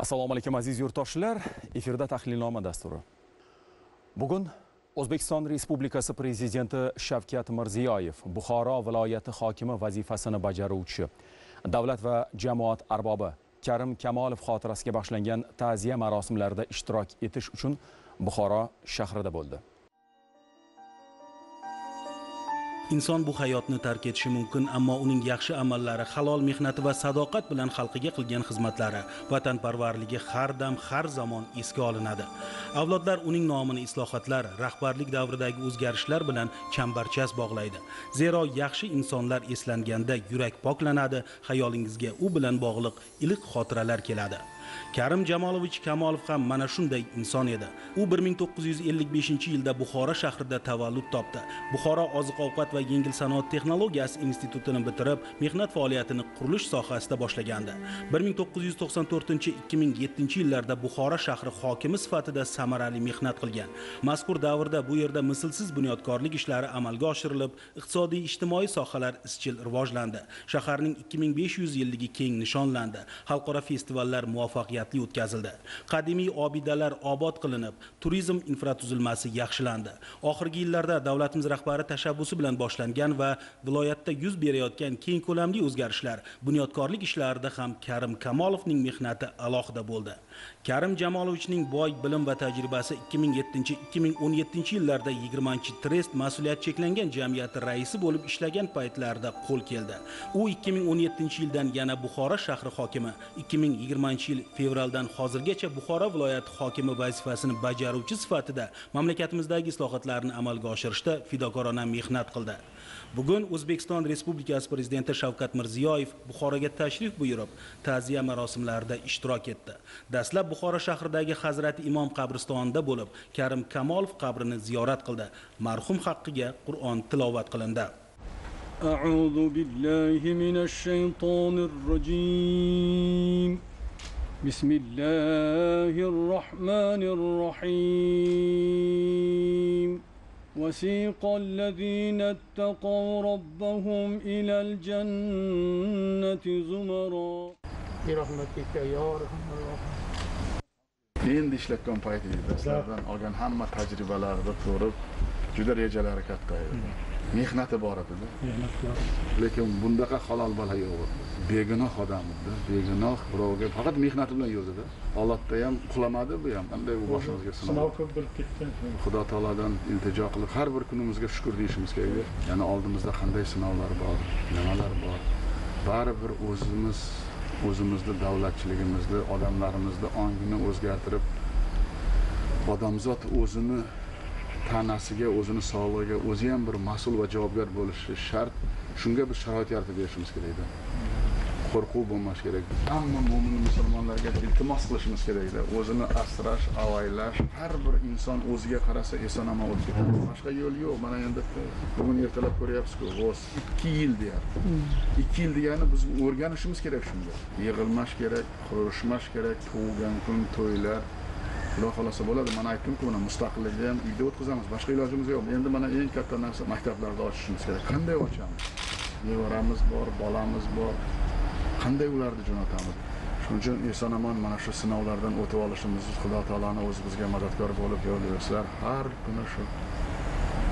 assalomu alaykum aziz yurtdoshlar. Efirda tahlilnoma dasturi. Bugun o'zbekiston respublikasi prezidenti shavkat mirziyoyev buxoro viloyati hokimi vazifasini bajaruvchi davlat va jamoat arbobi karim kamolov xotirasiga bag'ishlangan ta'ziya marosimlarida ishtirok etish uchun buxoro shahrida bo'ldi. Inson bu hayotni tark etishi mumkin ammo uning yaxshi amallari halol mehnati va sadoqat bilan xalqiga qilgan xizmatlari vatanparvarligi har dam har zamon esga olinadi. Avlodlar uning nomini islohotlar rahbarlik davridagi o'zgarishlar bilan chambarchas bog'laydi. Zero yaxshi insonlar eslanganda yurak poklanadi xayolingizga u bilan bog'liq iliq xotiralar keladi. Karim jamolovich kamolov ham mana shunday inson edi. U 1955 yilda buxoro shahrida tavallud topdi. Buxoro oziq ovqat va yengil sanoat texnologiyasi institutini bitirib mehnat faoliyatini qurilish sohasida boshlagandi. 1994-2007 yillarda buxoro shahri hokimi sifatida samarali mehnat qilgan. Mazkur davrda bu yerda mislsiz bunyodkorlik ishlari amalga oshirilib iqtisodiy ijtimoiy sohalar izchil rivojlandi. Shaharning 2500 yilligi keng nishonlandi. Xalqaro festivallar muvaffaqiyatli o'tkazildi. Qadimiy obidalar obod qilinib turizm infratuzilmasi yaxshilandi. Oxirgi yillarda davlatimiz rahbari tashabbusi bilan boshlangan va viloyatda yuz berayotgan keng ko'lamli o'zgarishlar bunyodkorlik ishlarida ham karim kamolovning mehnati alohida bo'ldi. Karim jamolovichning boy bilim va tajribasi 2007-2017 yillarda 20 trest mas'uliyat cheklangan jamiyati raisi bo'lib ishlagan paytlarida qo'l keldi. U 2017 yildan yana buxoro shahri hokimi 2020 yil fevraldan hozirgacha buxoro viloyati hokimi vazifasini bajaruvchi sifatida mamlakatimizdagi islohotlarni amalga oshirishda fidokorona mehnat qildi. bugun o'zbekiston respublikasi prezidenti shavkat mirziyoyev buxoroga tashrif buyurib ta'ziya marosimlarida ishtirok etdi dastlab buxoro shahridagi hazrati imom qabristonida bo'lib karim kamolov qabrini ziyorat qildi marhum haqqiga qur'on tilovat qilindi أعوذ بالله من الشيطان الرجيم بسم الله الرحمن الرحيم وسيق الذين اتقوا ربهم إلى الجنة زمرا برحمتك يا أرحم الراحمين endi ishlatgan payti edi dastlabdan olgan hamma tajribalarida ko'rib juda rejalari katta edi mehnati bor edida. Lekin bundaqa halol bola yo'q. Begunoh odam edi begunoh birovga faqat mehnati bilan yurdida ollohda ham uxlamadi bu ham qanday bu boshimizga sinov sinov ko'p bo'lib ketgan. Xudo taolodan iltijo qilib har bir kunimizga shukur deyishimiz kerak yana oldimizda qanday sinovlar bor nimalar bor? Baribir o'zimiz o'zimizni davlatchiligimizni odamlarimizni ongini o'zgartirib odamzod o'zini tanasiga o'zini sog'lig'iga o'zi ham bir mas'ul va javobgar bo'lishi shart. Shunga bir sharoit yaratib berishimiz kerakda qo'rquv bo'lmashi kerak. Hamma mo'min musulmonlarga iltimos qilishimiz kerakda o'zini asrash avaylash har bir inson o'ziga qarasa eson omon o'tib ketadi. Boshqa yo'l yo'q. Mana endi bugun ertalab ko'ryapsizku g'oz ikki yil deyapti. Ikki yil degani biz o'rganishimiz kerak shunga. Yig'ilmash kerak ko'rishmash kerak tug'ilgan kun to'ylar xudo xohlasa bo'ladi mana aytdimku mana mustaqillikni ham uyda o'tkazamiz boshqa ilojimiz yo'q endi mana eng katta narsa maktablarni ochishimiz kerak qanday ochamiz nevaramiz bor bolamiz bor qanday ularni jo'natamiz shuning uchun eson omon mana shu sinovlardan o'tib olishimiz xudo taoloni o'zi bizga madadkor bo'lib yo'l bersinlar har kuni shu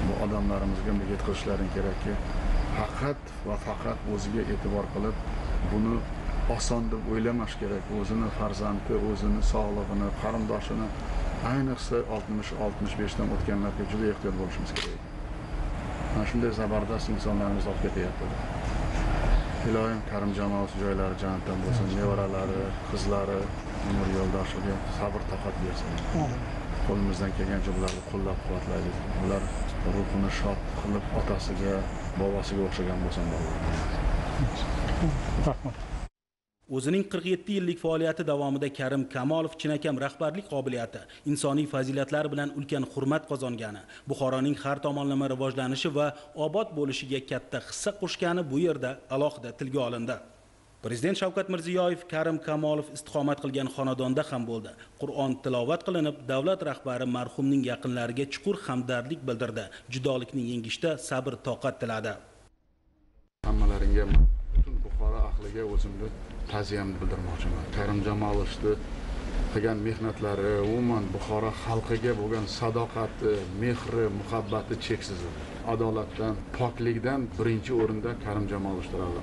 bu odamlarimizga yetkazishlaring kerakki faqat va faqat o'ziga e'tibor qilib buni oson deb o'ylamash kerak. O'zini farzandi o'zini sog'lig'ini qarindoshini ayniqsa oltmish oltmish beshdan o'tganlarga juda ehtiyot bo'lishimiz kerak. Mana shunday zabardast insonlarimiz olib ketyapti iloyim karim jamoasi joylari jannatdan bo'lsin nevaralari qizlari umr yo'ldoshiga sabr toqat bersin. Qo'limizdan kelgancha bularni qo'llab quvvatlaylik. Ular ruhini shod qilib otasiga bobosiga o'xshagan bo'lsin rahmat. O'zining 47 yillik faoliyati davomida karim kamolov chinakam rahbarlik qobiliyati insoniy fazilatlari bilan ulkan hurmat qozongani buxoroning har tomonlama rivojlanishi va obod bo'lishiga katta hissa qo'shgani bu yerda alohida tilga olindi. Prezident shavkat mirziyoyev karim kamolov istiqomat qilgan xonadonda ham bo'ldi. Qur'on tilovat qilinib davlat rahbari marhumning yaqinlariga chuqur hamdardlik bildirdi. Judolikni yengishda sabr toqat tiladi. Hammalaringga butun buxoro ahliga o'zimni ta'ziyamni bildirmoqchiman. Karim jamolovni qilgan mehnatlari umuman buxoro xalqiga bo'lgan sadoqati mehri muhabbati cheksiz edi. Adolatdan poklikdan birinchi o'rinda karim jamolov turadi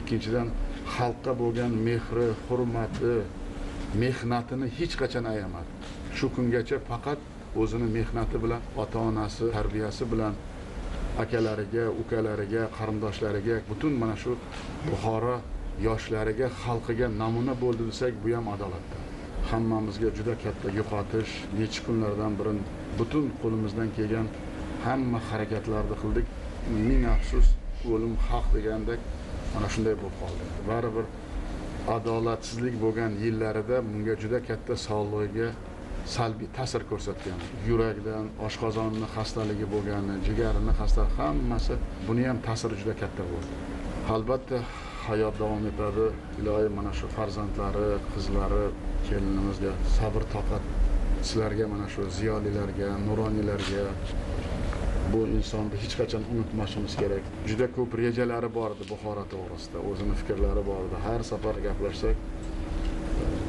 ikkinchidan xalqqa bo'lgan mehri hurmati mehnatini hech qachon ayamadi shu kungacha faqat o'zini mehnati bilan ota onasi tarbiyasi bilan akalariga ukalariga qarindoshlariga butun mana shu buxoro yoshlariga xalqiga namuna bo'ldi desak bu ham adolatdan hammamizga juda katta yo'qotish necha kunlardan burun butun qo'limizdan kelgan hamma harakatlarni qildik. Ming afsus o'lim haq degandek mana shunday bo'lib qoldi. Baribir adolatsizlik bo'lgan yillarida bunga juda katta sog'lig'iga salbiy ta'sir ko'rsatgan yurakdan oshqozonni xastaligi bo'lgani jigarini xasta hammasi buni ham ta'siri juda katta bo'ldi. Albatta hayot davom etadi. Iloyim mana shu farzandlari qizlari kelinimizga sabr toqat. Sizlarga mana shu ziyolilarga nuroniylarga bu insonni hech qachon unutmasligimiz kerak. Juda ko'p rejalari bor edi buxoro to'g'risida o'zini fikrlari bor edi. Har safar gaplashsak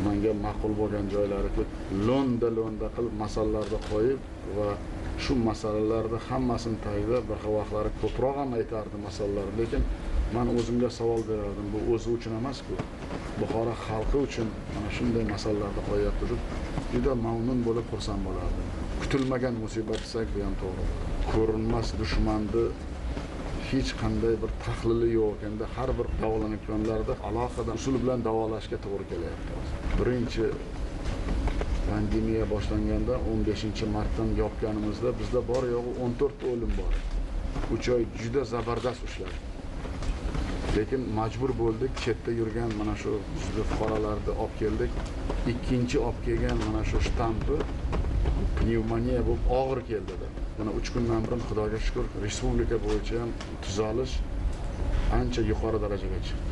manga ma'qul bo'lgan joylari ko'p. Lo'nda lo'nda qilib masalalarni qo'yib va shu masalalarni hammasini tagida bir vaqtlari ko'proq ham aytardi masalalarni lekin man o'zimga savol berardim. Bu o'zi uchun emasku. Buxoro xalqi uchun mana shunday masalalarni qo'yyapti deb juda mamnun bo'lib xursand bo'lardim. Kutilmagan musibat desak bu ham to'g'ri ko'rinmas dushmanni hech qanday bir tahlili yo'q. Ekanda har bir davolanayotganlarda alohida usul bilan davolashga to'g'ri kelyapti. Birinchi pandemiya boshlanganda 15 martdan yopganimizda bizda bor yo'g'i 14 ta o'lim bor. Uch oy juda zabardast ushladik lekin majbur bo'ldik chetda yurgan mana shu bizni fuqarolarni olib keldik. Ikkinchi olib kelgan mana shu shtampi pnevmoniya bo'lib og'ir keldida mana uch kundan burun xudoga shukur respublika bo'yicha ham tuzalish ancha yuqori darajaga chiqdi.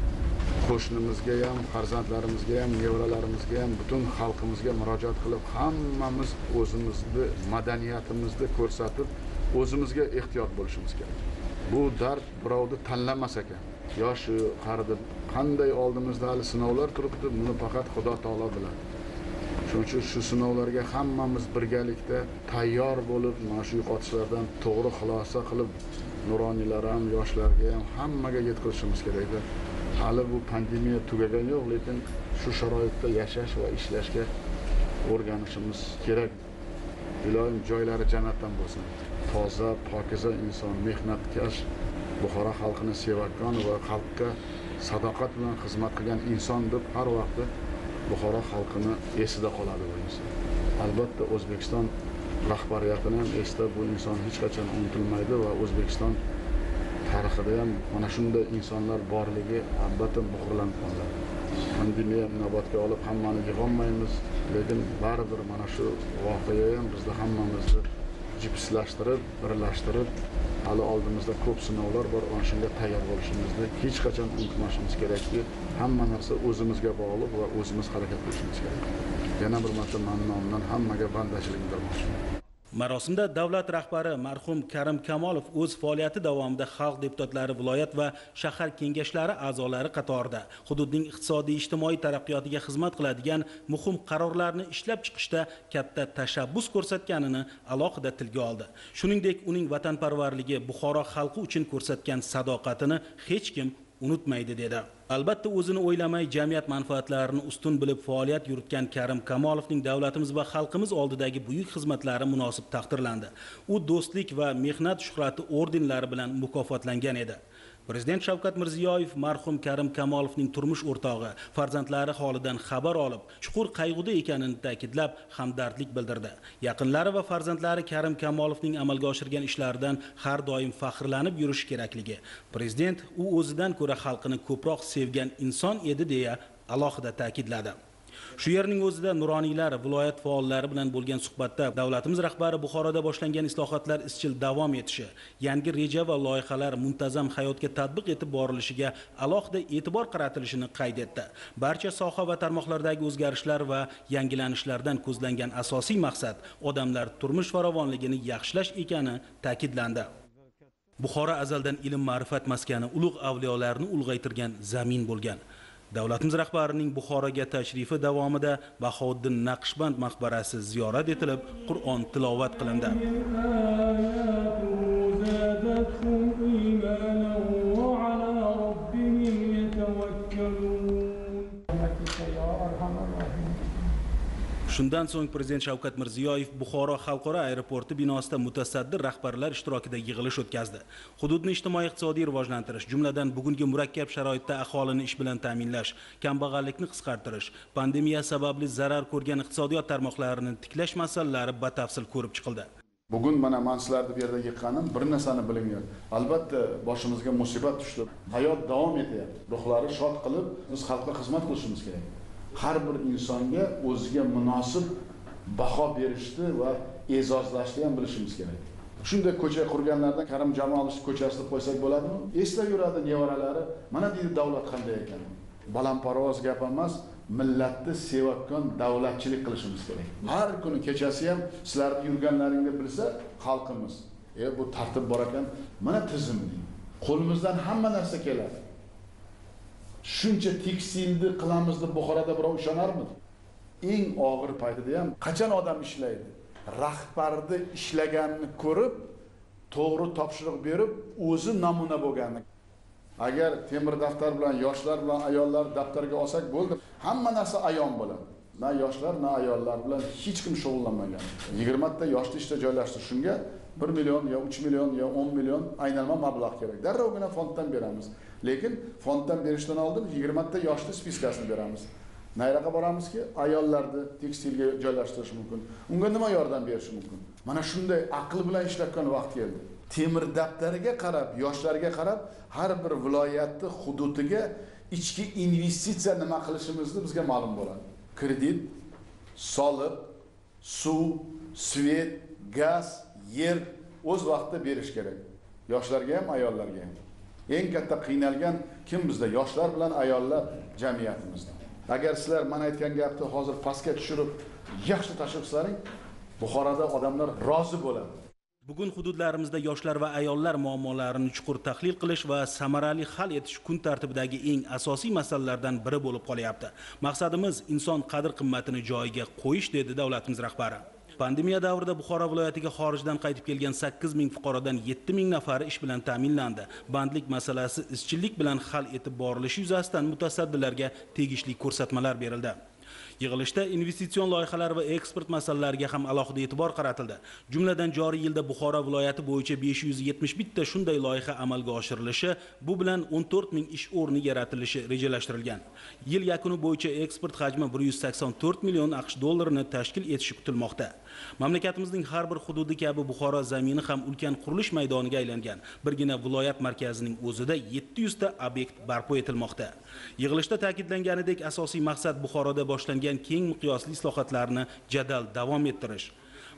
Qo'shnimizga ham farzandlarimizga ham nevaralarimizga ham butun xalqimizga murojaat qilib hammamiz o'zimizni madaniyatimizni ko'rsatib o'zimizga ehtiyot bo'lishimiz kerak. Bu dard birovni tanlamas ekan. Yoshi qaridi qanday oldimizda hali sinovlar turibdi buni faqat xudo taolo biladi. Shuning uchun shu sinovlarga hammamiz birgalikda tayyor bo'lib mana shu yo'qotishlardan to'g'ri xulosa qilib nuroniylar ham yoshlarga ham hammaga yetkazishimiz kerakda hali bu pandemiya tugagani yo'q lekin shu sharoitda yashash va ishlashga o'rganishimiz kerak. Iloyim joylari jannatdan bo'lsin. Toza pokiza inson mehnatkash buxoro xalqini sevakon va xalqqa sadoqat bilan xizmat qilgan inson deb har vaqti buxoro xalqini esida qoladi bu inson. Albatta o'zbekiston rahbariyatini ham esda bu inson hech qachon unutilmaydi va o'zbekiston tarixida ham mana shunday insonlar borligi albatta muhrlanib qoladi. Pandemiya inobatga olib hammani yig'olmaymiz lekin baribir mana shu voqea ham bizni hammamizni jipslashtirib birlashtirib hali oldimizda ko'p sinovlar bor ana shunga tayyor bo'lishimizni hech qachon unutmasligimiz kerakki hamma narsa o'zimizga bog'liq va o'zimiz harakat qilishimiz kerak. Yana bir marta mani nomimdan hammaga bandachilik bildirmoqchiman. Marosimda davlat rahbari marhum karim kamolov o'z faoliyati davomida xalq deputatlari viloyat va shahar kengashlari a'zolari qatorida hududning iqtisodiy ijtimoiy taraqqiyotiga xizmat qiladigan muhim qarorlarni ishlab chiqishda katta tashabbus ko'rsatganini alohida tilga oldi. Shuningdek uning vatanparvarligi buxoro xalqi uchun ko'rsatgan sadoqatini hech kim unutmaydi dedi. Albatta o'zini o'ylamay jamiyat manfaatlarini ustun bilib faoliyat yuritgan karim kamolovning davlatimiz va xalqimiz oldidagi buyuk xizmatlari munosib taqdirlandi. U do'stlik va mehnat shuhrati ordenlari bilan mukofotlangan edi. Prezident shavkat mirziyoyev marhum karim kamolovning turmush o'rtog'i farzandlari holidan xabar olib chuqur qayg'uda ekanini ta'kidlab hamdardlik bildirdi. Yaqinlari va farzandlari karim kamolovning amalga oshirgan ishlaridan har doim faxrlanib yurishi kerakligi. Prezident u o'zidan ko'ra xalqini ko'proq sevgan inson edi deya alohida ta'kidladi. Shu yerning o'zida nuroniylar viloyat faollari bilan bo'lgan suhbatda davlatimiz rahbari buxoroda boshlangan islohotlar izchil davom etishi yangi reja va loyihalar muntazam hayotga tatbiq etib borilishiga alohida e'tibor qaratilishini qayd etdi. Barcha soha va tarmoqlardagi o'zgarishlar va yangilanishlardan ko'zlangan asosiy maqsad odamlar turmush farovonligini yaxshilash ekani ta'kidlandi. Buxoro azaldan ilm ma'rifat maskani ulug' avliyolarni ulg'aytirgan zamin bo'lgan. Davlatimiz rahbarining buxoroga tashrifi davomida bahovuddin naqshband maqbarasi ziyorat etilib qur'on tilovat qilindi. Shundan so'ng prezident shavkat mirziyoyev buxoro xalqaro aeroporti binosida mutasaddi rahbarlar ishtirokida yig'ilish o'tkazdi. Hududni ijtimoiy iqtisodiy rivojlantirish jumladan bugungi murakkab sharoitda aholini ish bilan ta'minlash kambag'allikni qisqartirish pandemiya sababli zarar ko'rgan iqtisodiyot tarmoqlarini tiklash masalalari batafsil ko'rib chiqildi. Bugun mana man sizlarni bu yerda yiqqanim bir narsani bilinglar. Albatta boshimizga musibat tushdi. Hayot davom etyapti. Ruhlari shod qilib biz xalqqa xizmat qilishimiz kerak. Har bir insonga o'ziga munosib baho berishni va e'zozlashni ham bilishimiz kerak. Shunday ko'cha qurganlardan karim jamolovich ko'chasi deb qo'ysak bo'ladimi? Eslab yuradi nevaralari mana deydi davlat qanday ekan? Balandparvoz gap emas millatni sevayotgan davlatchilik qilishimiz kerak. Har kuni kechasi ham sizlarni yurganlaringni bilsa xalqimiz e bu tartib bor ekan mana tizim qo'limizdan hamma narsa keladi. Shuncha tekstilni qilamiz deb buxoroda birov ishonarmidi? Eng og'ir paytida ham qachon odam ishlaydi? Rahbarni ishlaganini ko'rib to'g'ri topshiriq berib o'zi namuna bo'lgani. Agar temir daftar bilan yoshlar bilan ayollar daftarga olsak bo'ldi. Hamma narsa ayon bo'ladi. Na yoshlar na ayollar bilan hech kim shug'ullanmagan. Yigirmata yoshni ishda joylashtirish shunga. Bir million yo uch million yo o'n million aylanma mablag' kerak. Darrovgina fonddan beramiz. Lekin fonddan berishdan oldin yigirmata yoshni spiskasini beramiz. Nayroqqa boramizki ayollarni tekstilga joylashtirish mumkin. Unga nima yordam berish mumkin? Mana shunday aql bilan ishlatgan vaqt keldi. Temir daftariga qarab yoshlarga qarab har bir viloyatni hududiga ichki investitsiya nima qilishimizni bizga ma'lum bo'ladi. Kredit soliq suv svet gaz yer o'z vaqtida berish kerak. Yoshlarga ham ayollarga ham. Eng katta qiynalgan kim bizda? Yoshlar bilan ayollar jamiyatimizda. Agar sizlar mana aytgan gapni hozir pastga tushirib yaxshi tashxislaring buxoroda odamlar rozi bo'ladi. Bugun hududlarimizda yoshlar va ayollar muammolarini chuqur tahlil qilish va samarali hal etish kun tartibidagi eng asosiy masalalardan biri bo'lib qolyapti. Maqsadimiz inson qadr qimmatini joyiga qo'yish dedi davlatimiz rahbari. Pandemiya davrida buxoro viloyatiga xorijdan qaytib kelgan sakkiz ming fuqarodan yetti ming nafari ish bilan ta'minlandi bandlik masalasi izchillik bilan hal etib borilishi yuzasidan mutasaddilarga tegishli ko'rsatmalar berildi Yig'ilishda investitsion loyihalar va eksport masalalariga ham alohida e'tibor qaratildi. Jumladan joriy yilda Buxoro viloyati bo'yicha 571 ta shunday loyiha amalga oshirilishi, bu bilan 14 ming ish o'rni yaratilishi rejalashtirilgan. Yil yakuni bo'yicha eksport hajmi 184 million AQSh dollarini tashkil etishi kutilmoqda. Mamlakatimizning har bir hududi kabi Buxoro zamini ham ulkan qurilish maydoniga aylangan. Birgina viloyat markazining o'zida 700 ta obyekt barpo etilmoqda. Yig'ilishda ta'kidlanganidek asosiy maqsad Buxoroda boshlangan keng miqyosli islohotlarni jadal davom ettirish.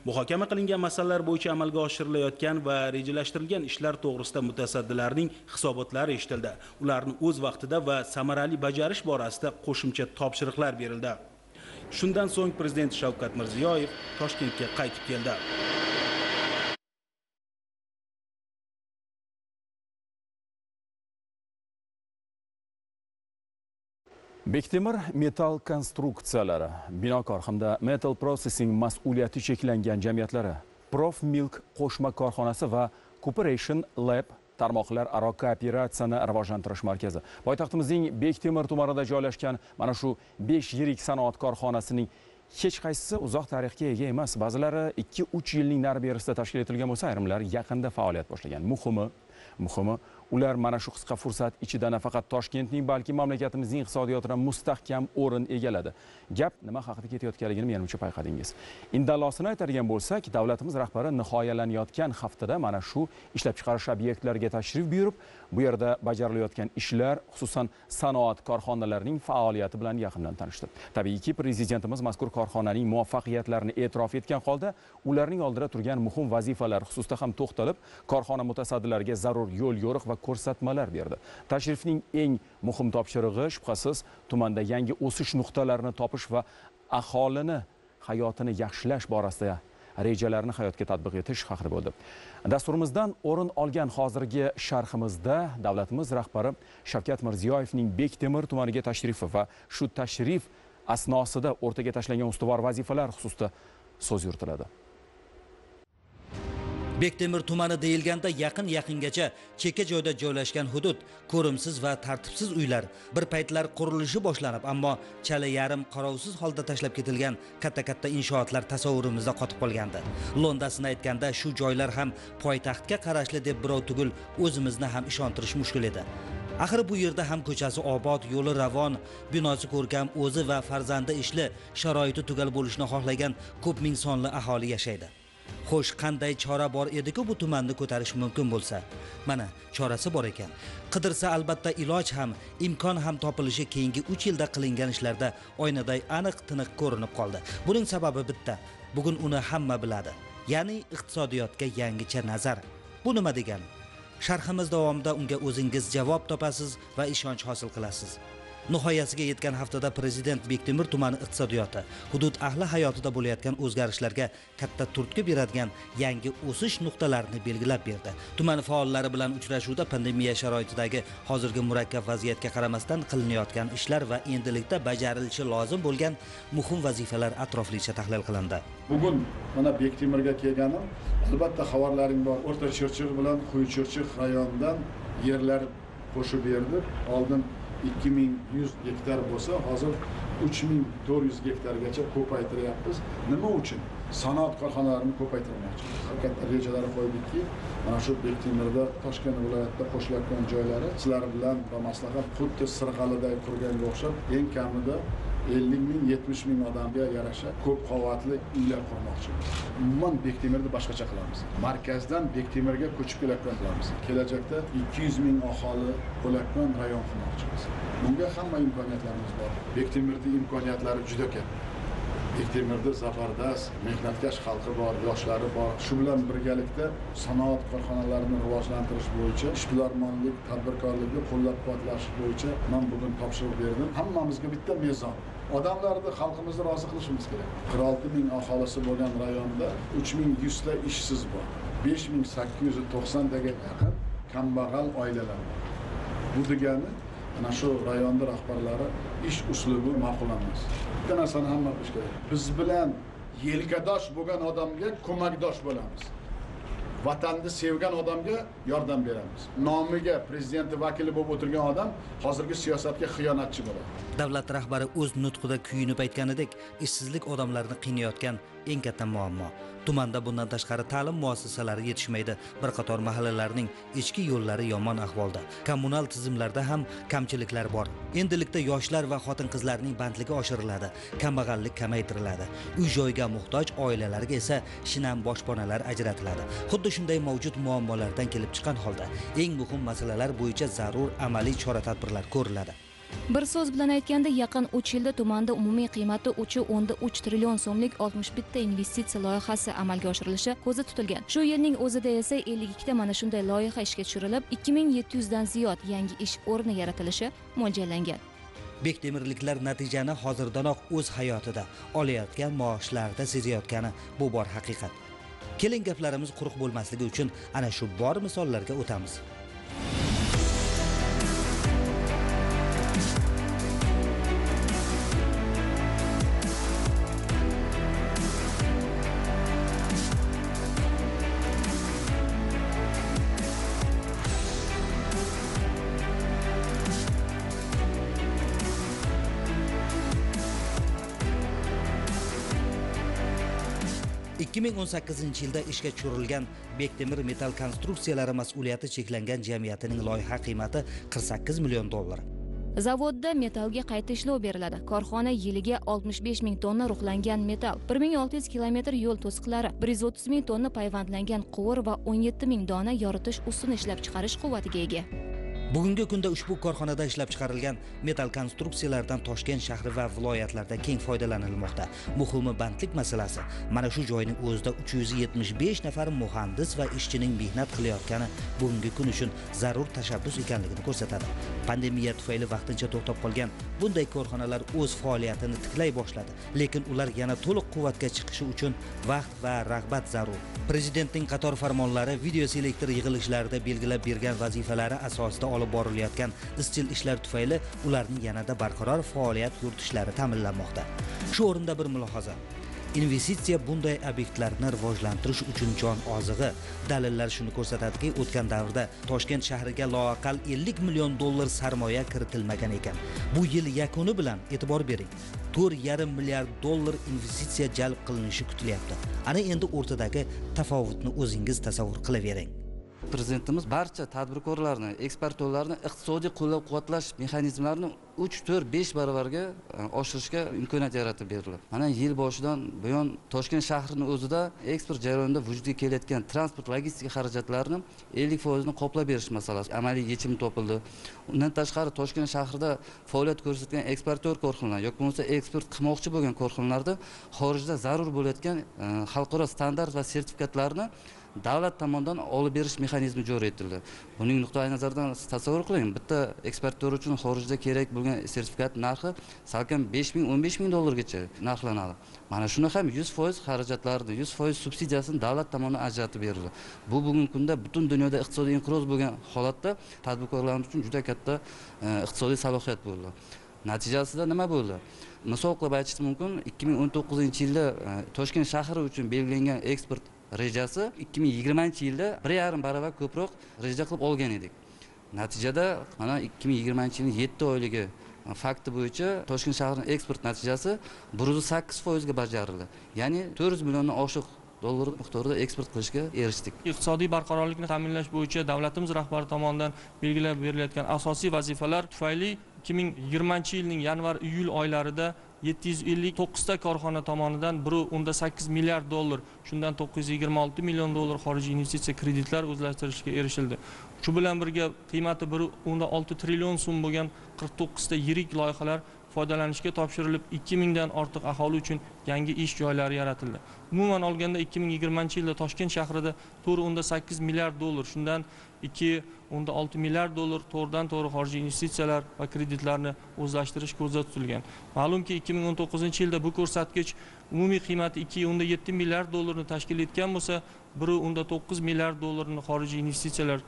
Muhokama qilingan masalalar bo'yicha amalga oshirilayotgan va rejalashtirilgan ishlar to'g'risida mutasaddilarning hisobotlari eshitildi. Ularni o'z vaqtida va samarali bajarish borasida qo'shimcha topshiriqlar berildi. Shundan so'ng prezident Shavkat Mirziyoyev Toshkentga qaytib keldi. Bektemir metall konstruksiyalari, binokor hamda Metal Processing mas'uliyati cheklangan jamiyatlari, Prof Milk qo'shma korxonasi va Cooperation Lab tarmoqlar aro kooperatsiyani rivojlantirish markazi. Poytaxtimizning Bektemir tumanida joylashgan mana shu 5 yirik sanoat korxonasining hech qaysisi uzoq tarixga ega emas. Ba'zilari 2-3 yilning nari berisida tashkil etilgan bo'lsa, ayrimlari yaqinda faoliyat boshlagan. Muhimi, muhimi ular mana shu qisqa fursat ichida nafaqat Toshkentning, balki mamlakatimizning iqtisodiyotida mustahkam o'rin egalladi. Gap nima haqida ketayotganligini menimcha payqadingiz. Indallosini aytadigan bo'lsak, davlatimiz rahbari nihoyalanayotgan haftada mana shu ishlab chiqarish obyektlariga tashrif buyurib, bu yerda bajarilayotgan ishlar, xususan sanoat korxonalarining faoliyati bilan yaqindan tanishdi. Tabiiyki, prezidentimiz mazkur korxonaning muvaffaqiyatlarini e'tirof etgan holda, ularning oldida turgan muhim vazifalar xususida ham to'xtalib, korxona mutasaddilariga zarur yo'l yo'riq va ko'rsatmalar berdi. Tashrifning eng muhim topshirig'i shubhasiz tumanda yangi o'sish nuqtalarini topish va aholini hayotini yaxshilash borasida rejalarini hayotga tatbiq etish haqida bo'ldi. Dasturimizdan o'rin olgan hozirgi sharhimizda davlatimiz rahbari shavkat mirziyoyevning bektemir tumaniga tashrifi va shu tashrif asnosida o'rtaga tashlangan ustuvor vazifalar xususida so'z yuritiladi. Bektemir tumani deyilganda yaqin yaqingacha chekka joyda joylashgan hudud ko'rimsiz va tartibsiz uylar bir paytlar qurilishi boshlanib ammo chala yarim qarovsiz holda tashlab ketilgan katta katta inshootlar tasavvurimizda qotib qolgandi. Lo'ndasini aytganda shu joylar ham poytaxtga qarashli deb birov tugul o'zimizni ham ishontirish mushkul edi. Axir bu yerda ham ko'chasi obod yo'li ravon binosi ko'rkam o'zi va farzandi ishli sharoiti tugal bo'lishini xohlagan ko'p ming sonli aholi yashaydi. Xo'sh qanday chora bor ediku bu tumanni ko'tarish mumkin bo'lsa? Mana chorasi bor ekan. Qidirsa albatta iloj ham imkon ham topilishi keyingi uch yilda qilingan ishlarda oynaday aniq tiniq ko'rinib qoldi. Buning sababi bitta. Bugun uni hamma biladi. Ya'ni iqtisodiyotga yangicha nazar. Bu nima degani? Sharhimiz davomida unga o'zingiz javob topasiz va ishonch hosil qilasiz. Nihoyasiga yetgan haftada prezident bektemir tumani iqtisodiyoti hudud ahli hayotida bo'layotgan o'zgarishlarga katta turtki beradigan yangi o'sish nuqtalarini belgilab berdi. Tuman faollari bilan uchrashuvda pandemiya sharoitidagi hozirgi murakkab vaziyatga qaramasdan qilinayotgan ishlar va endilikda bajarilishi lozim bo'lgan muhim vazifalar atroflicha tahlil qilindi. Bugun mana bektemirga kelganim albatta xabarlaring bor. O'rta chirchiq bilan quyi chirchiq rayonidan yerlar qo'shib berdi. Oldin 2100 gektar bo'lsa hozir 3400 gektargacha ko'paytiryapmiz. Nima uchun? Sanoat korxonalarini ko'paytirmoqchimiz katta rejalar qo'ydikki mana shu bektemirda toshkent viloyatida qo'shilayotgan joylari sizlar bilan va maslahat xuddi sirg'alidagi qurganga o'xshab eng kamida ellik ming yetmish ming odamga yarasha ko'p qavatli uylar qurmoqchimiz umuman bektemirni boshqacha qilamiz. Markazdan bektemirga ko'chib kelayotgan qilamiz. Kelajakda ikki yuz ming aholi bo'layotgan rayon qurmoqchimiz. Bunga hamma imkoniyatlarimiz bor. Bektemirni imkoniyatlari juda katta. Bektemirda zabardast mehnatkash xalqi bor yoshlari bor. Shu bilan birgalikda sanoat korxonalarini rivojlantirish bo'yicha ishbilarmonlik tadbirkorlikni qo'llab quvvatlash bo'yicha man bugun topshiriq berdim. Hammamizga bitta mezon. Odamlarni xalqimizni rozi qilishimiz kerak. Qirq olti ming aholisi bo'lgan rayonda uch ming yuzta ishsiz bor. Besh ming sakkiz yuz to'qsontaga yaqin kambag'al oilalar bor. Bu degani mana shu rayonni rahbarlari ish uslubi ma'qul emas. Bitta narsani hamma bilish kerak. Biz bilan yelkadosh bo'lgan odamga ko'makdosh bo'lamiz. Vatanni sevgan odamga yordam beramiz. Nomiga prezidenti vakili bo'lib o'tirgan odam hozirgi siyosatga xiyonatchi bo'ladi. Davlat rahbari o'z nutqida kuyinib aytganidek ishsizlik odamlarni qiynayotgan eng katta muammo. Tumanda bundan tashqari ta'lim muassasalari yetishmaydi. Bir qator mahallalarning ichki yo'llari yomon ahvolda. Kommunal tizimlarda ham kamchiliklar bor. Endilikda yoshlar va xotin qizlarning bandligi oshiriladi kambag'allik kamaytiriladi. Uy joyga muhtoj oilalarga esa shinam boshpanalar ajratiladi. Xuddi shunday mavjud muammolardan kelib chiqqan holda eng muhim masalalar bo'yicha zarur amaliy chora tadbirlar ko'riladi. Bir so'z bilan aytganda yaqin uch yilda tumanda umumiy qiymati uchi o'nda uch trillion so'mlik oltmish bitta investitsiya loyihasi amalga oshirilishi ko'zda tutilgan. Shu yilning o'zida esa ellik ikkita mana shunday loyiha ishga tushirilib ikki ming yetti yuzdan ziyod yangi ish o'rni yaratilishi mo'ljallangan. Bektemirliklar natijani hozirdanoq o'z hayotida olayotgan maoshlarida sezayotgani bu bor haqiqat keling gaplarimiz quruq bo'lmasligi uchun ana shu bor misollarga o'tamiz. Ikki ming o'n sakkizinchi yilda ishga tushirilgan bektemir metall konstruksiyalari mas'uliyati cheklangan jamiyatining loyiha qiymati qirq sakkiz million dollar. Zavodda metallga qayta ishlov beriladi. Korxona yiliga 65 ming tonna ruhlangan metall 1600 kilometr yo'l to'siqlari 130 ming tonna payvandlangan quvur va 17 ming dona yoritish ustuni ishlab chiqarish quvvatiga ega. Bugungi kunda ushbu korxonada ishlab chiqarilgan metall konstruksiyalardan toshkent shahri va viloyatlarda keng foydalanilmoqda. Muhimi bandlik masalasi. Mana shu joyning o'zida 375 nafar muhandis va ishchining mehnat qilayotgani bugungi kun uchun zarur tashabbus ekanligini ko'rsatadi. Pandemiya tufayli vaqtincha to'xtab qolgan bunday korxonalar o'z faoliyatini tiklay boshladi lekin ular yana to'liq quvvatga chiqishi uchun vaqt va rag'bat zarur. Prezidentning qator farmonlari video selektor yig'ilishlarida belgilab bergan vazifalari asosida olib borilayotgan izchil ishlar tufayli ularning yanada barqaror faoliyat yuritishlari ta'minlanmoqda shu o'rinda bir mulohaza. Investitsiya bunday obyektlarni rivojlantirish uchun jon ozig'i. Dalillar shuni ko'rsatadiki o'tgan davrda toshkent shahriga loaqal 50 million dollar sarmoya kiritilmagan ekan. Bu yil yakuni bilan e'tibor bering. To'rt yarim milliard dollar investitsiya jalb qilinishi kutilyapti. Ana endi o'rtadagi tafovutni o'zingiz tasavvur qilavering. Prezidentimiz barcha tadbirkorlarni eksportyorlarni iqtisodiy qo'llab quvvatlash mexanizmlarini uch to'rt besh baravarga e, oshirishga imkoniyat yaratib berildi mana yil boshidan buyon toshkent shahrini o'zida eksport jarayonida vujudga kelayotgan transport logistika xarajatlarini ellik foizini qoplab berish masalasi amaliy yechim topildi. Undan tashqari toshkent shahrida faoliyat ko'rsatgan eksportyor korxonalar yoki bo'lmasa eksport qilmoqchi bo'lgan korxonalarda xorijda zarur bo'layotgan e, xalqaro standart va sertifikatlarni davlat tomonidan olib berish mexanizmi joriy etildi. Buning nuqtai nazaridan siz tasavvur qiling bitta eksportyor uchun xorijda kerak bo'lgan sertifikat narxi salkam besh ming o'n besh ming dollargacha narxlanadi. Mana shuni ham yuz foiz xarajatlarni yuz foiz subsidiyasini davlat tomonidan ajratib berildi. Bu bugungi kunda butun dunyoda iqtisodiy inqiroz bo'lgan holatda tadbirkorlarimiz uchun juda katta e, iqtisodiy salohiyat bo'ldi. Natijasida nima bo'ldi? Misol qilib aytish mumkin ikki ming o'n to'qqizinchi yilda e, toshkent shahri uchun belgilangan eksport rejasi ikki ming yigirmanchi yilda bir yarim baravar ko'proq reja qilib olgan edik. Natijada mana ikki ming yigirmanchi yilning yetti oyligi e, fakti bo'yicha toshkent shahrining eksport natijasi bir yuz sakkiz foizga bajarildi. Ya'ni to'rt yuz milliondan oshiq dollar miqdorida eksport qilishga erishdik. Iqtisodiy barqarorlikni ta'minlash bo'yicha davlatimiz rahbari tomonidan belgilab berilayotgan asosiy vazifalar tufayli ikki ming yigirmanchi yilning yanvar iyul oylarida yetti yuz ellik to'qqizta korxona tomonidan bir o'nda sakkiz milliard dollar shundan to'qqiz yuz yigirma olti million dollar xorijiy investitsiya kreditlar o'zlashtirishga erishildi. Shu bilan birga qiymati bir o'nda olti trillion so'm bo'lgan qirq to'qqizta yirik loyihalar foydalanishga topshirilib ikki mingdan ortiq aholi uchun yangi ish joylari yaratildi. Umuman olganda ikki ming yigirmanchi yilda toshkent shahrida to'rt o'nda sakkiz milliard dollar shundan ikki o'nda olti milliard dollar to'g'ridan to'g'ri xorijiy investitsiyalar va kreditlarni o'zlashtirish ko'zda tutilgan. Ma'lumki ikki ming o'n to'qqizinchi yilda bu ko'rsatkich umumiy qiymati ikki o'nda yetti milliard dollarni tashkil etgan bo'lsa bir o'nda to'qqiz milliard dollarni xorijiy investitsiyalar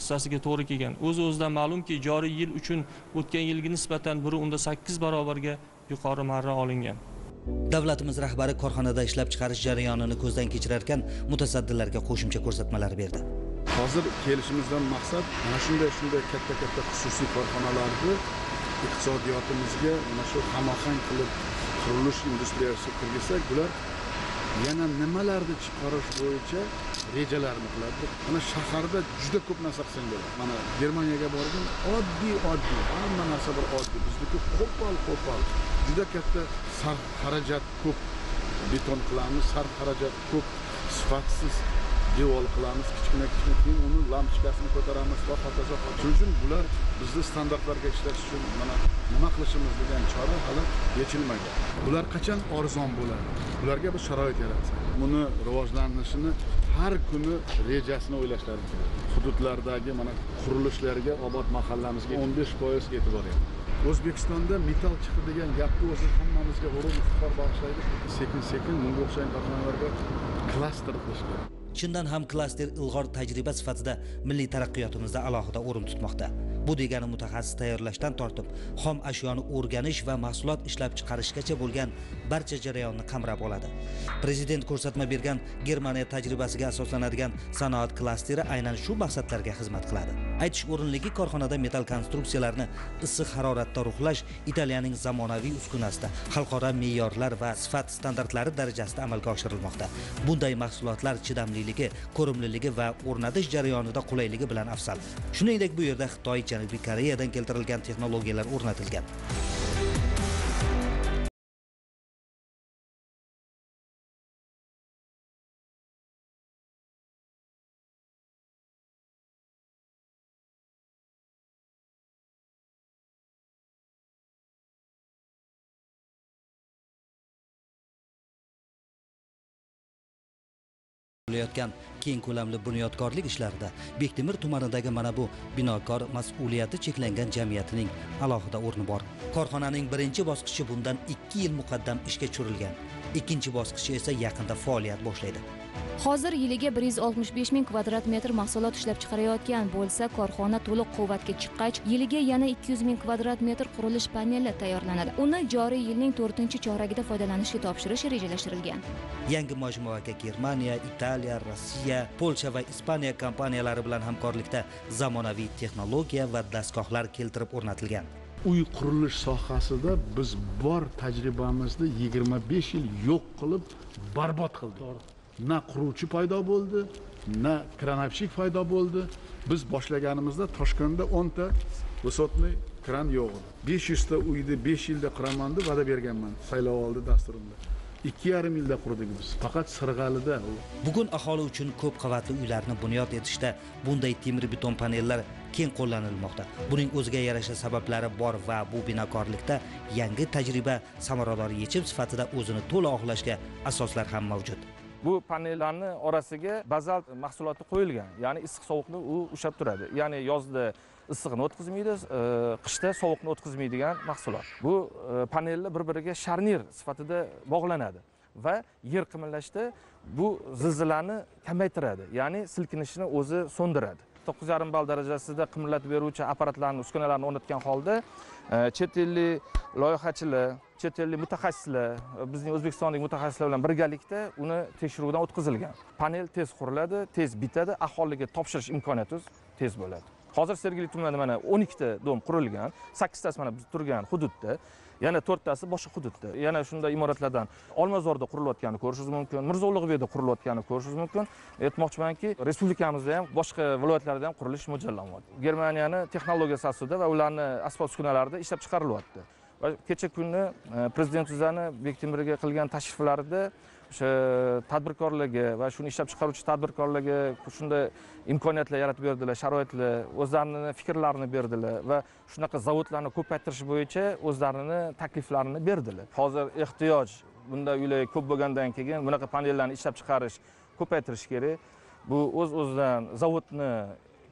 hissasiga to'g'ri kelgan. O'z o'zidan ma'lumki joriy yil uchun o'tgan yilga nisbatan bir o'nda sakkiz barobarga yuqori marra olingan. Davlatimiz rahbari korxonada ishlab chiqarish jarayonini ko'zdan kechirarkan mutasaddilarga qo'shimcha ko'rsatmalar berdi. Hozir kelishimizdan maqsad mana shunday shunday katta katta xususiy korxonalarni iqtisodiyotimizga mana shu hamohang qilib qurilish industriyasiga kirgizsak bular yana nimalarni chiqarish bo'yicha rejalarni qiladi. Mana shaharda juda ko'p narsa qilsang bo'ladi. Mana germaniyaga bordim oddiy oddiy hamma narsa bir oddiy. Bizniki qo'pol qo'pol. Juda katta sarf xarajat ko'p. Beton qilamiz sarf xarajat ko'p. Sifatsiz devor qilamiz kichkina kichkina keyin uni lampochkasini ko'taramiz va hokazo shuning uchun bular bizni standartlarga ishlash uchun mana nima qilishimiz degan chora hali yechilmagan. Bular qachon arzon bo'ladi? Bularga bir sharoit yaratsak. Buni rivojlanishini har kuni rejasini o'ylashlari kerak. Hududlardagi mana qurilishlarga obod mahallamizga o'n besh foiz e'tibor o'zbekistonda metall chiqdi degan gapni o'zi hammamizga g'urur iftixor bag'ishlaydi. Sekin sekin bunga o'xshagan korxonalarga klaster qilish kerak chindan ham klaster ilg'or tajriba sifatida milliy taraqqiyotimizda alohida o'rin tutmoqda. Bu degani mutaxassis tayyorlashdan tortib xom ashyoni o'rganish va mahsulot ishlab chiqarishgacha bo'lgan barcha jarayonni qamrab oladi. Prezident ko'rsatma bergan germaniya tajribasiga asoslanadigan sanoat klasteri aynan shu maqsadlarga xizmat qiladi. Aytish o'rinliki korxonada metall konstruksiyalarni issiq haroratda ruhlash italiyaning zamonaviy uskunasida xalqaro me'yorlar va sifat standartlari darajasida amalga oshirilmoqda. Bunday mahsulotlar chidamliligi ko'rimliligi va o'rnatish jarayonida qulayligi bilan afzal. Shuningdek bu yerda xitoy janubiy koreyadan keltirilgan texnologiyalar o'rnatilgan. Bo'layotgan keng ko'lamli bunyodkorlik ishlarida bektemir tumanidagi mana bu binokor mas'uliyati cheklangan jamiyatining alohida o'rni bor korxonaning birinchi bosqichi bundan ikki yil muqaddam ishga tushirilgan. Ikkinchi bosqichi esa yaqinda faoliyat boshlaydi. Hozir yiliga bir yuz oltmish besh ming kvadrat metr mahsulot ishlab chiqarayotgan bo'lsa korxona to'liq quvvatga chiqqach yiliga yana ikki yuz ming kvadrat metr qurilish paneli tayyorlanadi. Uni joriy yilning to'rtinchi choragida foydalanishga topshirish rejalashtirilgan. Yangi majmuaga germaniya italiya rossiya polsha va ispaniya kompaniyalari bilan hamkorlikda zamonaviy texnologiya va dastgohlar keltirib o'rnatilgan. Uy qurilish sohasida biz bor tajribamizni yigirma besh yil yo'q qilib barbod qildik na quruvchi paydo bo'ldi na kranovщик paydo bo'ldi. Biz boshlaganimizda toshkentda o'nta высотный kran yo'q edi. Besh yuzta uyni besh yilda quraman deb va'da berganman saylovoldi dasturimda. Ikki yarim yilda qurdik biz faqat sirg'alida. Bugun aholi uchun ko'p qavatli uylarni bunyod etishda bunday temir beton panellar keng qo'llanilmoqda. Buning o'ziga yarasha sabablari bor va bu binokorlikda yangi tajriba samarador yechim sifatida o'zini to'la oqlashga asoslar ham mavjud. Bu panellarni orasiga bazalt mahsuloti qo'yilgan. Ya'ni issiq sovuqni u ushlab turadi. Ya'ni yozda issiqni o'tkazmaydi e, qishda sovuqni o'tkazmaydigan mahsulot. Bu e, panellar bir biriga sharnir sifatida bog'lanadi va yer qimirlashda bu zilzilani kamaytiradi. Ya'ni silkinishni o'zi so'ndiradi. To'qqiz yarim ball darajasida qimirlatib beruvchi apparatlarni uskunalarni o'rnatgan holda Э, chet ellik loyihachilar chet ellik mutaxassislar э, bizning o'zbekistonlik mutaxassislar bilan birgalikda uni tekshiruvdan o'tkazilgan. Panel tez quriladi tez bitadi aholiga topshirish imkoniyati tez bo'ladi. Hozir sergeli tumanida mana o'n ikkita dom qurilgan sakkiztasi mana biz turgan hududda yana to'rttasi boshqa hududda. Yana shunday imoratlardan olmazorda qurilayotganini ko'rishingiz mumkin mirzo ulug'bekda qurilayotganini ko'rishingiz mumkin. Aytmoqchimanki respublikamizda ham boshqa viloyatlarda ham qurilish mo'ljallanyapti germaniyani texnologiyasi asosida va ularni asbob uskunalarida ishlab chiqarilyapti. Va kecha kuni e, prezidentimizni bektemirga qilgan tashriflarida o'sha tadbirkorlarga va shuni ishlab chiqaruvchi tadbirkorlarga shunday imkoniyatlar yaratib berdilar sharoitlar o'zlarini fikrlarini berdilar va shunaqa zavodlarni ko'paytirish bo'yicha o'zlarini takliflarini berdilar. Hozir ehtiyoj bunday uylar ko'p bo'lgandan keyin bunaqa panellarni ishlab chiqarish ko'paytirish kerak. Bu o'z o'zidan zavodni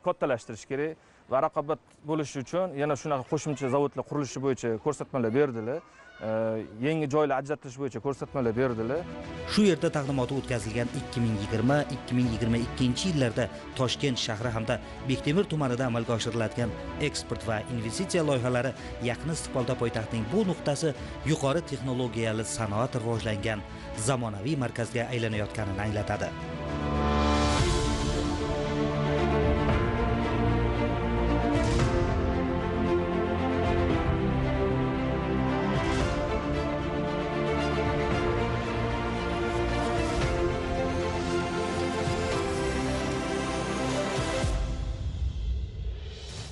kattalashtirish kerak va raqobat bo'lishi uchun yana shunaqa qo'shimcha zavodlar qurilishi bo'yicha ko'rsatmalar berdilar. Yangi joylar ajratish bo'yicha ko'rsatmalar berdilar. Shu yerda taqdimoti o'tkazilgan 2020-2022 yillarda toshkent shahri hamda bektemir tumanida amalga oshiriladigan eksport va investitsiya loyihalari yaqin istiqbolda poytaxtning bu nuqtasi yuqori texnologiyali sanoat rivojlangan zamonaviy markazga aylanayotganini anglatadi.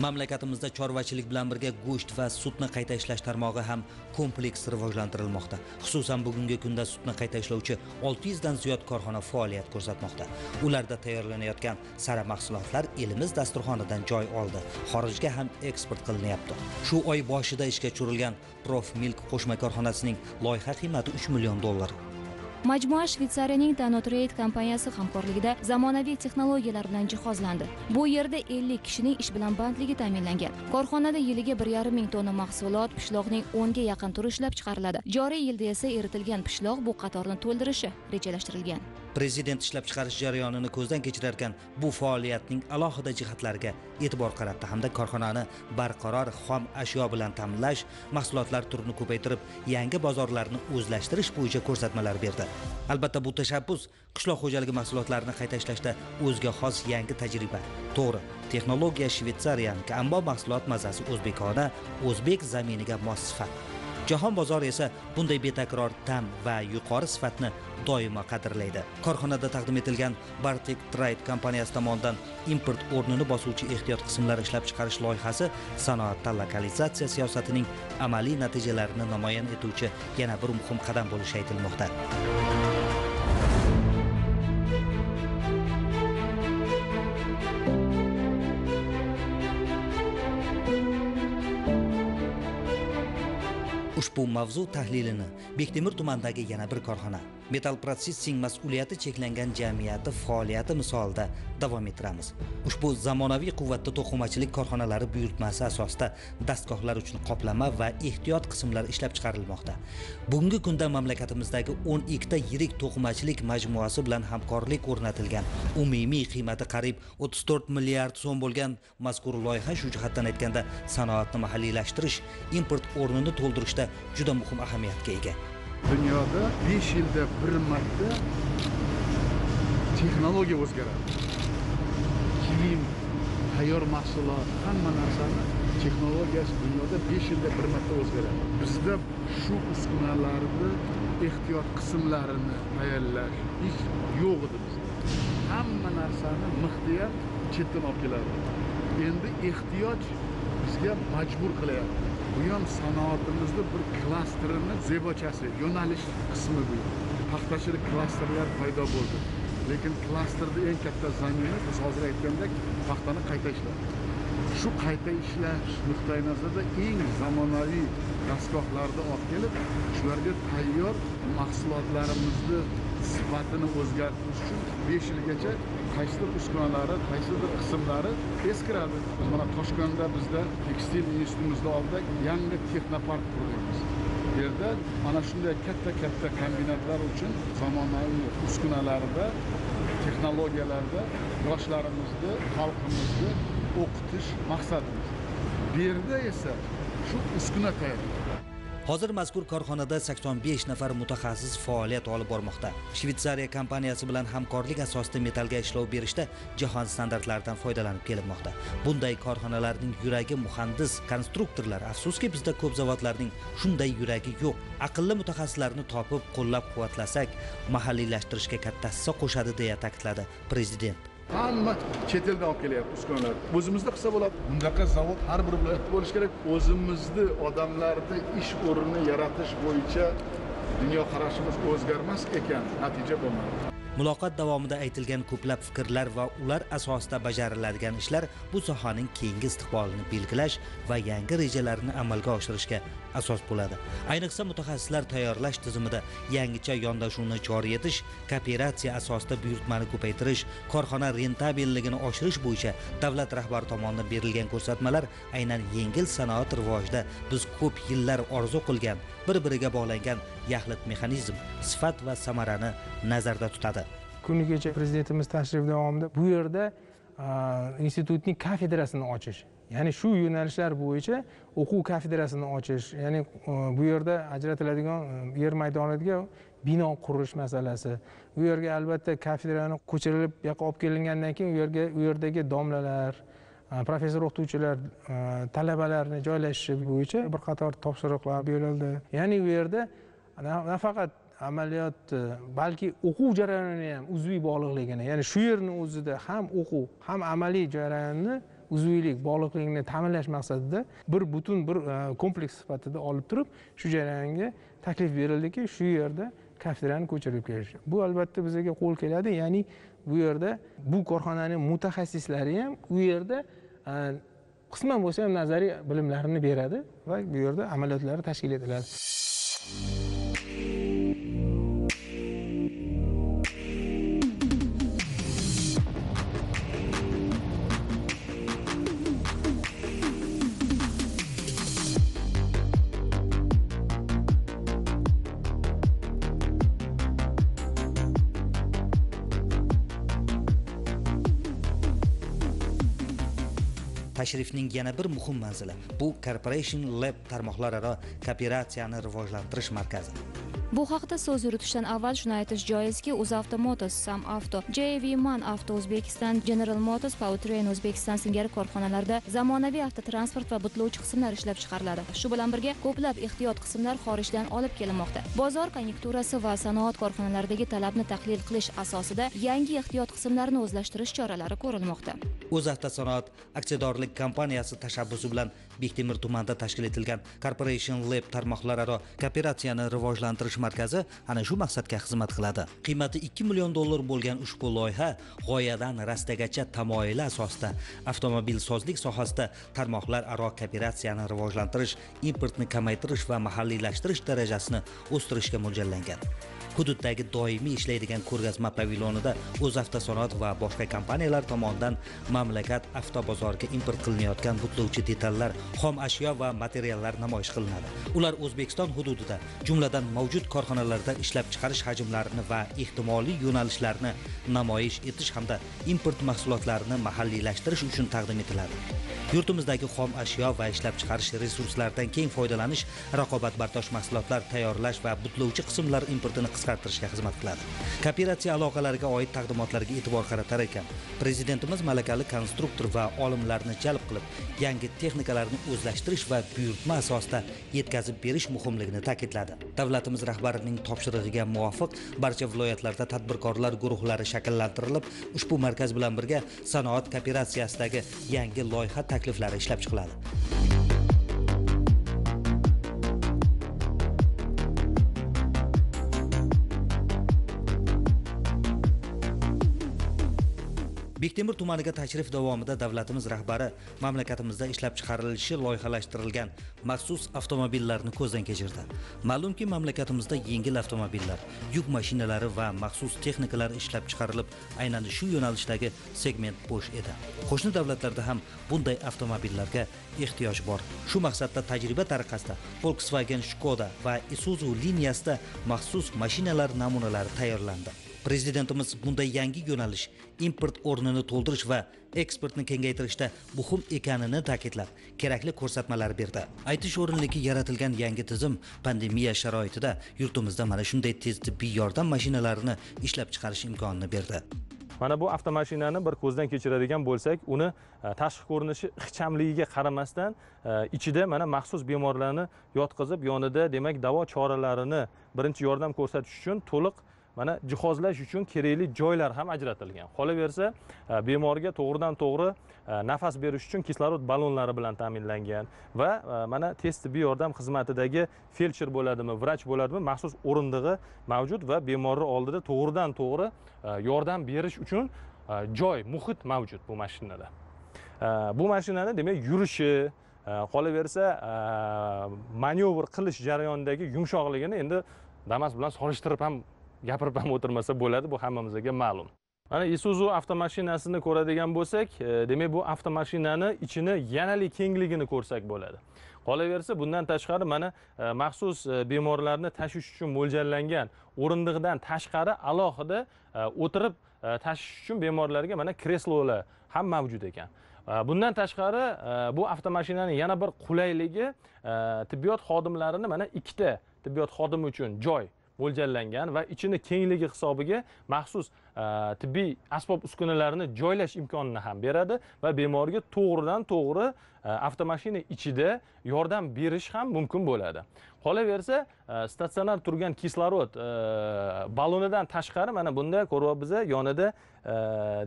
Mamlakatimizda chorvachilik bilan birga go'sht va sutni qayta ishlash tarmog'i ham kompleks rivojlantirilmoqda. Xususan bugungi kunda sutni qayta ishlovchi 600 dan ziyod korxona faoliyat ko'rsatmoqda. Ularda tayyorlanayotgan sara mahsulotlar elimiz dasturxonidan joy oldi. Xorijga ham eksport qilinyapti. Shu oy boshida ishga tushirilgan prof milk qo'shma korxonasining loyiha qiymati 3 million dollar. Majmua shvetsariyaning tanotrade kompaniyasi hamkorligida zamonaviy texnologiyalar bilan jihozlandi. Bu yerda 50 kishining ish bilan bandligi ta'minlangan. Korxonada yiliga 1,5 ming tonna mahsulot pishloqning o'nga yaqin turi ishlab chiqariladi. Joriy yilda esa eritilgan pishloq bu qatorni to'ldirishi rejalashtirilgan. Prezident ishlab chiqarish jarayonini ko'zdan kechirarkan bu faoliyatning alohida jihatlariga e'tibor qaratdi hamda korxonani barqaror xom ashyo bilan ta'minlash mahsulotlar turini ko'paytirib yangi bozorlarni o'zlashtirish bo'yicha ko'rsatmalar berdi. Albatta bu tashabbus qishloq xo'jaligi mahsulotlarini qayta ishlashda o'ziga xos yangi tajriba. To'g'ri texnologiya shvetsariyaniki ammo mahsulot mazasi o'zbekona o'zbek zaminiga mos sifat. Jahon bozori esa bunday betakror ta'm va yuqori sifatni doimo qadrlaydi. Korxonada taqdim etilgan bartek trade kompaniyasi tomonidan import o'rnini bosuvchi ehtiyot qismlar ishlab chiqarish loyihasi sanoatda lokalizatsiya siyosatining amaliy natijalarini namoyon etuvchi yana bir muhim qadam bo'lishi aytilmoqda. Ushbu mavzu tahlilini bektemir tumanidagi yana bir korxona. Metal protsessing mas'uliyati cheklangan jamiyati faoliyati misolida davom ettiramiz. Ushbu zamonaviy quvvatli to'qimachilik korxonalari buyurtmasi asosida dastgohlar uchun qoplama va ehtiyot qismlar ishlab chiqarilmoqda. Bugungi kunda mamlakatimizdagi 12 ta yirik to'qimachilik majmuasi bilan hamkorlik o'rnatilgan. Umumiy qiymati qariyb 34 milliard so'm bo'lgan mazkur loyiha shu jihatdan aytganda sanoatni mahalliylashtirish import o'rnini to'ldirishda juda muhim ahamiyatga ega. Dunyoda 5 yilda bir marta texnologiya o'zgaradi. Kiyim tayyor mahsulot hamma narsani texnologiyasi dunyoda 5 yilda bir marta o'zgaradi. Bizda shu uskunalarni ehtiyot qismlarini tayyorlash ish yo'q edi bizda. Hamma narsani mixni ham chetdan olib keladi. Endi ehtiyoj bizga majbur qilyapti. Bu ham sanoatimizni bir klasterini zebochasi yo'nalish qismi bu paxtachilik klasterlar paydo bo'ldi. Lekin klasterni eng katta zamini biz hozir aytgandek paxtani qayta ishlash shu qayta ishlash nuqtai nazaridan eng zamonaviy dastgohlarni olib kelib shularga tayyor mahsulotlarimizni sifatini o'zgartirish uchun besh yilgacha qaysidir uskunalari qaysidir qismlari eskiradi. Biz mana toshkentda bizda tekstil institutimizni oldida yangi texnopark qurganmiz bu yerda mana shunday katta katta kombinatlar uchun zamonaviy uskunalarda texnologiyalarda yoshlarimizni xalqimizni o'qitish maqsadimiz. Bu yerda esa shu uskuna tayyorlaymiz. Hozir mazkur korxonada 85 nafar mutaxassis faoliyat olib bormoqda. Shvetsariya kompaniyasi bilan hamkorlik asosida metalga ishlov berishda jahon standartlaridan foydalanib kelinmoqda. Bunday korxonalarning yuragi muhandis konstruktorlar afsuski bizda ko'p zavodlarning shunday yuragi yo'q. Aqlli mutaxassislarni topib qo'llab quvvatlasak mahalliylashtirishga katta hissa qo'shadi deya ta'kidladi prezident. Hamma chet eldan olib kelyapti uskunalar. O'zimizda qilsa bo'ladi. Bunaqa zavod har bir viloyatda bo'lishi kerak. O'zimizni odamlarni ish o'rnini yaratish bo'yicha dunyoqarashimiz o'zgarmas ekan natija bo'lmadi. Muloqot davomida aytilgan ko'plab fikrlar va ular asosida bajariladigan ishlar bu sohaning keyingi istiqbolini belgilash va yangi rejalarni amalga oshirishga asos bo'ladi. Ayniqsa mutaxassislar tayyorlash tizimida yangicha yondashuvni joriy etish kooperatsiya asosida buyurtmani ko'paytirish korxona rentabelligini oshirish bo'yicha davlat rahbari tomonidan berilgan ko'rsatmalar aynan yengil sanoat rivojida biz ko'p yillar orzu qilgan bir biriga bog'langan yaxlit mexanizm sifat va samarani nazarda tutadi. Kuni kecha prezidentimiz tashrifi davomida bu yerda institutning kafedrasini ochish ya'ni shu yo'nalishlar bo'yicha o'quv kafedrasini ochish ya'ni e, bu yerda ajratiladigan e, yer maydoniga bino qurish masalasi. U yerga albatta kafedrani ko'chirilib bu yoqqa olib kelingandan keyin u yerga u yerdagi domlalar e, professor o'qituvchilar talabalarni joylashishi bo'yicha bir qator topshiriqlar berildi. Ya'ni u yerda nafaqat amaliyotni balki o'quv jarayonini ham uzviy bog'liqligini ya'ni shu yerni o'zida ham o'quv ham amaliy jarayonni uzviylik bog'liqligini ta'minlash maqsadida bir butun bir e, kompleks sifatida olib turib shu jarayonga taklif berildiki shu yerda kafedrani ko'chirib kelish bu albatta bizga qo'l keladi. Ya'ni bu yerda bu korxonaning mutaxassislari ham u yerda e, qisman bo'lsa ham nazariy bilimlarini beradi va bu yerda amaliyotlari tashkil etiladi. Tashrifning yana bir muhim manzili bu corporation lab tarmoqlararo kooperatsiyani rivojlantirish markazi. Bu haqda so'z yuritishdan avval shuni aytish joizki uzavto motors sam avto jv man avto o'zbekiston general motors powertrain o'zbekiston singari korxonalarda zamonaviy avtotransport va butlovchi qismlar ishlab chiqariladi. Shu bilan birga ko'plab ehtiyot qismlar xorijdan olib kelinmoqda. Bozor konyekturasi va sanoat korxonalaridagi talabni tahlil qilish asosida yangi ehtiyot qismlarni o'zlashtirish choralari ko'rilmoqda. O'zavtosanoat aksiyadorlik kompaniyasi tashabbusi bilan bektemir tumanida tashkil etilgan corporation lab tarmoqlararo kooperatsiyani rivojlantirish markazi ana shu maqsadga xizmat qiladi. Qiymati 2 million dollar bo'lgan ushbu loyiha g'oyadan rastagacha tamoyili asosida avtomobilsozlik sohasida tarmoqlararo kooperatsiyani rivojlantirish importni kamaytirish va mahalliylashtirish darajasini o'stirishga mo'ljallangan. Hududdagi doimiy ishlaydigan ko'rgazma pavilyonida o'zavtosanoat va boshqa kompaniyalar tomonidan mamlakat avtobozoriga import qilinayotgan butlovchi detallar xom ashyo va materiallar namoyish qilinadi. Ular o'zbekiston hududida jumladan mavjud korxonalarda ishlab chiqarish hajmlarini va ehtimoliy yo'nalishlarni namoyish etish hamda import mahsulotlarini mahalliylashtirish uchun taqdim etiladi. Yurtimizdagi xom ashyo va ishlab chiqarish resurslaridan keng foydalanish raqobatbardosh mahsulotlar tayyorlash va butlovchi qismlar importini qisqartirishga xizmat qiladi. Kooperatsiya aloqalariga oid taqdimotlarga e'tibor qaratar ekan. Prezidentimiz malakali konstruktor va olimlarni jalb qilib yangi texnikalarni o'zlashtirish va buyurtma asosida yetkazib berish muhimligini ta'kidladi. Davlatimiz rahbarining topshirig'iga muvofiq barcha viloyatlarda tadbirkorlar guruhlari shakllantirilib ushbu markaz bilan birga sanoat kooperatsiyasidagi yangi loyiha takliflari ishlab chiqiladi. Bektemir tumaniga tashrif davomida davlatimiz rahbari mamlakatimizda ishlab chiqarilishi loyihalashtirilgan maxsus avtomobillarni ko'zdan kechirdi. Ma'lumki mamlakatimizda yengil avtomobillar yuk mashinalari va maxsus texnikalar ishlab chiqarilib aynan shu yo'nalishdagi segment bo'sh edi. Qo'shni davlatlarda ham bunday avtomobillarga ehtiyoj bor. Shu maqsadda tajriba tariqasida volkswagen skoda va isuzu liniyasida maxsus mashinalar namunalari tayyorlandi. Prezidentimiz bunday yangi yo'nalish import o'rnini to'ldirish va eksportni kengaytirishda muhim ekanini ta'kidlab kerakli ko'rsatmalar berdi. Aytish o'rinliki yaratilgan yangi tizim pandemiya sharoitida yurtimizda mana shunday tez tibbiy yordam mashinalarini ishlab chiqarish imkonini berdi. Mana bu avtomashinani bir ko'zdan kechiradigan bo'lsak uni e, tashqi ko'rinishi ixchamligiga qaramasdan e, ichida mana maxsus bemorlarni yotqizib yonida demak davo choralarini birinchi yordam ko'rsatish uchun to'liq mana jihozlash uchun kerakli joylar ham ajratilgan. Qolaversa e, bemorga to'g'ridan to'g'ri e, nafas berish uchun kislorod ballonlari bilan ta'minlangan va e, mana tez tibbiy yordam xizmatidagi feldsher bo'ladimi vrach bo'ladimi maxsus o'rindig'i mavjud va bemorni oldida to'g'ridan to'g'ri yordam berish uchun joy muhit mavjud bu mashinada. Bu mashinani demak yurishi qolaversa manyovr qilish jarayonidagi yumshoqligini endi damas bilan solishtirib ham gapirib ham o'tirmasa bo'ladi bu hammamizga ma'lum. Mana isuzu avtomashinasini ko'radigan bo'lsak e, demak bu avtomashinani ichini yanali kengligini ko'rsak bo'ladi. Qolaversa bundan tashqari mana e, maxsus e, bemorlarni tashish uchun mo'ljallangan o'rindig'idan tashqari alohida o'tirib tashish uchun bemorlarga mana kreslolar ham mavjud ekan. Bundan tashqari bu avtomashinani yana bir qulayligi tibbiyot xodimlarini mana ikkita tibbiyot xodimi uchun joy mo'ljallangan va ichini kengligi hisobiga maxsus e, tibbiy asbob uskunalarni joylash imkonini ham beradi va bemorga to'g'ridan to'g'ri e, avtomashina ichida yordam berish ham mumkin bo'ladi. Qolaversa e, statsionar turgan kislorod ballonidan tashqari mana bunda ko'ryapmiz yonida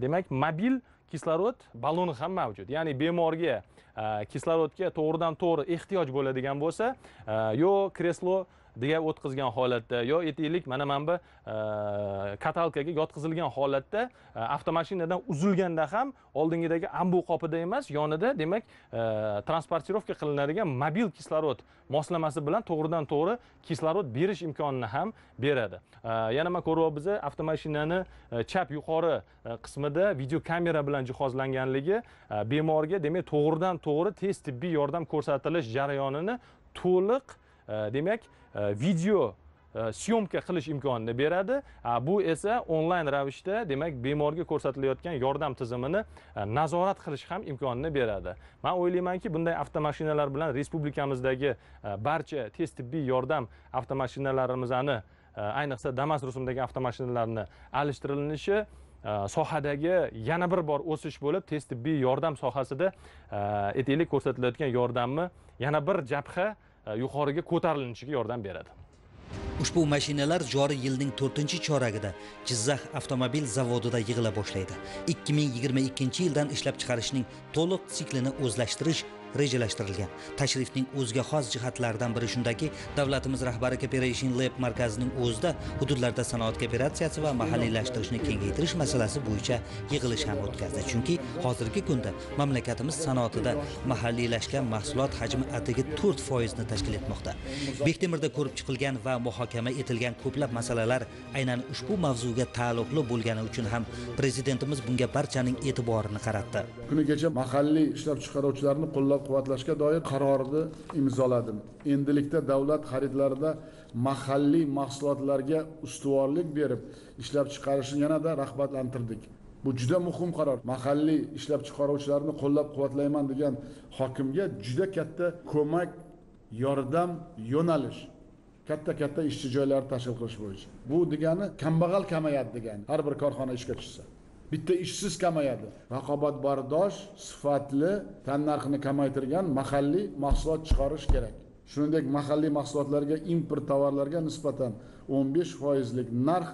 demak mobil kislorod balloni ham mavjud. Ya'ni bemorga kislorodga to'g'ridan to'g'ri ehtiyoj bo'ladigan bo'lsa yo kreslo diga o'tkazgan holatda yo aytaylik mana mana bu katalkaga yotqizilgan holatda avtomashinadan uzilganda ham oldingidagi ambu qopida emas yonida demak transportirovka qilinadigan mobil kislorod moslamasi bilan to'g'ridan to'g'ri kislorod berish imkonini ham beradi. Yana man ko'ryapmiz avtomashinani chap yuqori qismida video kamera bilan jihozlanganligi bemorga demak to'g'ridan to'g'ri tez tibbiy yordam ko'rsatilish jarayonini to'liq Э, demak э, video э, syomka qilish imkonini beradi. Bu esa onlayn ravishda demak bemorga ko'rsatilayotgan yordam tizimini e, nazorat qilish ham imkonini beradi. Man o'ylaymanki bunday avtomashinalar bilan respublikamizdagi e, barcha tez tibbiy yordam avtomashinalarimizni e, ayniqsa damas rusumdagi avtomashinalarni alishtirilishi sohadagi yana bir bor o'sish bo'lib tez tibbiy yordam sohasida aytaylik ko'rsatilayotgan yordamni yana bir jabha Э, yuqoriga ko'tarilishiga yordam beradi. Ushbu mashinalar joriy yilning to'rtinchi choragida jizzax avtomobil zavodida yig'ila boshlaydi. 2022 yildan ishlab chiqarishning to'liq siklini o'zlashtirish rejalashtirilgan. Tashrifning o'ziga xos jihatlaridan biri shundaki davlatimiz rahbari cooperation lab markazining o'zida hududlarda sanoat kooperatsiyasi va mahalliylashtirishni kengaytirish masalasi bo'yicha yig'ilish ham o'tkazdi. Chunki hozirgi kunda mamlakatimiz sanoatida mahalliylashgan mahsulot hajmi atigi to'rt foizni tashkil etmoqda. Bektemirda ko'rib chiqilgan va muhokama etilgan ko'plab masalalar aynan ushbu mavzuga taalluqli bo'lgani uchun ham prezidentimiz bunga barchaning e'tiborini qaratdi. Kuni kecha mahalliy ishlab chiqaruvchilarni qo'llab quvvatlashga doir qarorni imzoladim. Endilikda davlat xaridlarida mahalliy mahsulotlarga ustuvorlik berib ishlab chiqarishni yanada rag'batlantirdik. Bu juda muhim qaror. Mahalliy ishlab chiqaruvchilarni qo'llab quvvatlayman degan hokimga juda katta ko'mak yordam yo'nalish katta katta ishchi joylarni tashkil qilish bo'yicha. Bu degani kambag'al kamayadi degani har bir korxona ishga tushsa. Bitta ishsiz kamayadi. Raqobatbardosh sifatli tannarxini kamaytirgan mahalliy mahsulot chiqarish kerak. Shuningdek mahalliy mahsulotlarga import tovarlarga nisbatan o'n besh foizlik narx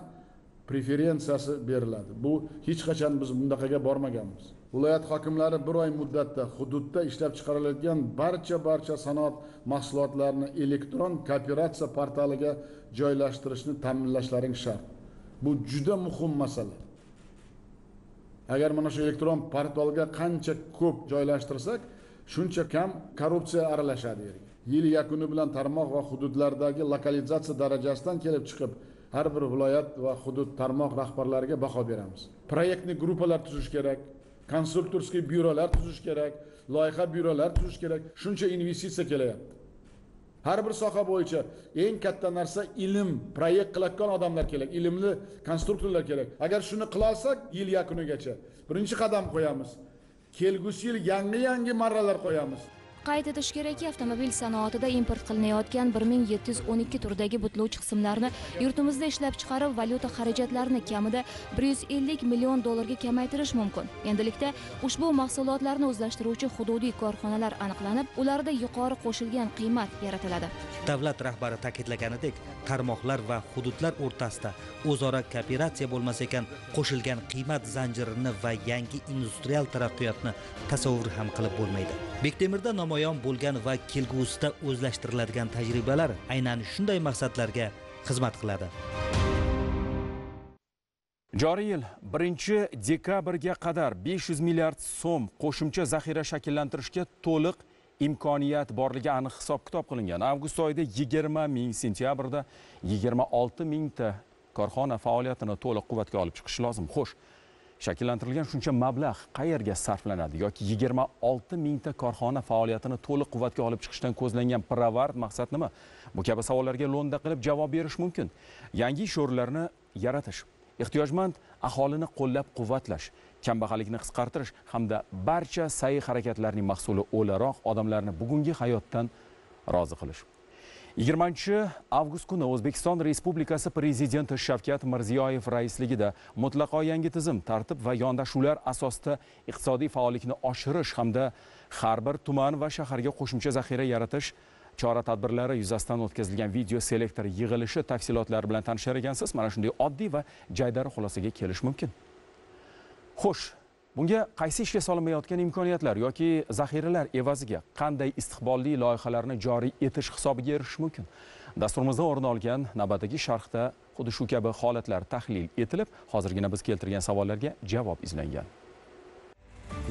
preferensiyasi beriladi. Bu hech qachon biz bundaqaga bormaganmiz. Viloyat hokimlari bir oy muddatda hududda ishlab chiqarilayotgan barcha barcha sanoat mahsulotlarini elektron kooperatsiya portaliga joylashtirishni ta'minlashlaring shart. Bu juda muhim masala. Agar mana shu elektron portalga qancha ko'p joylashtirsak shuncha kam korrupsiya aralashadi yerga yil yakuni bilan tarmoq va hududlardagi lokalizatsiya darajasidan kelib chiqib har bir viloyat va hudud tarmoq rahbarlariga baho beramiz. Proyektniy gruppalar tuzish kerak konsultorskiy byurolar tuzish kerak loyiha byurolar tuzish kerak shuncha investitsiya kelyapti. Har bir soha bo'yicha eng katta narsa ilm proyekt qilayotgan odamlar kerak ilmli konstruktorlar kerak. Agar shuni qilolsak yil yakunigacha. Birinchi qadam qo'yamiz. Kelgusi yil yangi yangi marralar qo'yamiz. Qayd etish kerakki avtomobil sanoatida import qilinayotgan 1712 turdagi butlovchi qismlarni yurtimizda ishlab chiqarib valyuta xarajatlarini kamida 150 million dollarga kamaytirish mumkin. Endilikda ushbu mahsulotlarni o'zlashtiruvchi hududiy korxonalar aniqlanib ularda yuqori qo'shilgan qiymat yaratiladi. Davlat rahbari ta'kidlaganidek tarmoqlar va hududlar o'rtasida o'zaro kooperatsiya bo'lmasa ekan qo'shilgan qiymat zanjirini va yangi industrial taraqqiyotni tasavvur ham qilib bo'lmaydi. Bektemirda namoyon bo'lgan va kelgusida o'zlashtiriladigan tajribalar aynan shunday maqsadlarga xizmat qiladi. Joriy yil 1 dekabrga qadar 500 milliard so'm qo'shimcha zaxira shakllantirishga to'liq imkoniyat borligi aniq hisob kitob qilingan. Avgust oyida 20 ming sentyabrda 26 mingta korxona faoliyatini to'liq quvvatga olib chiqishi lozim. Xo'sh shakllantirilgan shuncha mablag' qayerga sarflanadi yoki 26 mingta korxona faoliyatini to'liq quvvatga olib chiqishdan ko'zlangan pirovard maqsad nima? Bu kabi savollarga lo'nda qilib javob berish mumkin. Yangi ish o'rinlarini yaratish ehtiyojmand aholini qo'llab quvvatlash kambag'allikni qisqartirish hamda barcha sa'y harakatlarning mahsuli o'laroq odamlarni bugungi hayotdan rozi qilish. 20 avgust kuni o'zbekiston respublikasi prezidenti shavkat mirziyoyev raisligida mutlaqo yangi tizim tartib va yondashuvlar asosida iqtisodiy faollikni oshirish hamda har bir tuman va shaharga qo'shimcha zaxira yaratish chora tadbirlari yuzasidan o'tkazilgan video selektor yig'ilishi tafsilotlari bilan tanishar ekansiz. Mana shunday oddiy va jaydari xulosaga kelish mumkin. Xo'sh bunga qaysi ishga solinmayotgan imkoniyatlar yoki zaxiralar evaziga qanday istiqbolli loyihalarni joriy etish hisobiga erishish mumkin? Dasturimizda o'rin olgan navbatdagi sharhda xuddi shu kabi holatlar tahlil etilib hozirgina biz keltirgan savollarga javob izlangan.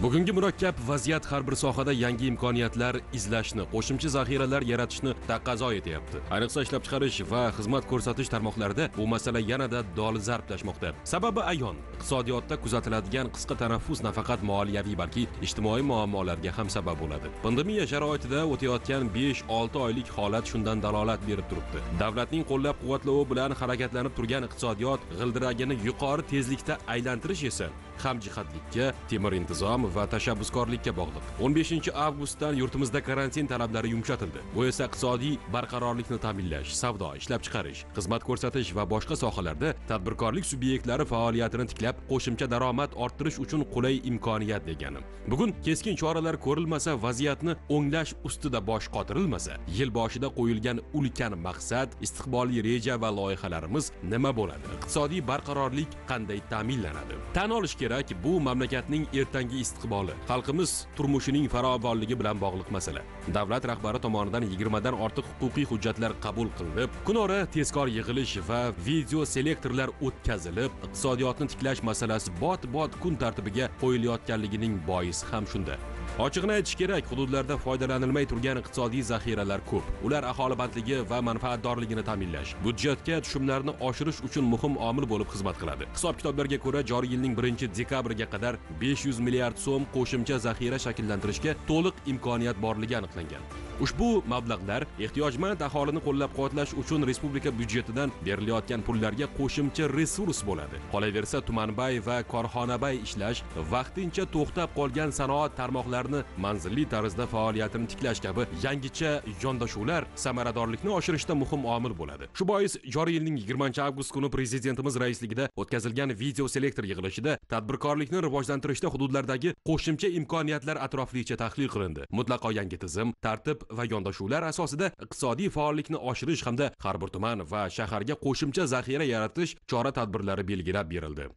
Bugungi murakkab vaziyat har bir sohada yangi imkoniyatlar izlashni qo'shimcha zaxiralar yaratishni taqozo etyapti. Ayniqsa ishlab chiqarish va xizmat ko'rsatish tarmoqlarida bu masala yanada dolzarblashmoqda sababi ayon iqtisodiyotda kuzatiladigan qisqa tanaffus nafaqat moliyaviy balki ijtimoiy muammolarga ham sabab bo'ladi. Pandemiya sharoitida o'tayotgan 5-6 oylik holat shundan dalolat berib turibdi. Davlatning qo'llab quvvatlovi bilan harakatlanib turgan iqtisodiyot g'ildiragini yuqori tezlikda aylantirish esa hamjihatlikka temir intizom va tashabbuskorlikka bog'liq. 15 avgustdan yurtimizda karantin talablari yumshatildi. Bu esa iqtisodiy barqarorlikni ta'minlash savdo ishlab chiqarish xizmat ko'rsatish va boshqa sohalarda tadbirkorlik subyektlari faoliyatini tiklab qo'shimcha daromad orttirish uchun qulay imkoniyat degani bugun keskin choralar ko'rilmasa vaziyatni o'nglash ustida bosh qotirilmasa yil boshida qo'yilgan ulkan maqsad istiqbolli reja va loyihalarimiz nima bo'ladi? Iqtisodiy barqarorlik qanday ta'minlanadi? Tan olish kerak. Kerak bu mamlakatning ertangi istiqboli. Xalqimiz turmushining farovonligi bilan bog'liq masala. Davlat rahbari tomonidan yigirmadan ortiq huquqiy hujjatlar qabul qilinib kunora tezkor yig'ilish va video selektorlar o'tkazilib iqtisodiyotni tiklash masalasi bot bot kun tartibiga qo'yilayotganligining boisi ham shunda. Ochig'ini aytish kerak hududlarda foydalanilmay turgan iqtisodiy zaxiralar ko'p. Ular aholi bandligi va manfaatdorligini ta'minlash byudjetga tushumlarni oshirish uchun muhim omil bo'lib xizmat qiladi. Hisob kitoblarga ko'ra joriy yilning 1 dekabriga qadar 500 milliard so'm qo'shimcha zaxira shakllantirishga to'liq imkoniyat borligi aniqlangan. Ushbu mablag'lar ehtiyojmand aholini qo'llab-quvvatlash uchun respublika byudjetidan berilayotgan pullarga qo'shimcha resurs bo'ladi. Qolaversa tumanbay va korxonabay ishlash vaqtincha to'xtab qolgan sanoat tarmoqlarini manzilli tarzda faoliyatini tiklash kabi yangicha yondashuvlar samaradorlikni oshirishda muhim omil bo'ladi. Shu bois joriy yilning 20 avgust kuni prezidentimiz raisligida o'tkazilgan video selektor yig'ilishida tadbirkorlikni rivojlantirishda hududlardagi qo'shimcha imkoniyatlar atroflicha tahlil qilindi. Mutlaqo yangi tizim tartib va yondashuvlar asosida iqtisodiy faollikni oshirish hamda har bir tuman va shaharga qo'shimcha zaxira yaratish chora tadbirlari belgilab berildi.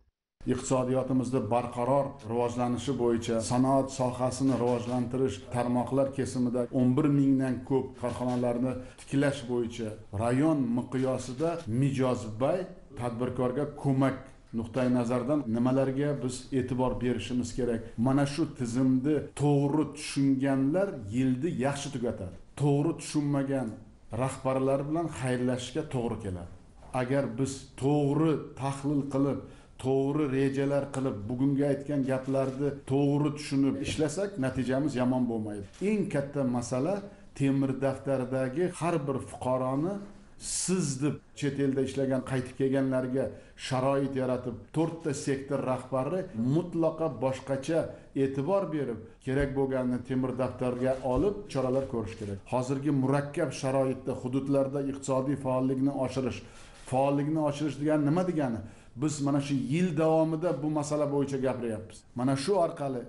Iqtisodiyotimizni barqaror rivojlanishi bo'yicha sanoat sohasini rivojlantirish tarmoqlar kesimida 11 mingdan ko'p korxonalarni tiklash bo'yicha rayon miqyosida mijozbay tadbirkorga ko'mak nuqtai nazardan nimalarga biz e'tibor berishimiz kerak? Mana shu tizimni to'g'ri tushunganlar yilni yaxshi tugatadi. To'g'ri tushunmagan rahbarlar bilan xayrlashishga to'g'ri keladi. Agar biz to'g'ri tahlil qilib to'g'ri rejalar qilib bugungi aytgan gaplarni to'g'ri tushunib ishlasak natijamiz yomon bo'lmaydi. Eng katta masala temir daftardagi har bir fuqaroni siz deb chet elda ishlagan qaytib kelganlarga sharoit yaratib to'rtta sektor rahbari mutlaqo boshqacha e'tibor berib kerak bo'lganini temir daftarga olib choralar ko'rish kerak. Hozirgi murakkab sharoitda hududlarda iqtisodiy faollikni oshirish faollikni oshirish degani nima degani? Biz mana shu yil davomida bu masala bo'yicha gapiryapmiz. Mana shu orqali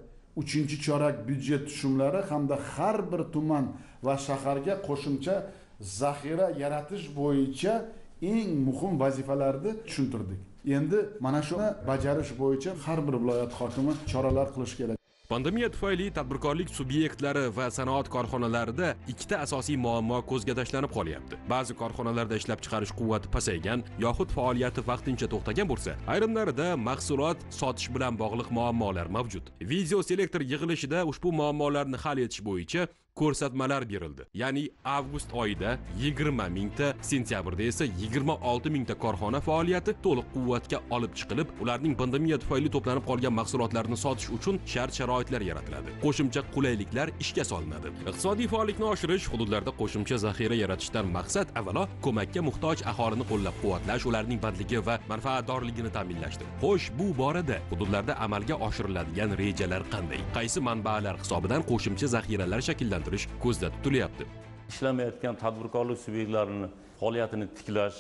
uchinchi chorak byudjet tushumlari hamda har bir tuman va shaharga qo'shimcha zaxira yaratish bo'yicha eng muhim vazifalarni tushuntirdik. Endi mana shuni bajarish bo'yicha har bir viloyat hokimi choralar qilishi kerak. Pandemiya tufayli tadbirkorlik subyektlari va sanoat korxonalarida ikkita asosiy muammo ko'zga tashlanib qolyapti. Ba'zi korxonalarda ishlab chiqarish quvvati pasaygan yoxud faoliyati vaqtincha to'xtagan bo'lsa ayrimlarida mahsulot sotish bilan bog'liq muammolar mavjud. Video selektor yig'ilishida ushbu muammolarni hal etish bo'yicha ko'rsatmalar berildi. Ya'ni avgust oyida 20 mingta sentyabrda esa 26 mingta korxona faoliyati to'liq quvvatga olib chiqilib ularning pandemiya tufayli to'planib qolgan mahsulotlarni sotish uchun shart sharoitlar yaratiladi. Qo'shimcha qulayliklar ishga solinadi. Iqtisodiy faollikni oshirish hududlarda qo'shimcha zaxira yaratishdan maqsad avvalo ko'makka muhtoj aholini qo'llab quvvatlash ularning bandligi va manfaatdorligini ta'minlashdir. Xo'sh bu borada hududlarda amalga oshiriladigan rejalar qanday? Qaysi manbalar hisobidan qo'shimcha zaxiralar rivojlantirish ko'zda tutilyapti. Ishlamayotgan tadbirkorlik subyektlarini faoliyatini tiklash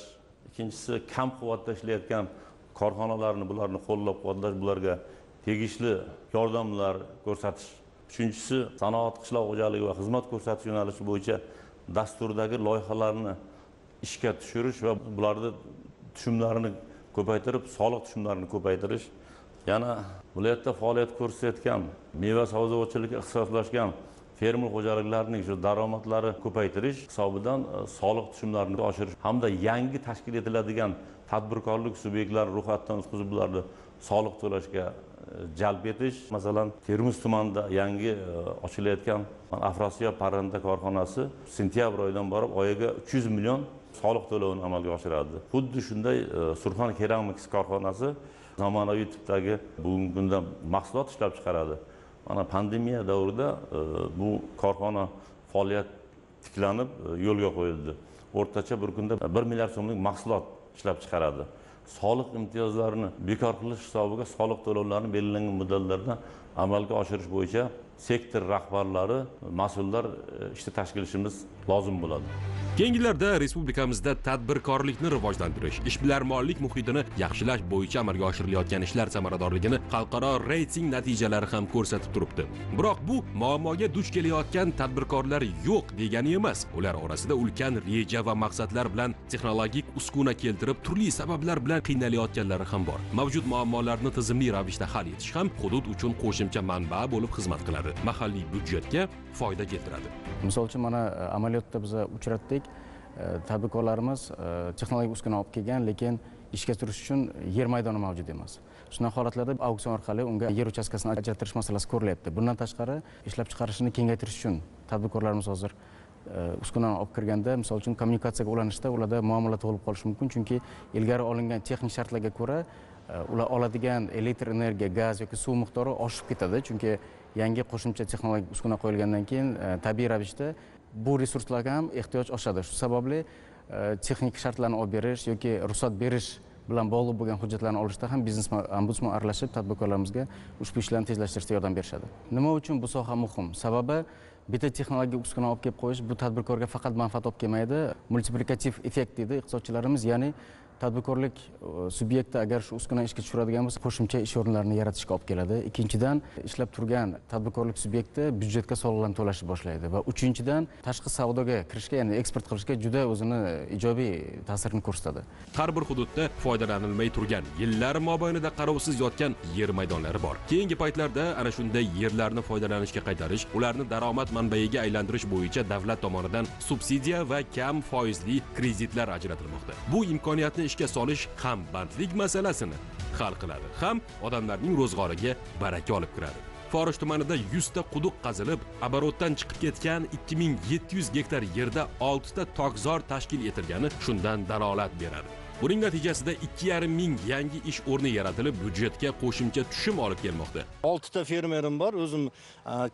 ikkinchisi kam quvvatda ishlayotgan korxonalarni bularni qo'llab quvvatlash bularga tegishli yordamlar ko'rsatish. Uchinchisi sanoat qishloq xo'jaligi va xizmat ko'rsatish yo'nalishi bo'yicha dasturdagi loyihalarni ishga tushirish va bularni tushumlarini ko'paytirib soliq tushumlarini ko'paytirish. Yana viloyatda faoliyat ko'rsatayotgan meva sabzavotchilikka ixtisoslashgan fermer xo'jaliklarining shu daromadlari ko'paytirish hisobidan e, soliq tushumlarini oshirish hamda yangi tashkil etiladigan tadbirkorlik subyektlari ro'yxatdan o'tkazib ularni soliq to'lashga e, jalb etish. Masalan termiz tumanida yangi e, ochilayotgan afrosiyob parranda korxonasi sentyabr oyidan borib oyiga uch yuz million soliq to'lovini amalga oshiradi. Xuddi shunday surxon keramiks korxonasi zamonaviy tipdagi bugungi kunda mahsulot ishlab chiqaradi. Mana pandemiya davrida e, bu korxona faoliyat tiklanib e, yo'lga qo'yildi. O'rtacha bir kunda bir milliard so'mlik mahsulot ishlab chiqaradi. Soliq imtiyozlarini bekor qilish hisobiga soliq to'lovlarini belgilangan muddatlarda amalga oshirish bo'yicha sektor rahbarlari mas'ullar e, ishni ishda tashkillashimiz lozim bo'ladi. Keyingi yillarda respublikamizda tadbirkorlikni rivojlantirish ishbilarmonlik muhitini yaxshilash bo'yicha amalga oshirilayotgan ishlar samaradorligini xalqaro reyting natijalari ham ko'rsatib turibdi. Biroq bu muammoga duch kelayotgan tadbirkorlar yo'q degani emas ular orasida ulkan reja va maqsadlar bilan texnologik uskuna keltirib turli sabablar bilan qiynalayotganlari ham bor. Mavjud muammolarni tizimli ravishda hal etish ham hudud uchun qo'shimcha manba bo'lib xizmat qiladi. Mahalliy byudjetga foyda keltiradi. Misol uchun mana e, amaliyotda biz uchratdik. E, tadbirkorlarimiz e, texnologik uskuna olib kelgan lekin ishga turish uchun yer maydoni mavjud emas. Shunaqa holatlarda auksion orqali unga yer uchastkasini ajratirish masalasi ko'rilyapti. Bundan tashqari ishlab chiqarishni kengaytirish uchun tadbirkorlarimiz hozir uskunani olib kirganda misol uchun kommunikatsiyaga ulanishda ularda muammolar tug'ilib qolishi mumkin. Chunki ilgari olingan texnik shartlarga ko'ra ular oladigan elektr energiya gaz yoki suv miqdori oshib ketadi. Chunki yangi qo'shimcha texnologik uskuna qo'yilgandan keyin e, tabiiy ravishda bu resurslarga ham ehtiyoj oshadi. Shu sababli e, texnik shartlarni olib berish yoki ruxsat berish bilan bog'liq bo'lgan hujjatlarni olishda ham biznes ombudsman aralashib tadbirkorlarimizga ushbu ishlarni tezlashtirishda yordam berishadi. Nima uchun bu soha muhim? Sababi bitta texnologik uskuna olib kelib qo'yish bu tadbirkorga faqat manfaat olib kelmaydi multiplikativ effekt deydi iqtisodchilarimiz. Ya'ni tadbirkorlik e, subyekti agar shu uskunani ishga tushiradigan bo'lsa qo'shimcha ish o'rinlarini yaratishga olib keladi. Ikkinchidan ishlab turgan tadbirkorlik subyekti byudjetga soliqlarni to'lashni boshlaydi. Va uchinchidan tashqi savdoga kirishga ya'ni eksport qilishga juda o'zini ijobiy ta'sirini ko'rsatadi. Har bir hududda foydalanilmay turgan yillar mobaynida qarovsiz yotgan yer maydonlari bor. Keyingi paytlarda ana shunday yerlarni foydalanishga qaytarish ularni daromad manbaiga aylantirish bo'yicha davlat tomonidan subsidiya va kam foizli kreditlar ajratilmoqda. Bu imkoniyatni ishga solish ham bandlik masalasini hal qiladi. Ham odamlarning ro'zg'origa baraka olib kiradi. Forish tumanida 100 ta quduq qazilib оборотdan chiqib ketgan 2700 gektar yerda 6 ta tokzor tashkil etilgani shundan dalolat beradi. Buning natijasida 2,5 ming yangi ish o'rni yaratilib byudjetga qo'shimcha tushum olib kelmoqda. Oltita fermerim bor o'zim e,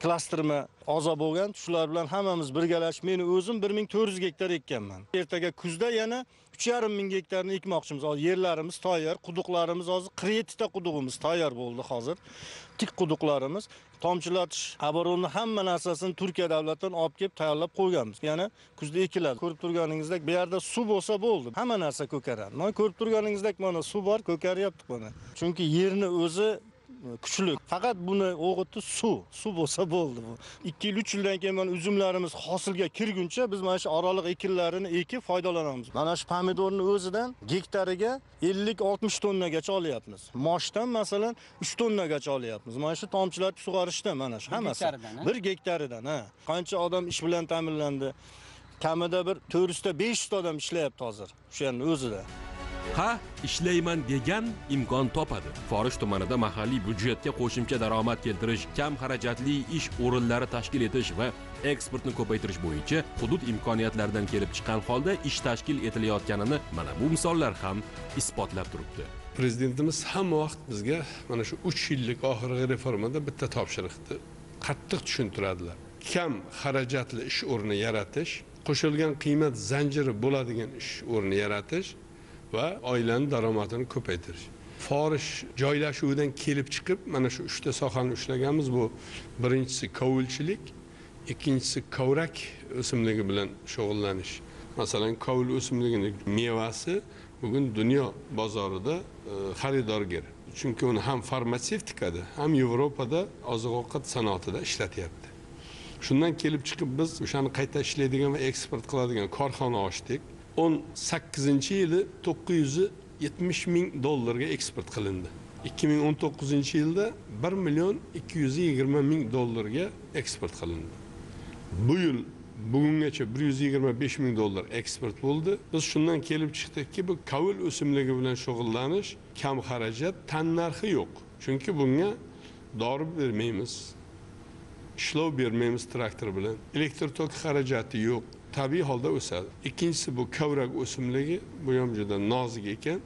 klasterimi a'zo bo'lgan. Shular bilan hammamiz birgalashib men o'zim 1400 gektar ekkanman. Ertaga kuzda yana 3,5 ming gektarni ekmoqchimiz. Hozir yerlarimiz tayyor quduqlarimiz hozir 47 ta qudug'imiz tayyor bo'ldi hozir. Tik quduqlarimiz. Tomchilatish оборотni hamma narsasini turkiya davlatidan olib kelib tayyorlab qo'yganmiz. Yana kuzda ekiladi. Ko'rib turganingizdek bu yerda suv bo'lsa bo'ldi. Hamma narsa ko'karadi. Mana ko'rib turganingizdek mana suv bor ko'karyapti mana. Chunki yerni o'zi kuchli. Faqat buni o'g'iti suv. Suv bo'lsa bo'ldi bu. Ikki yil uch yildan keyin mana uzumlarimiz hosilga kirguncha biz mana shu oraliq ekinlarini ekib foydalanamiz. Mana shu pomidorni o'zidan gektariga ellik oltmish tonnagacha olyapmiz. Moshdan masalan uch tonnagacha olyapmiz. Mana shu tomchilatib sug'orishdan mana shu hammasi. bir gektaridan ha. Qancha odam ish bilan ta'minlandi. Kamida bir to'rt yuzta besh yuzta odam ishlayapti hozir. O'sha yerni o'zida ha ishlayman degan imkon topadi. Forish tumanida mahalliy byudjetga qo'shimcha daromad keltirish kam xarajatli ish o'rinlari tashkil etish va eksportni ko'paytirish bo'yicha hudud imkoniyatlaridan kelib chiqqan holda ish tashkil etilayotganini mana bu misollar ham isbotlab turibdi. Prezidentimiz hamma vaqt bizga mana shu uch yillik oxirgi reformada bitta topshiriqni qattiq tushuntiradilar. Kam xarajatli ish o'rni yaratish qo'shilgan qiymat zanjiri bo'ladigan ish o'rni yaratish va oilani daromadini ko'paytirish. Forish joylashuvidan kelib chiqib mana shu uchta sohani ushlaganmiz. Bu birinchisi kovulchilik ikkinchisi kovrak o'simligi bilan shug'ullanish. Masalan kovul o'simligini mevasi bugun dunyo bozorida e, xaridorgir. Chunki uni ham farmatsevtikada ham yevropada oziq ovqat sanoatida ishlatyapti. Shundan kelib chiqib biz o'shani qayta ishlaydigan va eksport qiladigan korxona ochdik. O'n sakkizinchi yili to'qqiz yuz yetmish ming dollarga eksport qilindi. ikki ming o'n to'qqizinchi yilda bir million ikki yuz yigirma ming dollarga eksport qilindi. Bu yil bugungacha bir yuz yigirma besh ming dollar eksport bo'ldi. Biz shundan kelib chiqdikki bu kavul o'simligi bilan shug'ullanish kam xarajat tannarxi yo'q. Chunki bunga dori bermaymiz ishlov bermaymiz traktor bilan. Elektr tok xarajati yo'q. Tabiiy holda o'sadi ikkinchisi bu kavrak o'simligi bu ham juda nozik ekan.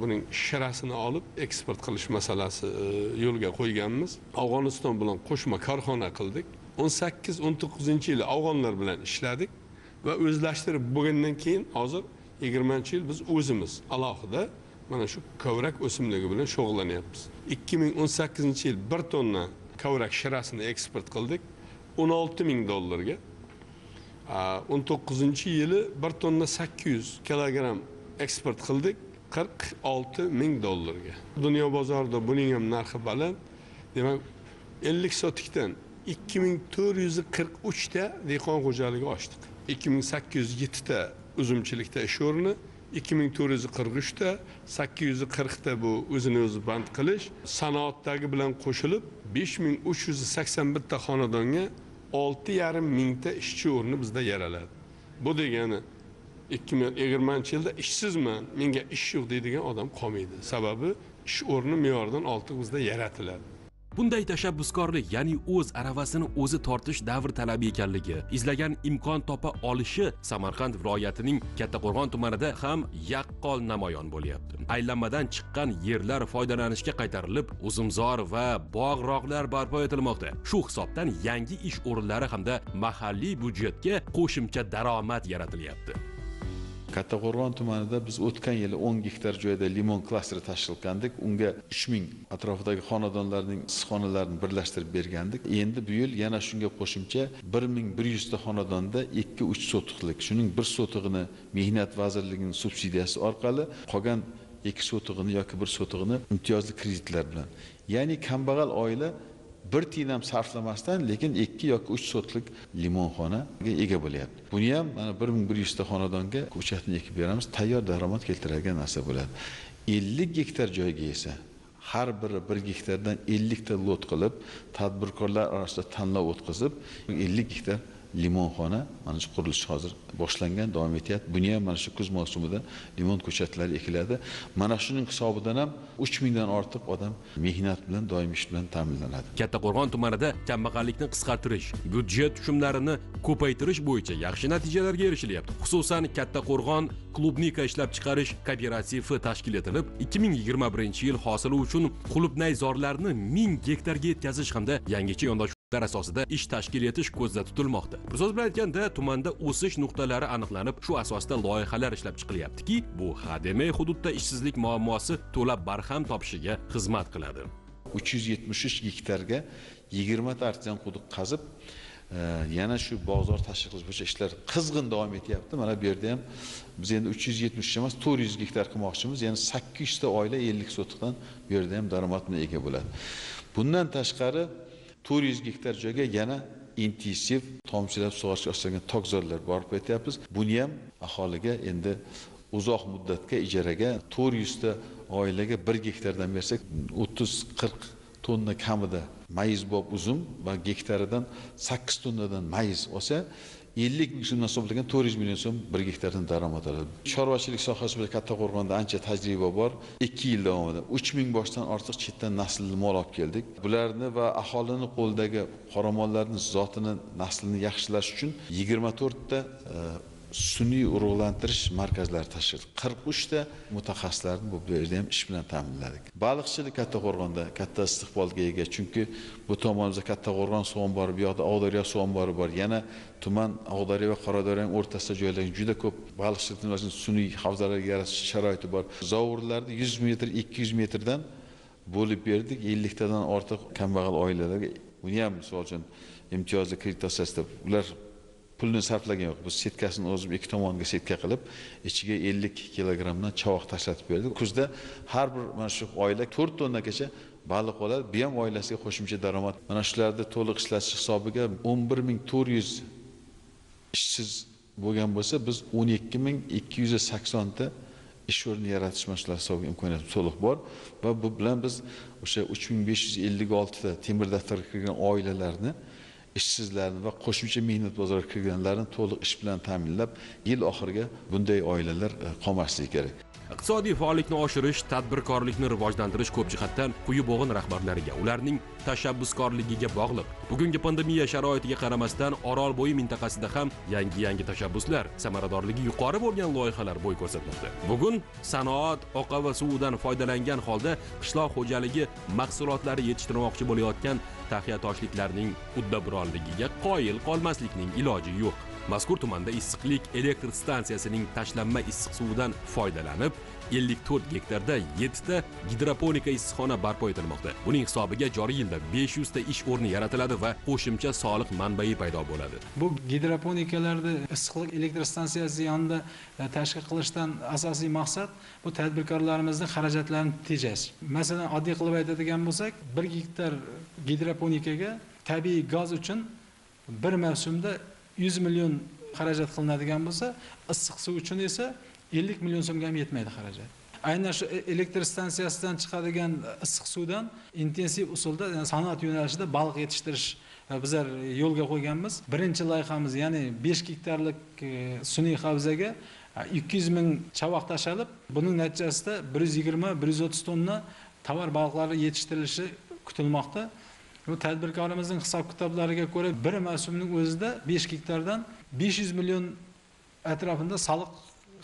Buning shirasini olib eksport qilish masalasi e, yo'lga qo'yganmiz. Afg'oniston bilan qo'shma korxona qildik. o'n sakkiz o'n to'qqizinchi yili afg'onlar bilan ishladik va o'zlashtirib bo'lgandan keyin hozir yigirmanchi yil biz o'zimiz alohida mana shu kavrak o'simligi bilan shug'ullanyapmiz. ikki ming o'n sakkizinchi yil bir tonna kavrak shirasini eksport qildik. o'n olti ming dollarga. O'n to'qqizinchi yili bir tonna sakkiz yuz kilogramm eksport qildik qirq olti ming dollarga. Dunyo bozorida buning ham narxi baland. Demak ellik sotikdan ikki ming to'rt yuz qirq uchta dehqon xo'jaligi ochdik. ikki ming sakkiz yuz yettita uzumchilikda ish o'rni ikki ming to'rt yuz qirq uchta sakkiz yuz qirqta bu o'zini o'zi band qilish sanoatdagi bilan qo'shilib besh ming uch yuz sakson bitta xonadonga olti yarim mingta ishchi o'rni bizda yaraladi bu degani ikki ming yigirmanchi yilda ishsizman menga ish yo'q deydigan odam qolmaydi. Sababi ish o'rni me'yoridan ortiq bizda yaratiladi. Bunday tashabbuskorlik ya'ni o'z aravasini o'zi tortish davr talabi ekanligi izlagan imkon topa olishi samarqand viloyatining kattaqo'rg'on tumanida ham yaqqol namoyon bo'lyapti. Aylanmadan chiqqan yerlar foydalanishga qaytarilib uzumzor va bog'roqlar barpo etilmoqda. Shu hisobdan yangi ish o'rinlari hamda mahalliy byudjetga qo'shimcha daromad yaratilyapti. Kattaqo'rg'on tumanida biz o'tgan yili o'n gektar joyda limon klasteri tashkil qilgandik unga uch ming atrofidagi xonadonlarning issiqxonalarini birlashtirib bergandik. Endi bu yil yana shunga qo'shimcha bir ming bir yuzta xonadonda ikki uch sotixlik shuning bir sotig'ini mehnat vazirligining subsidiyasi orqali qolgan ikki sotig'ini yoki bir sotig'ini imtiyozli kreditlar bilan ya'ni kambag'al oila bir tiyin ham sarflamasdan lekin ikki yoki uch sotlik limonxonaga ega bo'lyapti. Buni ham mana bir ming bir yuzta xonadonga ko'chatni ekib beramiz tayyor daromad keltiradigan narsa bo'ladi. Ellik gektar joyga esa har biri bir gektardan ellikta lot qilib tadbirkorlar orasida tanlov o'tkazib ellik gektar limonxona mana shu qurilishi hozir boshlangan davom etyapti. Buni ham mana shu kuz mavsumida limon ko'chatlari ekiladi. Mana shuning hisobidan ham uch mingdan ortiq odam mehnat bilan doimiy ish bilan ta'minlanadi. Kattaqo'rg'on tumanida kambag'allikni qisqartirish byudjet tushumlarini ko'paytirish bo'yicha yaxshi natijalarga erishilyapti. Xususan kattaqo'rg'on klubnika ishlab chiqarish kooperativi tashkil etilib 2021 yil hosili uchun qulupnayzorlarni ming gektarga yetkazish hamda yangicha hududlar asosida ish tashkil etish ko'zda tutilmoqda. Bir so'z bilan aytganda tumanda o'sish nuqtalari aniqlanib shu asosda loyihalar ishlab chiqilyaptiki bu hademay hududda ishsizlik muammosi to'la barham topishiga xizmat qiladi. Uch yuz yetmish uch gektarga yigirmata quduq qazib e, yana shu bozor tashkil qilish bo'yicha ishlar qizg'in davom etyapti. Mana bu yerda ham biz endi uch yuz yetmish uch emas to'rt yuz gektar qilmoqchimiz. Ya'ni sakkiz yuzta oila ellik sotiqdan bu yerda ham daromad ega bo'ladi. Bundan tashqari to'rt yuz gektar joyga yana intensiv tomchilab sug'orishga asoslangan tokzorlar borib ketyapmiz. Buni ham aholiga endi uzoq muddatga ijaraga to'rt yuzta oilaga bir gektardan bersak o'ttiz qirq tonna kamida mayizbob uzum va gektaridan sakkiz tonnadan mayiz olsa ellik ming so'mdan hisoblangan to'rt yuz million so'm bir gektardan daromad oladi. Chorvachilik sohasi bo'yicha kattaqo'rg'onda ancha tajriba bor. Ikki yil davomida uch ming boshdan ortiq chetdan naslli mol olib keldik. Bularni va aholini qo'lidagi qoramollarni zotini naslini yaxshilash uchun yigirma to'rtta e, sun'iy urug'lantirish markazlari tashkil qirq uchta mutaxassislarni bu yerda ham ish bilan ta'minladik. Baliqchilik kattaqo'rg'onda katta istiqbolga ega chunki bu tomonimizda kattaqo'rg'on suv ombori bu yoqda oqdaryo suv ombori bor. Yana tuman oqdaryo va qoradaryoning o'rtasida joylashgan juda ko'p baliqchilik sun'iy havzalar yaratish sharoiti bor. Zovurlarni yuz metr ikki yuz metrdan bo'lib berdik. Elliktadan ortiq kambag'al oilalarga. Buni ham misol uchun imtiyozli kredit asosida ular pulni sarflagan yo'q. Biz setkasini o'zim ikki tomoniga setka qilib ichiga ellik kilogrammdan chovoq tashlatib berdik kuzda har bir mana shu oila to'rt tonnagacha baliq oladi. Bu ham oilasiga qo'shimcha daromad. Mana shularni to'liq ishlatish hisobiga o'n bir ming to'rt yuz ishsiz bo'lgan bo'lsa biz o'n ikki ming ikki yuz saksonta ish o'rni yaratish mana shular hisobiga imkoniyatimiz to'liq bor. Va bu bilan biz o'sha uch ming besh yuz ellik oltita temir daftarga kirgan oilalarni ishsizlarni va qo'shimcha mehnat bozoriga kirganlarni to'liq ish bilan ta'minlab yil oxiriga bunday oilalar e, qolmasligi kerak. Iqtisodiy faollikni oshirish tadbirkorlikni rivojlantirish ko'p jihatdan quyi bo'g'in rahbarlariga ularning tashabbuskorligiga bog'liq. Bugungi pandemiya sharoitiga qaramasdan orolbo'yi mintaqasida ham yangi yangi tashabbuslar samaradorligi yuqori bo'lgan loyihalar bo'y ko'rsatmoqda. Bugun sanoat oqa va suvidan foydalangan holda qishloq xo'jaligi mahsulotlari yetishtirmoqchi bo'layotgan taxiatoshliklarning uddaburonligiga qoyil qolmaslikning iloji yo'q. Mazkur tumanda issiqlik elektr stansiyasining tashlanma issiq suvidan foydalanib 54 gektarda 7 ta gidroponika issiqxona barpo etilmoqda. Buning hisobiga joriy yilda 500 ta ish o'rni yaratiladi va qo'shimcha soliq manbai paydo bo'ladi. Bu gidroponikalarni issiqlik elektr stansiyasi yonida e, tashkil qilishdan asosiy maqsad bu tadbirkorlarimizni xarajatlarini tejash. Masalan oddiy qilib aytadigan bo'lsak bir gektar gidroponikaga tabiiy gaz uchun bir mavsumda 100 million xarajat qilinadigan bo'lsa issiq suv uchun esa ellik million so'mga ham yetmaydi xarajat. Aynan shu e, elektr stansiyasidan chiqadigan issiq suvdan intensiv usulda sanoat yo'nalishida baliq yetishtirish e, bizlar yo'lga qo'yganmiz. Birinchi loyihamiz ya'ni 5 gektarlik e, sun'iy havzaga e, ikki yuz ming chavoq tashalib buning natijasida bir yuz yigirma bir yuz o'ttiz tonna tovar baliqlari yetishtirilishi kutilmoqda. Bu tadbirkorimizning hisob kitoblariga ko'ra bir mavsumning o'zida besh gektardan besh yuz million atrofida soliq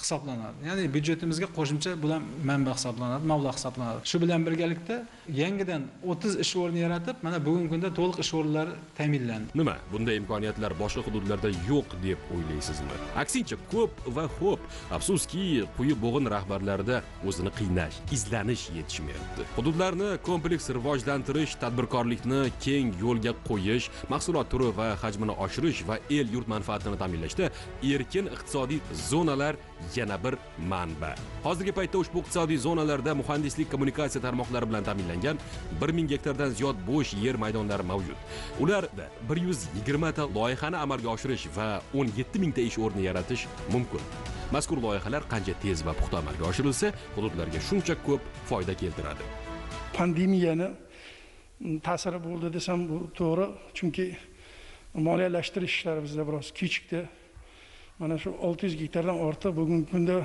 hisoblanadi. Ya'ni byudjetimizga qo'shimcha bilan manba hisoblanadi mablag' hisoblanadi. Shu bilan birgalikda yangidan o'ttiz ish o'rni yaratib mana bugungi kunda to'liq ish o'rinlari ta'minlandi. Nima? Bunday imkoniyatlar boshqa hududlarda yo'q deb o'ylaysizmi? Aksincha ko'p va xo'p. Afsuski quyi bo'g'in rahbarlarida o'zini qiynash izlanish yetishmayapti. Hududlarni kompleks rivojlantirish tadbirkorlikni keng yo'lga qo'yish mahsulot turi va hajmini oshirish va el yurt manfaatini ta'minlashda erkin iqtisodiy zonalar yana bir manba. Hozirgi paytda ushbu iqtisodiy zonalarda muhandislik kommunikatsiya tarmoqlari bilan ta'minlangan bir ming gektardan ziyod bo'sh yer maydonlari mavjud. Ularda bir yuz yigirmata loyihani amalga oshirish va o'n yetti mingta ish o'rni yaratish mumkin. Mazkur loyihalar qancha tez va puxta amalga oshirilsa hududlarga shuncha ko'p foyda keltiradi. Pandemiyani ta'siri bo'ldi desam bu to'g'ri chunki moliyalashtirish ishlari bizda biroz kechikdi mana shu olti yuz gektardan ortiq bugungi kunda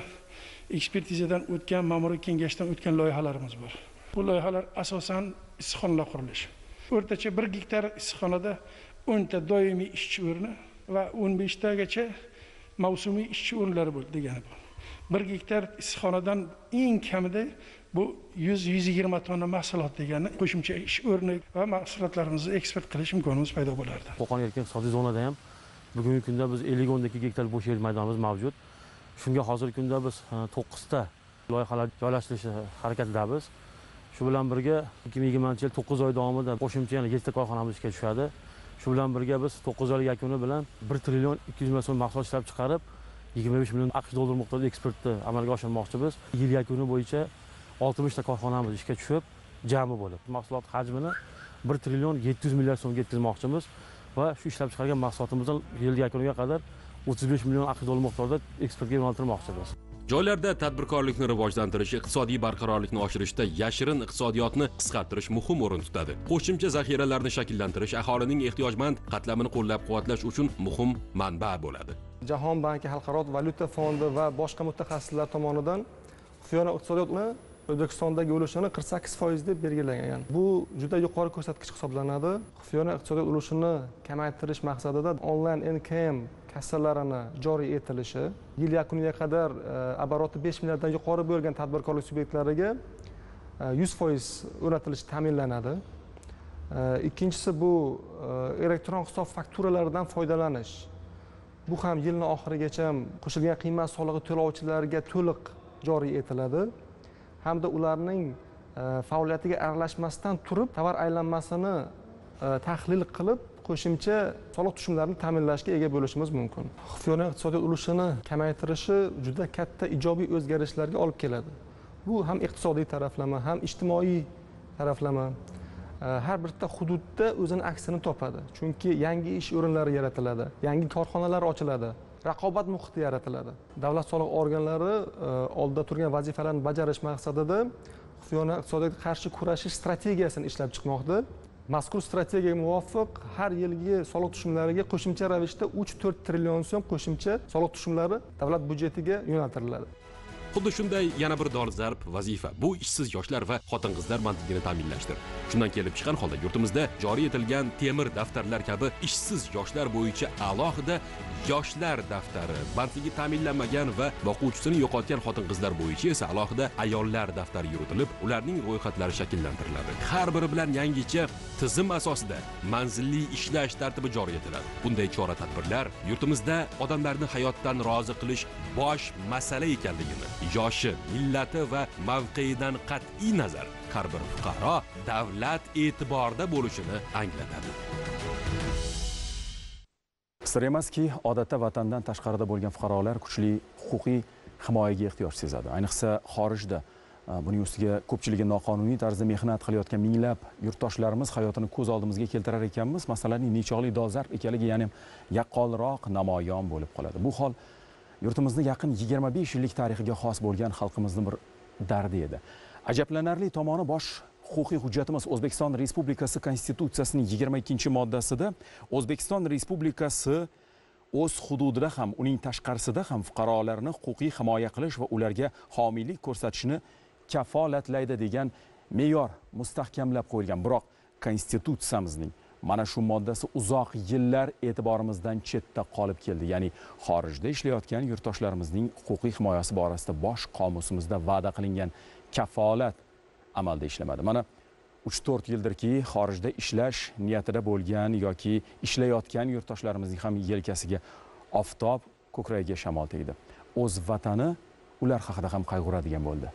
ekspertizadan o'tgan ma'muriy kengashdan o'tgan loyihalarimiz bor. Bu loyihalar asosan issiqxonalar qurilishi. O'rtacha bir gektar issiqxonada o'nta doimiy ishchi o'rni va o'n beshtagacha mavsumiy ishchi o'rinlari bo'ldi degani bu. Bir gektar issiqxonadan eng kamida bu yuz yuz yigirma tonna mahsulot degani qo'shimcha ish o'rni va mahsulotlarimizni eksport qilish imkonimiz paydo bo'lardi. Qo'qon erkin iqtisodiy zonada ham bugungi kunda biz ellik o'n ikki gektar bo'sh yer maydonimiz mavjud. Shunga hozirgi kunda biz e, to'qqizta loyihalar joylashtirish e, harakatidamiz. Shu bilan birga ikki ming yigirmanchi yil to'qqiz oy davomida qo'shimcha yana yettita korxonamiz ishga tushadi. Shu bilan birga biz to'qqiz oylik yakuni bilan bir trillion ikki yuz million so'm mahsulot ishlab chiqarib yigirma besh million aqsh dollar miqdorida eksportni amalga oshirmoqchimiz. Yil yakuni bo'yicha oltmishta korxonamiz ishga tushib jami bo'lib mahsulot hajmini bir trillion yetti yuz milliard so'mga yetkazmoqchimiz. Va shu ishlab chiqargan mahsulotimizni yil yakuniga qadar o'ttiz besh million aqsh dollar miqdorida eksportga yo'naltirmoqchimiz joylarda tadbirkorlikni rivojlantirish iqtisodiy barqarorlikni oshirishda yashirin iqtisodiyotni qisqartirish muhim o'rin tutadi. Qo'shimcha zaxiralarni shakllantirish aholining ehtiyojmand qatlamini qo'llab quvvatlash uchun muhim manba bo'ladi. Jahon banki xalqaro valyuta fondi va boshqa mutaxassislar tomonidan xufiyona iqtisodiyotni o'zbekistondagi ulushini qirq sakkiz foiz deb belgilangan bu juda yuqori ko'rsatkich hisoblanadi. Xufiyona iqtisodiyot ulushini kamaytirish maqsadida onlayn nkm kassalarini joriy etilishi yil yakuniga qadar e, обороти besh milliarddan yuqori bo'lgan tadbirkorlik subyektlariga e, yuz foiz o'rnatilishi ta'minlanadi. E, ikkinchisi bu e, elektron hisob fakturalaridan foydalanish. Bu ham yilni oxirigacha qo'shilgan qiymat solig'i to'lovchilariga to'liq joriy etiladi. Hamda ularning e, faoliyatiga aralashmasdan turib tovar aylanmasini e, tahlil qilib qo'shimcha soliq tushumlarini ta'minlashga ega bo'lishimiz mumkin. Xufiyona iqtisodiyot ulushini kamaytirishi juda katta ijobiy o'zgarishlarga olib keladi. Bu ham iqtisodiy taraflama ham ijtimoiy taraflama. E, har bitta hududda o'zini aksini topadi. Chunki yangi ish o'rinlari yaratiladi yangi korxonalar ochiladi. Raqobat muhiti yaratiladi. Davlat soliq organlari e, oldida turgan vazifalarni bajarish maqsadida xufiyona iqtisodiyotga qarshi kurashish strategiyasini ishlab chiqmoqda. Mazkur strategiyaga muvofiq har yilgi soliq tushumlariga qo'shimcha ravishda uch to'rt trillion so'm qo'shimcha soliq tushumlari davlat byudjetiga yo'naltiriladi. Xuddi shunday yana bir dolzarb vazifa. Bu ishsiz yoshlar va xotin qizlar bandligini ta'minlashdir. Shundan kelib chiqqan holda yurtimizda joriy etilgan temir daftarlar kabi ishsiz yoshlar bo'yicha alohida yoshlar daftari bandligi ta'minlanmagan va boquvchisini yo'qotgan xotin qizlar bo'yicha esa alohida ayollar daftari yuritilib ularning ro'yxatlari shakllantiriladi. Har biri bilan yangicha tizim asosida manzilli ishlash tartibi joriy etiladi. Bunday chora tadbirlar yurtimizda odamlarni hayotdan rozi qilish bosh masala ekanligini yoshi millati va mavqeidan qat'iy nazar. Har bir fuqaro davlat e'tiborida bo'lishini anglatadi. Sir emaski odatda vatandan tashqarida bo'lgan fuqarolar kuchli huquqiy himoyaga ehtiyoj sezadi. Ayniqsa xorijda buning ustiga ko'pchiligi noqonuniy tarzda mehnat qilayotgan minglab yurtdoshlarimiz hayotini ko'z oldimizga keltirar ekanmiz. Masalaning nechog'lik dolzarb ekanligi yana yaqqolroq namoyon bo'lib qoladi. Bu hol yurtimizni yaqin 25 yillik tarixiga xos bo'lgan xalqimizni bir dardi edi. Ajablanarli tomoni bosh huquqiy hujjatimiz o'zbekiston respublikasi konstitutsiyasining 22 moddasida. O'zbekiston respublikasi o'z hududida ham uning tashqarisida ham fuqarolarni huquqiy himoya qilish va ularga homiylik ko'rsatishni kafolatlaydi degan me'yor mustahkamlab qo'yilgan. Biroq konstitutsiyamizning mana shu moddasi uzoq yillar e'tiborimizdan chetda qolib keldi. Ya'ni xorijda ishlayotgan yurtdoshlarimizning huquqiy himoyasi borasida bosh qomusimizda va'da qilingan kafolat amalda ishlamadi. Mana uch to'rt yildirki xorijda ishlash niyatida bo'lgan yoki ishlayotgan yurtdoshlarimizning ham yelkasiga oftob ko'kragiga shamol tegdi. O'z vatani ular haqida ham qayg'uradigan bo'ldi.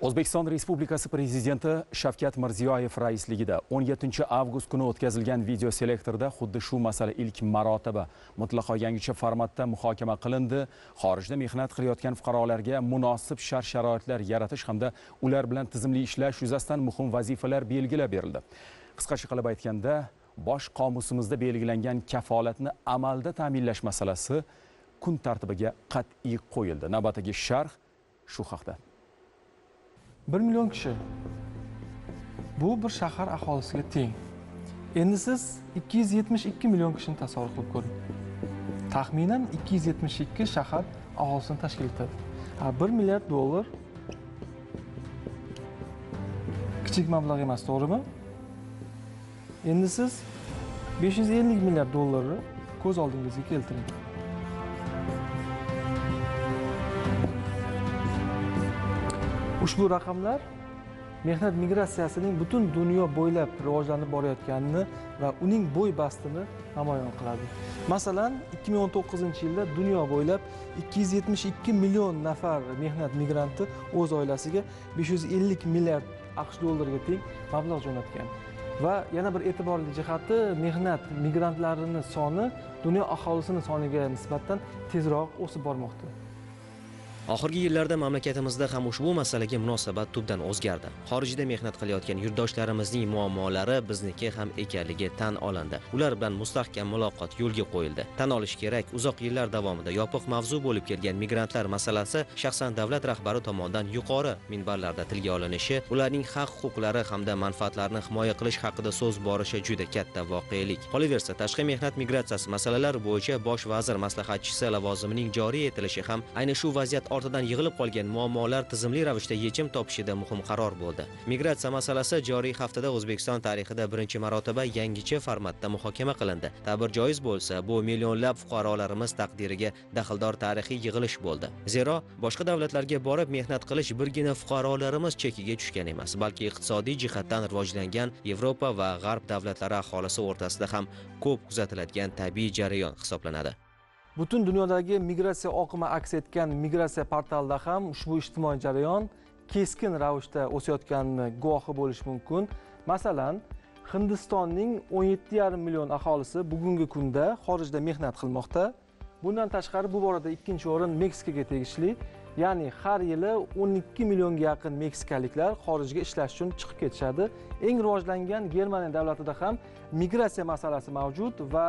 O'zbekiston respublikasi prezidenti shavkat mirziyoyev raisligida 17 avgust kuni o'tkazilgan video selektorda xuddi shu masala ilk marotaba. Mutlaqo yangicha formatda muhokama qilindi. Xorijda mehnat qilayotgan fuqarolarga munosib shart sharoitlar yaratish hamda ular bilan tizimli ishlash yuzasidan muhim vazifalar belgilab berildi. Qisqacha qilib aytganda bosh qomusimizda belgilangan kafolatni amalda ta'minlash masalasi kun tartibiga qat'iy qo'yildi. Navbatdagi sharh shu haqda. 1 million kishi. Bu bir shahar aholisiga teng. Endi siz ikki yuz yetmish ikki million kishini tasavvur qilib ko'ring. Taxminan ikki yuz yetmish ikki shahar aholisini tashkil etadi. 1 milliard dollar kichik mablag' emas to'g'rimi? Endi siz besh yuz ellik milliard dollarni ko'z oldingizga keltiring. Ushbu raqamlar mehnat migratsiyasining butun dunyo bo'ylab rivojlanib borayotganini va uning bo'y bastini namoyon qiladi. Masalan 2019 yilda dunyo bo'ylab 272 million nafar mehnat migranti o'z oilasiga 550 milliard aqsh dollariga teng mablag' jo'natgan va yana bir e'tiborli jihati mehnat migrantlarini soni dunyo aholisini soniga nisbatan tezroq o'sib bormoqda. Oxirgi yillarda mamlakatimizda ham ushbu masalaga munosabat tubdan o'zgardi. Xorijda mehnat qilayotgan yurtdoshlarimizning muammolari bizniki ham ekanligi tan olindi. Ular bilan mustahkam muloqot yo'lga qo'yildi. Tan olish kerak uzoq yillar davomida yopiq mavzu bo'lib kelgan migrantlar masalasi shaxsan davlat rahbari tomonidan yuqori minbarlarda tilga olinishi ularning haq huquqlari hamda manfaatlarini himoya qilish haqida so'z borishi juda katta voqelik. Qolaversa tashqi mehnat migratsiyasi masalalari bo'yicha bosh vazir maslahatchisi lavozimining joriy etilishi ham ayni shu vaziyat ortidan yig'ilib qolgan muammolar tizimli ravishda yechim topishida muhim qaror bo'ldi. Migratsiya masalasi joriy haftada o'zbekiston tarixida birinchi marotaba yangicha formatda muhokama qilindi. Ta'bir joiz bo'lsa bu millionlab fuqarolarimiz taqdiriga daxldor tarixiy yig'ilish bo'ldi. Zero boshqa davlatlarga borib mehnat qilish birgina fuqarolarimiz chekiga tushgan emas balki iqtisodiy jihatdan rivojlangan yevropa va g'arb davlatlari aholisi o'rtasida ham ko'p kuzatiladigan tabiiy jarayon hisoblanadi. Butun dunyodagi migratsiya oqimi aks etgan migratsiya portalida ham ushbu ijtimoiy jarayon keskin ravishda o'sayotganini guvohi bo'lish mumkin. Masalan hindistonning o'n yetti yarim million aholisi bugungi kunda xorijda mehnat qilmoqda. Bundan tashqari bu borada ikkinchi o'rin meksikaga tegishli. Ya'ni har yili o'n ikki millionga yaqin meksikaliklar xorijga ishlash uchun chiqib ketishadi. Eng rivojlangan germaniya davlatida ham migratsiya masalasi mavjud va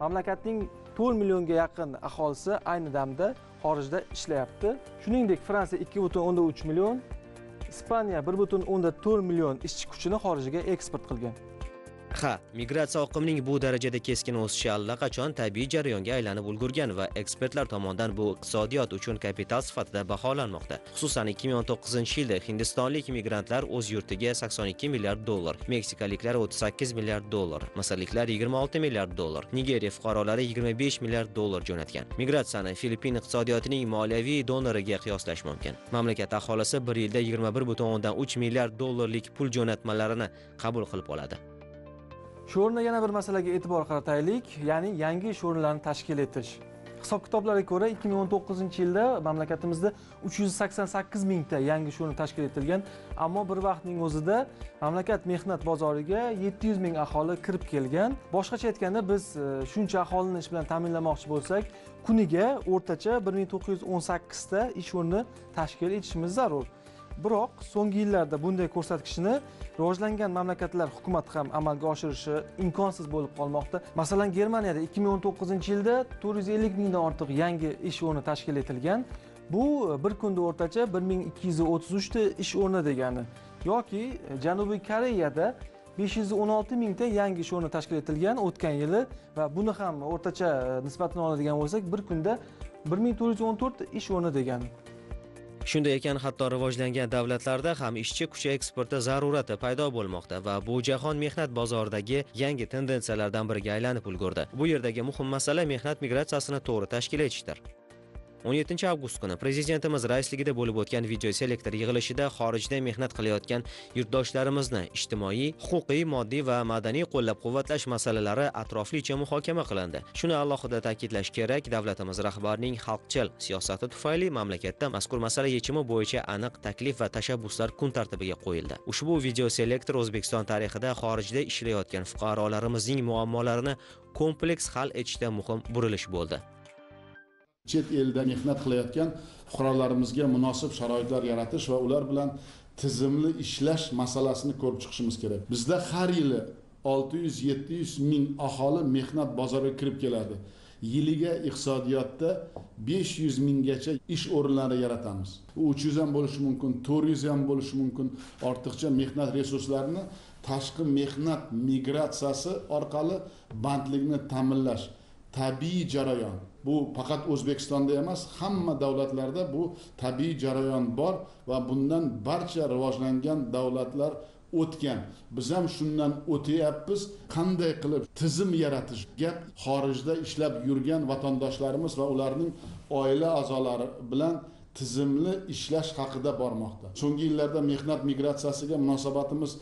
mamlakatning to'rt millionga yaqin aholisi ayni damda xorijda ishlayapti. Shuningdek fransiya ikki butun o'nda uch million ispaniya bir butun o'nda to'rt million ishchi kuchini xorijga eksport qilgan. Ha migratsiya oqimining bu darajada keskin o'sishi allaqachon tabiiy jarayonga aylanib ulgurgan va ekspertlar tomonidan bu iqtisodiyot uchun kapital sifatida baholanmoqda. Xususan 2019 yilda hindistonlik migrantlar o'z yurtiga 82 milliard dollar meksikaliklar 38 milliard dollar misrliklar 26 milliard dollar nigeriya fuqarolari 25 milliard dollar jo'natgan. Migratsiyani filippin iqtisodiyotining moliyaviy donoriga qiyoslash mumkin. Mamlakat aholisi bir yilda 21,3 milliard dollarlik pul jo'natmalarini qabul qilib oladi. Shu o'rinda yana bir masalaga e'tibor qarataylik ya'ni yangi ish o'rinlarini tashkil etish. Hisob kitoblarga ko'ra 2019 yilda mamlakatimizda 388 mingta yangi ish o'rni tashkil etilgan. Ammo bir vaqtning o'zida mamlakat mehnat bozoriga 700 ming aholi kirib kelgan. Boshqacha aytganda biz e, shuncha aholini ish bilan ta'minlamoqchi bo'lsak kuniga o'rtacha 1918 ta ish o'rni tashkil etishimiz zarur. Biroq so'nggi yillarda bunday ko'rsatkichni rivojlangan mamlakatlar hukumati ham amalga oshirishi imkonsiz bo'lib qolmoqda. Masalan germaniyada 2019 yilda 450 mingdan ortiq yangi ish o'rni tashkil etilgan. Bu bir kunda o'rtacha 1233 ta ish o'rni degani. Yoki e, janubiy koreyada 516 mingta yangi ish o'rni tashkil etilgan o'tgan yili va buni ham o'rtacha e, nisbatini oladigan bo'lsak bir kunda 1414 ish o'rni degani. Shunday ekan hatto rivojlangan davlatlarda ham ishchi kuchi eksporti zarurati paydo bo'lmoqda va bu jahon mehnat bozoridagi yangi tendensiyalardan biriga aylanib ulgurdi. Bu yerdagi muhim masala mehnat migratsiyasini to'g'ri tashkil etishdir. 17 avgust kuni prezidentimiz raisligida bo'lib o'tgan video selektor yig'ilishida xorijda mehnat qilayotgan yurtdoshlarimizni ijtimoiy huquqiy moddiy va madaniy qo'llab-quvvatlash masalalari atroflicha muhokama qilindi. Shuni alohida ta'kidlash kerak davlatimiz rahbarining xalqchil siyosati tufayli mamlakatda mazkur masala yechimi bo'yicha aniq taklif va tashabbuslar kun tartibiga qo'yildi. Ushbu video selektor o'zbekiston tarixida xorijda ishlayotgan fuqarolarimizning muammolarini kompleks hal etishda muhim burilish bo'ldi. Chet elda mehnat qilayotgan fuqarolarimizga munosib sharoitlar yaratish va ular bilan tizimli ishlash masalasini ko'rib chiqishimiz kerak. Bizda har yili 600-700 ming aholi mehnat bozoriga kirib keladi. Yiliga iqtisodiyotda 500 minggacha ish o'rinlari yaratamiz. U 300 ham bo'lishi mumkin 400 ham bo'lishi mumkin. Ortiqcha mehnat resurslarini tashqi mehnat migratsiyasi orqali bandlikni ta'minlash tabiiy jarayon. Bu faqat o'zbekistonda emas hamma davlatlarda bu tabiiy jarayon bor va bundan barcha rivojlangan davlatlar o'tgan. Biz ham shundan o'tyapmiz. Qanday qilib tizim yaratish gap xorijda ishlab yurgan vatandoshlarimiz va ularning oila a'zolari bilan tizimli ishlash haqida bormoqda. So'nggi yillarda mehnat migratsiyasiga munosabatimiz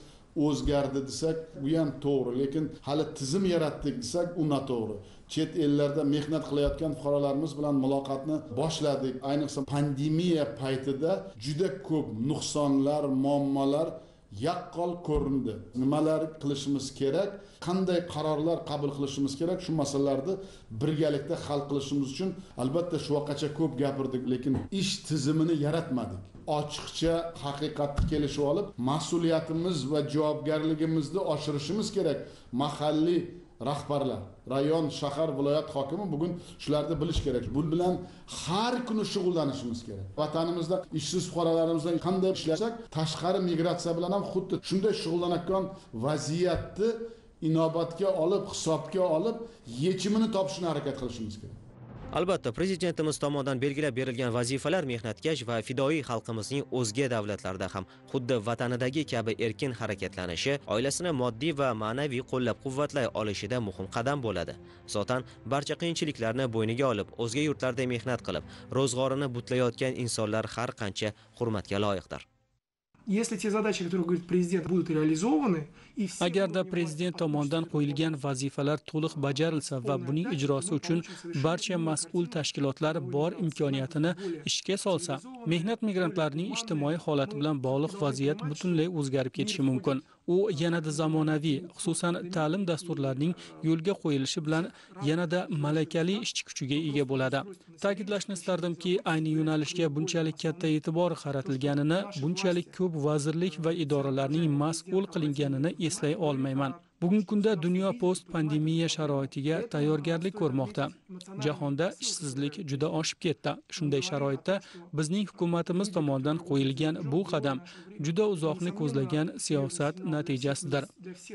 o'zgardi desak bu ham to'g'ri lekin hali tizim yaratdik desak u noto'g'ri chet ellarda mehnat qilayotgan fuqarolarimiz bilan muloqotni boshladik. Ayniqsa pandemiya paytida juda ko'p nuqsonlar muammolar yaqqol ko'rindi. Nimalar qilishimiz kerak? Qanday qarorlar qabul qilishimiz kerak? Shu masalalarni birgalikda hal qilishimiz uchun albatta shu vaqtgacha ko'p gapirdik lekin ish tizimini yaratmadik. Ochiqcha haqiqatni kelishib olib mas'uliyatimiz va javobgarligimizni oshirishimiz kerak. Mahalliy rahbarlar. Rayon shahar viloyat hokimi bugun shularni bilish kerak. Bu bilan har kuni shug'ullanishimiz kerak. Vatanimizda ishsiz fuqarolarimizdan qanday ishlasak tashqari migratsiya bilan ham xuddi shunday shug'ullanayotgan vaziyatni inobatga olib hisobga olib yechimini topishni harakat qilishimiz kerak. Albatta prezidentimiz tomonidan belgilab berilgan vazifalar mehnatkash va fidoyi xalqimizning o'zga davlatlarda ham xuddi vatanidagi kabi erkin harakatlanishi oilasini moddiy va ma'naviy qo'llab-quvvatlay olishida muhim qadam bo'ladi. Zotan barcha qiyinchiliklarni bo'yniga olib o'zga yurtlarda mehnat qilib ro'zg'orini butlayotgan insonlar har qancha hurmatga loyiqdir. Если те задачи, которые говорит президент, будут реализованы, и все agarda prezident tomonidan qo'yilgan vazifalar to'liq bajarilsa va buning ijrosi uchun barcha mas'ul tashkilotlar bor imkoniyatini ishga solsa mehnat migrantlarining ijtimoiy holati bilan bog'liq vaziyat butunlay o'zgarib ketishi mumkin u yanada zamonaviy xususan ta'lim dasturlarining yo'lga qo'yilishi bilan yanada malakali ishchi kuchiga ega bo'ladi. Ta'kidlashni istardimki ayni yo'nalishga bunchalik katta e'tibor qaratilganini bunchalik ko'p vazirlik va idoralarning mas'ul qilinganini eslay olmayman. Bugungi kunda dunyo post pandemiya sharoitiga tayyorgarlik ko'rmoqda. Jahonda ishsizlik juda oshib ketdi. Shunday sharoitda bizning hukumatimiz tomonidan qo'yilgan bu qadam juda uzoqni ko'zlagan siyosat natijasidir.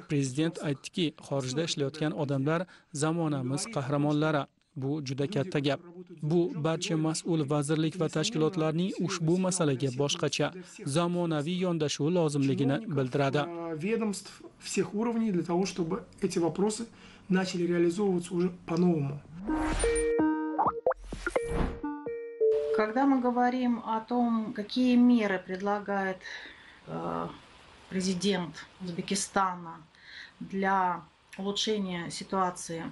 Prezident aytdiki xorijda ishlayotgan odamlar zamonamiz qahramonlari. Bu juda katta gap. bu barcha mas'ul vazirlik va tashkilotlarning ushbu masalaga boshqacha zamonaviy yondashuvi lozimligini bildiradi. ведомств всех уровней для того, чтобы эти вопросы начали реализовываться уже по-новому. Когда мы говорим о том, какие меры предлагает э, президент Узбекистана для улучшения ситуации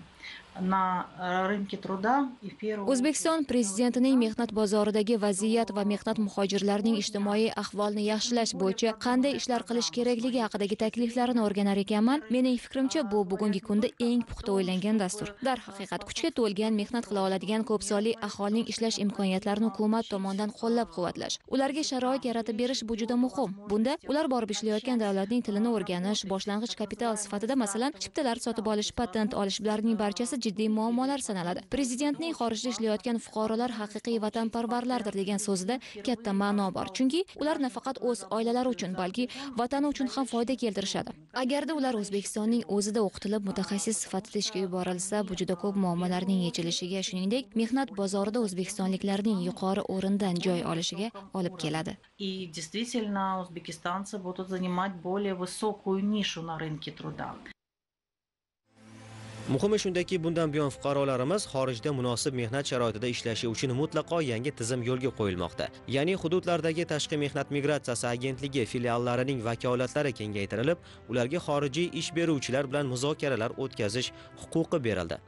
на рынке труда и в первую o'zbekiston prezidentining mehnat bozoridagi vaziyat va mehnat muhojirlarining ijtimoiy ahvolini yaxshilash bo'yicha qanday ishlar qilish kerakligi haqidagi takliflarini o'rganar ekanman. Mening fikrimcha bu bugungi kunda eng puxta o'ylangan dastur. Darhaqiqat kuchga to'lgan mehnat qila oladigan ko'p sonli aholining ishlash imkoniyatlarini hukumat tomonidan qo'llab quvvatlash ularga sharoit yaratib berish bu juda muhim. Bunda ular borib ishlayotgan davlatning tilini o'rganish boshlang'ich kapital sifatida masalan chiptalar sotib olish patent olish bularning barchasi jiddiy muammolar sanaladi. Prezidentning xorijda ishlayotgan fuqarolar haqiqiy vatanparvarlardir degan so'zida katta ma'no bor. Chunki ular nafaqat o'z oilalari uchun balki vatani uchun ham foyda keltirishadi. Agarda ular o'zbekistonning o'zida o'qitilib mutaxassis sifatida ishga yuborilsa bu juda ko'p muammolarning yechilishiga shuningdek mehnat bozorida o'zbekistonliklarning yuqori o'rindan joy olishiga olib keladi. И действительно узбекистанцы будут занимать более высокую нишу на рынке труда. Muhimi shundaki bundan buyon fuqarolarimiz xorijda munosib mehnat sharoitida ishlashi uchun mutlaqo yangi tizim yo'lga qo'yilmoqda. Ya'ni hududlardagi tashqi mehnat migratsiyasi agentligi filiallarining vakolatlari kengaytirilib ularga xorijiy ish beruvchilar bilan muzokaralar o'tkazish huquqi berildi.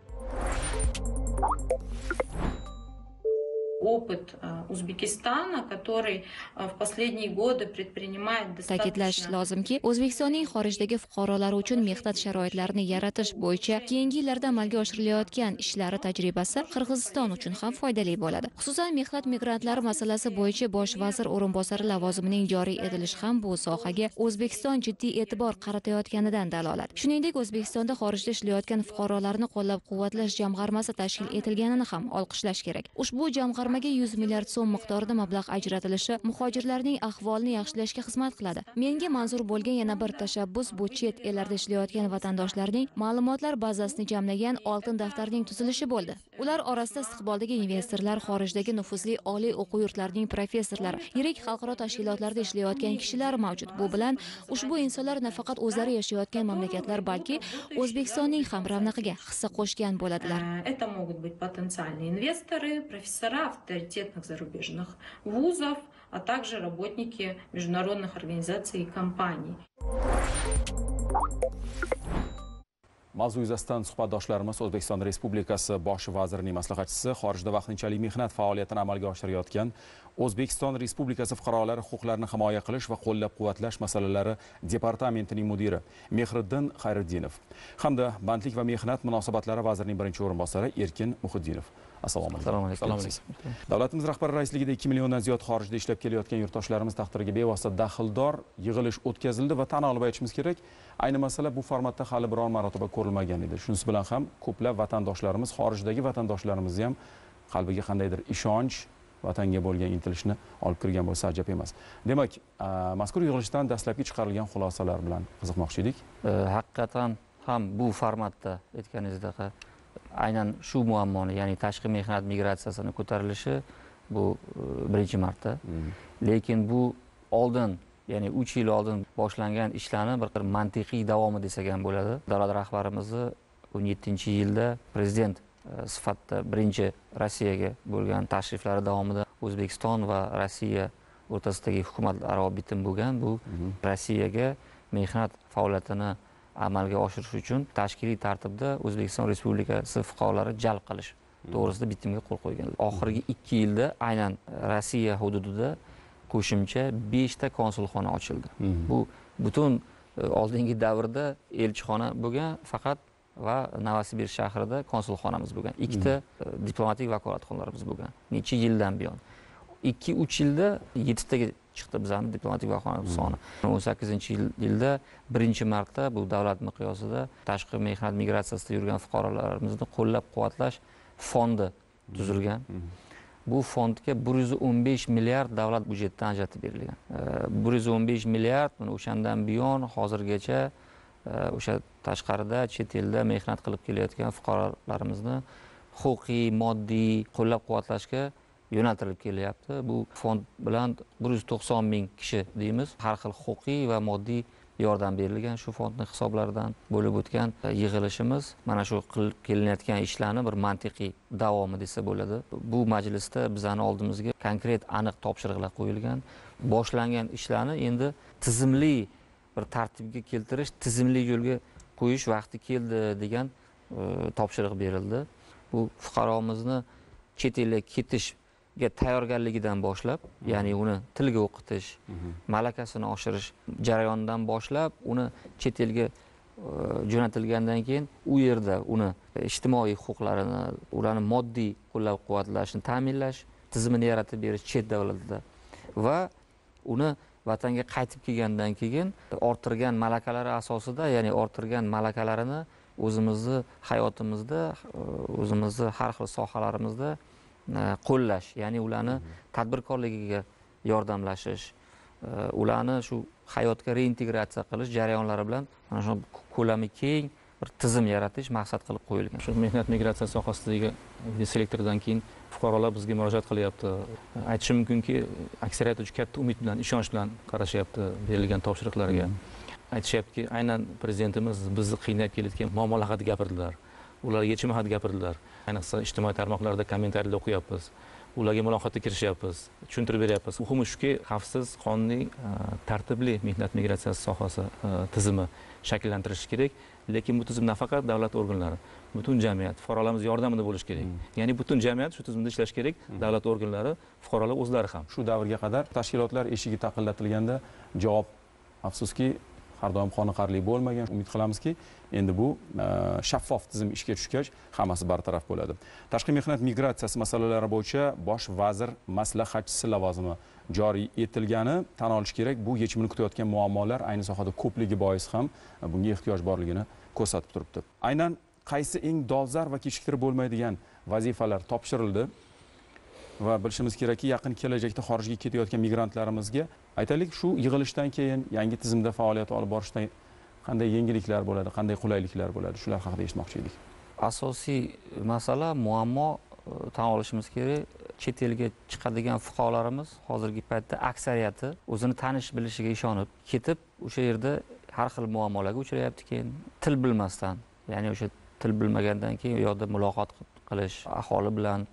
Опыт Узбекистана, который в последние годы предпринимает ta'kidlash lozimki o'zbekistonning xorijdagi fuqarolari uchun mehnat sharoitlarini yaratish bo'yicha keyingi yillarda amalga oshirilayotgan ishlari tajribasi qirg'iziston uchun ham foydali bo'ladi. Xususan mehnat migrantlari masalasi bo'yicha bosh vazir o'rinbosari lavozimining joriy etilishi ham bu sohaga o'zbekiston jiddiy e'tibor qaratayotganidan dalolat. Shuningdek o'zbekistonda xorijda ishlayotgan fuqarolarni qo'llab quvvatlash jamg'armasi tashkil etilganini ham olqishlash kerak. Ushbu jamg'armaga 100 milliard so'm miqdorida mablag' ajratilishi muhojirlarning ahvolini yaxshilashga xizmat qiladi. Menga manzur bo'lgan yana bir tashabbus bu chet ellarda ishlayotgan vatandoshlarning ma'lumotlar bazasini jamlagan oltin daftarning tuzilishi bo'ldi. Ular orasida istiqboldagi investorlar xorijdagi nufuzli oliy o'quv yurtlarining professorlari yirik xalqaro tashkilotlarda ishlayotgan kishilar mavjud. Bu bilan ushbu insonlar nafaqat o'zlari yashayotgan mamlakatlar balki o'zbekistonning ham ravnaqiga hissa qo'shgan bo'ladilar. Э, это могут быть потенциальные инвесторы, профессора авторитетных зарубежных вузов, а также работники международных организаций и компаний. mavzu yuzasidan suhbatdoshlarimiz o'zbekiston respublikasi bosh vazirining maslahatchisi xorijda vaqtinchalik mehnat faoliyatini amalga oshirayotgan o'zbekiston respublikasi fuqarolari huquqlarini himoya qilish va qo'llab quvvatlash masalalari departamentining mudiri mehriddin xayriddinov hamda bandlik va mehnat munosabatlari vazirining birinchi o'rinbosari erkin muhiddinov assalomu alaykum. Assalomu alaykum. davlatimiz rahbari raisligida ikki milliondan ziyod xorijda ishlab kelayotgan yurtdoshlarimiz taqdiriga bevosita daxldor yig'ilish o'tkazildi va tan olib aytishimiz kerak. Ayni masala bu formatda hali biron marotaba ko'rilmagan edi. Shunisi bilan ham ko'plab vatandoshlarimiz xorijdagi vatandoshlarimizni ham qalbiga qandaydir ishonch vatanga bo'lgan intilishni olib kirgan bo'lsa ajab emas. Demak mazkur yig'ilishdan dastlabki chiqarilgan xulosalar bilan qiziqmoqchi edik. Ee, haqiqatan ham bu formatda aytganingizdek aynan shu muammoni ya'ni tashqi mehnat migratsiyasini ko'tarilishi bu e, birinchi marta. Lekin bu oldin ya'ni uch yil oldin boshlangan ishlarni bir mantiqiy davomi desak ham bo'ladi. Davlat rahbarimizni o'n yettinchi yilda prezident e, sifatida birinchi rossiyaga bo'lgan tashriflari davomida o'zbekiston va rossiya o'rtasidagi hukumatlararo bitim bo'lgan bu rossiyaga mehnat faoliyatini amalga oshirish uchun tashkiliy tartibda o'zbekiston respublikasi fuqarolari jalb qilish to'g'risida bitimga qo'l qo'ygan. Oxirgi ikki yilda aynan rossiya hududida qo'shimcha beshta konsulxona ochildi. Bu butun e, oldingi davrda elchixona bo'lgan faqat va novosibirsk shahrida konsulxonamiz bo'lgan. Ikkita e, diplomatik vakolatxonalarimiz bo'lgan necha yildan buyon. Ikki uch yilda yettitaga chiqdi bizani diplomatik vakolat soni. o'n sakkizinchi yilda birinchi marta bu davlat miqyosida tashqi mehnat migratsiyasida yurgan fuqarolarimizni qo'llab quvvatlash fondi tuzilgan. Bu fondga bir yuz o'n besh milliard davlat byudjetidan ajratib berilgan. Bir yuz o'n besh milliard o'shandan buyon hozirgacha o'sha tashqarida chet elda mehnat qilib kelayotgan fuqarolarimizni huquqiy moddiy qo'llab quvvatlashga yo'naltirilib kelyapti. Bu fond bilan bir yuz to'qson ming kishi deymiz. Har xil huquqiy va moddiy yordam berilgan shu fondni hisoblaridan bo'lib o'tgan e, yig'ilishimiz mana shu qilib kelinayotgan ishlarni bir mantiqiy davomi desa bo'ladi. Bu majlisda bizani oldimizga konkret aniq topshiriqlar qo'yilgan. Boshlangan ishlarni endi tizimli bir tartibga keltirish tizimli yo'lga qo'yish vaqti keldi degan e, topshiriq berildi. Bu fuqaromizni chet elga ketishga tayyorgarligidan boshlab ya'ni uni tilga o'qitish malakasini oshirish jarayonidan boshlab uni chet elga jo'natilgandan keyin u yerda uni ijtimoiy huquqlarini ularni moddiy qo'llab quvvatlashni ta'minlash tizimini yaratib berish chet davlatida va uni vatanga qaytib kelgandan keyin orttirgan malakalari asosida ya'ni orttirgan malakalarini o'zimizni hayotimizda o'zimizni har xil sohalarimizda qo'llash ya'ni ularni tadbirkorligiga yordamlashish ularni shu hayotga reintegratsiya qilish jarayonlari bilan mana shu ko'lami keng bir tizim yaratish maqsad qilib qo'yilgan. Shu mehnat migratsiya sohasidagi selektordan keyin fuqarolar bizga murojaat qilyapti. Aytishim mumkinki aksariyat juda katta umid bilan ishonch bilan qarashyapti berilgan topshiriqlarga. Aytishyaptiki aynan prezidentimiz bizni qiynab kelayotgan muammolar haqida gapirdilar ular yechimi haqida gapirdilar ayniqsa ijtimoiy tarmoqlarda kommentariylar o'qiyapmiz. Ularga muloqotga kirishyapmiz. Tushuntirib beryapmiz. Muhimi shuki xavfsiz qonuniy tartibli mehnat migratsiyasi sohasi tizimi shakllantirish kerak. Lekin bu tizim nafaqat davlat organlari butun jamiyat fuqarolarimiz yordamida bo'lishi kerak. Ya'ni butun jamiyat shu tizimda ishlashi kerak davlat organlari fuqarolar o'zlari ham. Shu davrga qadar tashkilotlar eshigi taqillatilganda javob afsuski har doim qoniqarli bo'lmagan. Umid qilamizki endi bu e, shaffof tizim ishga tushgach hammasi bartaraf bo'ladi. Tashqi mehnat migratsiyasi masalalari bo'yicha bosh vazir maslahatchisi lavozimi joriy etilgani tan olish kerak. Bu yechimini kutayotgan muammolar ayni sohada ko'pligi bois ham bunga ehtiyoj borligini ko'rsatib turibdi. Aynan qaysi eng dolzarb va kechiktirib bo'lmaydigan vazifalar topshirildi? Va bilishimiz kerakki yaqin kelajakda xorijga ketayotgan migrantlarimizga aytaylik shu yig'ilishdan keyin yangi tizimda faoliyat olib borishda qanday yengilliklar bo'ladi qanday qulayliklar bo'ladi shular haqida eshitmoqchi edik. Asosiy masala muammo e, tan olishimiz kerak. Chet elga chiqadigan fuqarolarimiz hozirgi paytda aksariyati o'zini tanish bilishiga ishonib ketib o'sha yerda har xil muammolarga uchrayapti keyin til bilmasdan ya'ni o'sha til bilmagandan keyin u yoqda muloqot qilish aholi bilan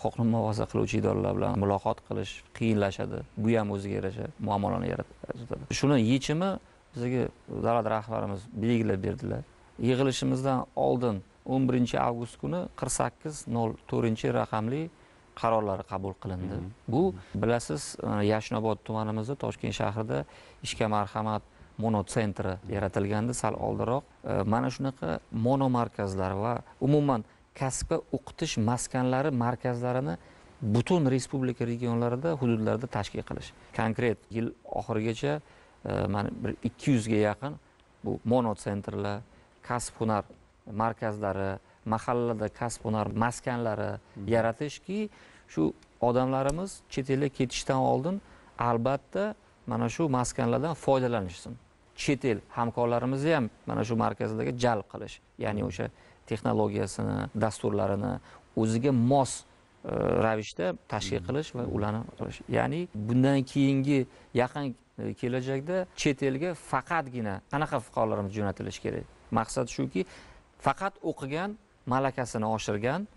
huquqni muhofaza qiluvchi idoralar bilan muloqot qilish qiyinlashadi. Bu ham o'ziga yarasha muammolarni yaratadi. Shuni yechimi bizga davlat rahbarimiz belgilab berdilar. Yig'ilishimizdan oldin o'n birinchi avgust kuni qirq sakkiz nol to'rtinchi raqamli qarorlari qabul qilindi. Bu bilasiz yashnobod tumanimizda toshkent shahrida ishga marhamat mono sentri yaratilgandi sal oldinroq. Mana shunaqa mono markazlar va umuman kasbga o'qitish maskanlari markazlarini butun respublika regionlarida hududlarda tashkil qilish. Konkret yil oxirigacha mana bir ikki yuzga yaqin bu mono sentrlar kasb hunar markazlari mahallada kasb hunar maskanlari yaratishki shu odamlarimiz chet elga ketishdan oldin albatta mana shu maskanlardan foydalanishsin. Chet el hamkorlarimizni ham mana shu markazlarga jalb qilish ya'ni o'sha texnologiyasini dasturlarini o'ziga mos ravishda tashkil qilish va ularni qilish ya'ni bundan keyingi yaqin kelajakda chet elga faqatgina qanaqa fuqarolarimiz jo'natilishi kerak? Maqsad shuki faqat o'qigan malakasini oshirgan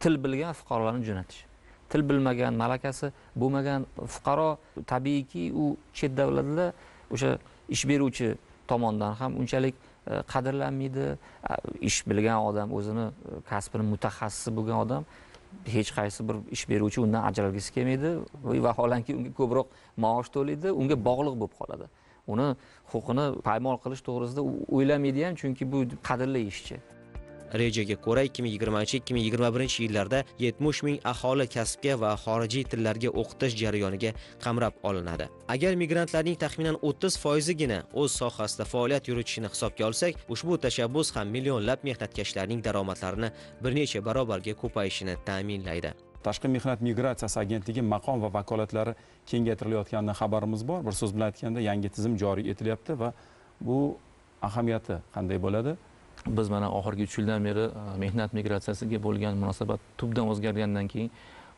til bilgan fuqarolarni jo'natish. Til bilmagan malakasi bo'lmagan fuqaro tabiiyki u chet davlatda o'sha ish beruvchi tomonidan ham unchalik E, qadrlanmaydi. Ish bilgan odam o'zini e, kasbini mutaxassisi bo'lgan odam hech qaysi bir ish beruvchi undan ajralgisi kelmaydi. Vaholanki unga ko'proq maosh to'laydi unga bog'liq bo'lib qoladi. Uni huquqini poymol qilish to'g'risida o'ylamaydi ham chunki bu qadrli ishchi. Rejaga ko'ra ikki ming yigirmanchi ikki ming yigirma birinchi yillarda yetmish ming aholi kasbga va xorijiy tillarga o'qitish jarayoniga qamrab olinadi. Agar migrantlarning taxminan o'ttiz foizigina o'z sohasida faoliyat yuritishini hisobga olsak ushbu tashabbus ham millionlab mehnatkashlarning daromadlarini bir necha barobarga ko'payishini ta'minlaydi. Tashqi mehnat migratsiyasi agentligi maqom va vakolatlari kengaytirilayotganidan xabarimiz bor. Bir so'z bilan aytganda yangi tizim joriy etilyapti va bu ahamiyati qanday bo'ladi? Biz mana oxirgi uch yildan beri e, mehnat migratsiyasiga bo'lgan munosabat tubdan o'zgargandan keyin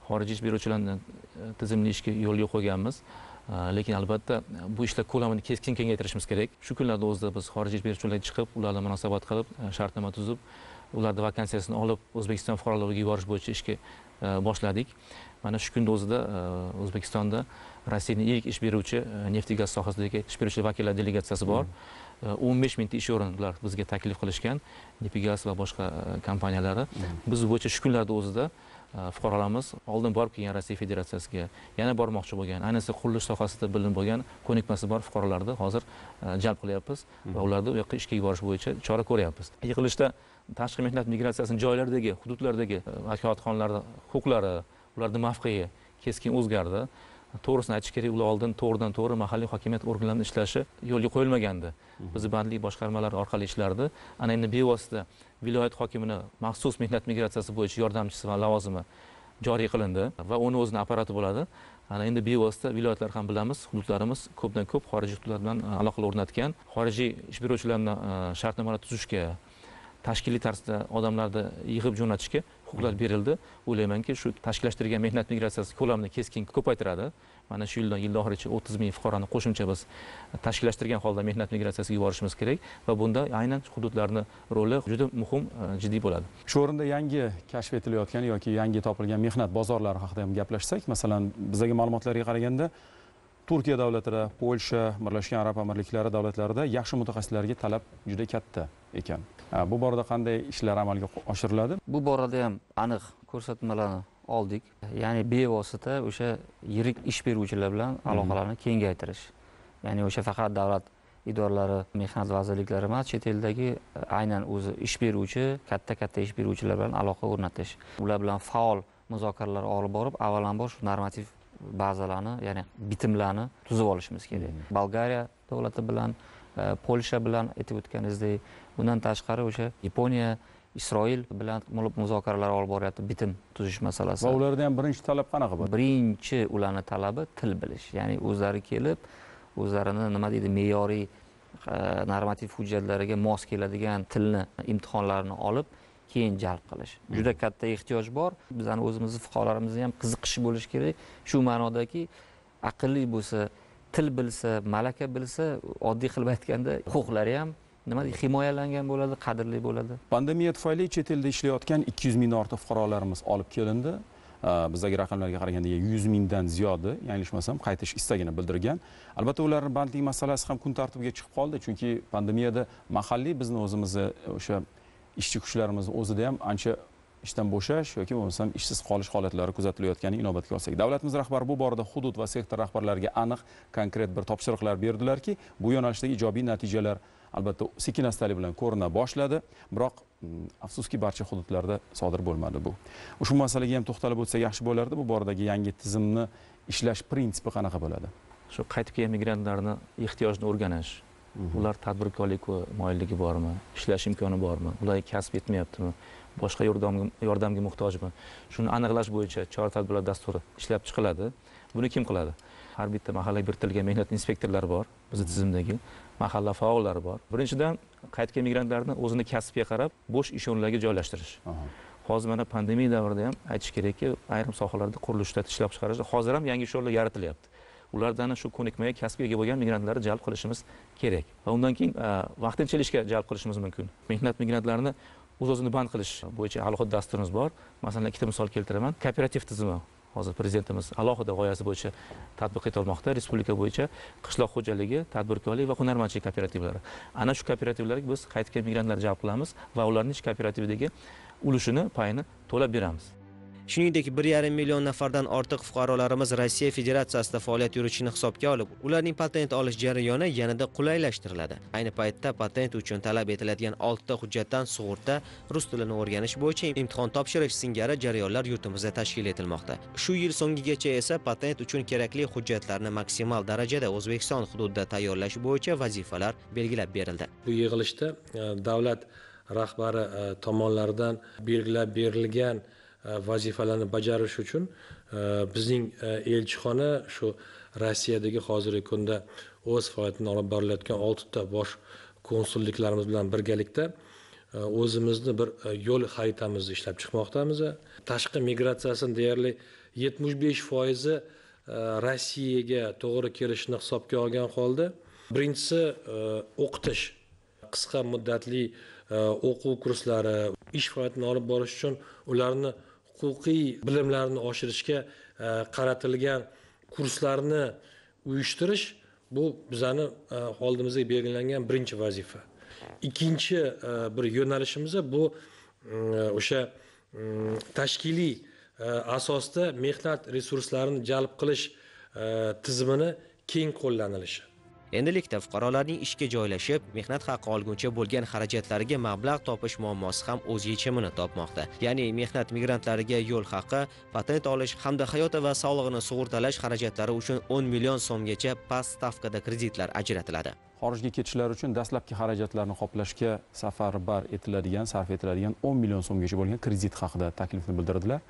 xorijiy ish beruvchilarni e, tizimli ishga yo'lga qo'yganmiz. E, lekin albatta bu ishlar ko'lamini keskin kengaytirishimiz kerak. Shu kunlarda o'zida biz xorijiy ish beruvchilarga chiqib ular bilan munosabat qilib shartnoma tuzib ularni vakansiyasini olib o'zbekiston fuqarolariga yuborish bo'yicha ishga boshladik. Mana shu kunni o'zida o'zbekistonda rossiyaning ilk ish beruvchi neft gaz sohasidagi ish beruvchi vakillar delegatsiyasi bor. Hmm. O'n besh mingta ish o'rin ular bizga taklif qilishgan nefigaz va boshqa kompaniyalari. Biz bu bo'yicha shu kunlarda o'zida fuqarolarimiz oldin borib kelgan rossiya federatsiyasiga yana bormoqchi bo'lgan ayniqsa qurilish sohasida bilim bo'lgan ko'nikmasi bor fuqarolarni hozir jalb qilyapmiz va ularni u yoqqa ishga yuborish bo'yicha chora ko'ryapmiz. Yig'ilishda tashqi mehnat migratsiyasini joylardagi hududlardagi vakolatxonlarni huquqlari ularni mavqei keskin o'zgardi to'g'risini aytish kerak ular oldin to'g'ridan to'g'ri mahalliy hokimiyat organlarini ishlashi yo'lga qo'yilmagandi. Bizni bandlik boshqarmalari orqali ishlardi. Ana endi bevosita viloyat hokimini maxsus mehnat migratsiyasi bo'yicha yordamchisi va lavozimi joriy qilindi va uni o'zini apparati bo'ladi. Ana endi bevosita viloyatlar ham bilamiz hududlarimiz ko'pdan ko'p xorijiy hududlar bilan e, aloqalar o'rnatgan. Xorijiy ish beruvchilarni e, shartnomalar tuzishga tashkiliy tarzda odamlarni yig'ib jo'natishga huquqlar berildi. O'ylaymanki shu tashkillashtirilgan mehnat migratsiyasi ko'lamini keskin ko'paytiradi. Mana shu yildan yil oxirigacha o'ttiz ming fuqaroni qo'shimcha biz tashkillashtirgan holda mehnat migratsiyasiga yuborishimiz kerak va bunda aynan hududlarni roli juda muhim e, jiddiy bo'ladi. Shu o'rinda yangi kashf etilayotgan yoki yangi topilgan mehnat bozorlari haqida ham gaplashsak masalan bizdagi ma'lumotlarga qaraganda turkiya davlatida polsha birlashgan arab amirliklari davlatlarida yaxshi mutaxassislarga talab juda katta ekan. Bu borada qanday ishlar amalga oshiriladi? Bu borada ham aniq ko'rsatmalarni oldik. Ya'ni bevosita o'sha yirik ish beruvchilar bilan aloqalarni kengaytirish. Ya'ni o'sha faqat davlat idoralari mehnat vazirliklari emas chet eldagi aynan o'zi ish beruvchi katta katta ish beruvchilar bilan aloqa o'rnatish. Ular bilan faol muzokaralar olib borib avvalambor shu normativ bazalarni ya'ni bitimlarni tuzib olishimiz kerak. Bolgariya davlati bilan e, polsha bilan aytib o'tganingizdek bundan tashqari o'sha yaponiya isroil bilan muzokaralar olib boryapti bitim tuzish masalasi. Va ularda ham birinchi talab qanaqa bo'ladi birinchi ularni talabi til bilish ya'ni o'zlari kelib o'zlarini nima deydi me'yoriy e, normativ hujjatlariga mos keladigan tilni imtihonlarini olib keyin jalb qilish. Juda katta ehtiyoj bor. Bizani o'zimizni fuqarolarimizni ham qiziqishi bo'lishi kerak. Shu ma'nodaki aqlli bo'lsa til bilsa malaka bilsa oddiy qilib aytganda huquqlari ham nima deydi himoyalangan bo'ladi qadrli bo'ladi? Pandemiya tufayli chet elda ishlayotgan ikki yuz mingdan ortiq fuqarolarimiz olib kelindi. Bizdagi raqamlarga qaraganda yuz mingdan ziyodi yanglishmasam qaytish istagini bildirgan. Albatta ularni bandlik masalasi ham kun tartibiga chiqib qoldi chunki pandemiyada mahalliy bizni o'zimizni o'sha ishchi kuchlarimizni o'zida ham ancha ishdan bo'shash yoki bo'lmasam ishsiz qolish holatlari kuzatilayotganini inobatga olsak. Davlatimiz rahbari bu borada hudud va sektor rahbarlariga aniq konkret bir topshiriqlar berdilarki bu yo'nalishdagi ijobiy natijalar albatta sekin astalik bilan ko'rina boshladi. Biroq mm, afsuski barcha hududlarda sodir bo'lmadi bu. Ushbu masalaga ham to'xtalib o'tsak yaxshi bo'lardi. Bu boradagi yangi tizimni ishlash prinsipi qanaqa bo'ladi? Shu qaytib kelgan migrantlarni ehtiyojini o'rganish Mhm. ular tadbirkorlik moyilligi bormi ishlash imkoni bormi ularga kasb yetmayaptimi boshqa yordamga muhtojmi? Shuni aniqlash bo'yicha chora tadbirlar dasturi ishlab chiqiladi. Buni kim qiladi har bitta mahallaga biritilgan mehnat inspektorlari bor bizni tizimdagi mahalla faollari bor. Birinchidan qaytgan migrantlarni o'zini kasbiga qarab bo'sh ish o'rinlariga joylashtirish hozir mana pandemiya davrida ham aytish kerakki ayrim sohalarda qurilishda ishlab chiqarishda hozir ham yangi ish o'rinlari yaratilyapti. Ulardan shu ko'nikmaga kasbga ega bo'lgan migrantlarni jalb qilishimiz kerak va undan keyin vaqtinchalik ishga jalb qilishimiz mumkin. Mehnat migrantlarini o'z o'zini band qilish bo'yicha alohida dasturimiz bor. Masalan ikkita misol keltiraman. Kooperativ tizimi hozir prezidentimiz alohida g'oyasi bo'yicha tatbiq etolmoqda respublika bo'yicha qishloq xo'jaligi tadbirkorlik va hunarmandchilik kooperativlari. Ana shu kooperativlarga biz qaytgan migrantlarni jalb qilamiz va ularni ish kooperativdagi ulushini payini to'lab beramiz. Shuningdek bir yarim million nafardan ortiq fuqarolarimiz rossiya federatsiyasida faoliyat yuritishini hisobga olib ularning patent olish jarayoni yanada qulaylashtiriladi. Ayni paytda patent uchun talab etiladigan oltita hujjatdan sug'urta rus tilini o'rganish bo'yicha imtihon topshirish singari jarayonlar yurtimizda tashkil etilmoqda. Shu yil so'ngigacha esa patent uchun kerakli hujjatlarni maksimal darajada o'zbekiston hududida tayyorlash bo'yicha vazifalar belgilab berildi. Bu yig'ilishda e, davlat rahbari e, tomonidan belgilab berilgan E, vazifalarni bajarish uchun e, bizning e, elchixona shu rossiyadagi hozirgi kunda o'z faoliyatini olib borilayotgan oltita bosh konsulliklarimiz bilan birgalikda o'zimizni bir yo'l xaritamizni ishlab chiqmoqdamiz. Tashqi migratsiyasini deyarli yetmish besh foizi rossiyaga to'g'ri kelishini hisobga olgan holda birinchisi o'qitish qisqa muddatli o'quv kurslari ish faoliyatini olib borish uchun ularni huquqiy bilimlarini oshirishga e, qaratilgan kurslarni uyushtirish bu bizani e, oldimizga belgilangan birinchi vazifa. Ikkinchi e, bir yo'nalishimiz bu mm, o'sha mm, tashkiliy asosda mehnat resurslarini jalb qilish tizimini keng qo'llanilishi. Endilikda fuqarolarning ishga joylashib mehnat haqqi olguncha bo'lgan xarajatlariga mablag' topish muammosi ham o'z yechimini topmoqda. Ya'ni mehnat migrantlariga yo'l haqqi patent olish hamda hayoti va sog'lig'ini sug'urtalash xarajatlari uchun 10 million so'mgacha past stavkada kreditlar ajratiladi. Xorijga ketishlar uchun dastlabki xarajatlarni qoplashga safarbar etiladigan sarf etiladigan 10 million so'mgacha bo'lgan kredit haqida taklifni bildirdilar.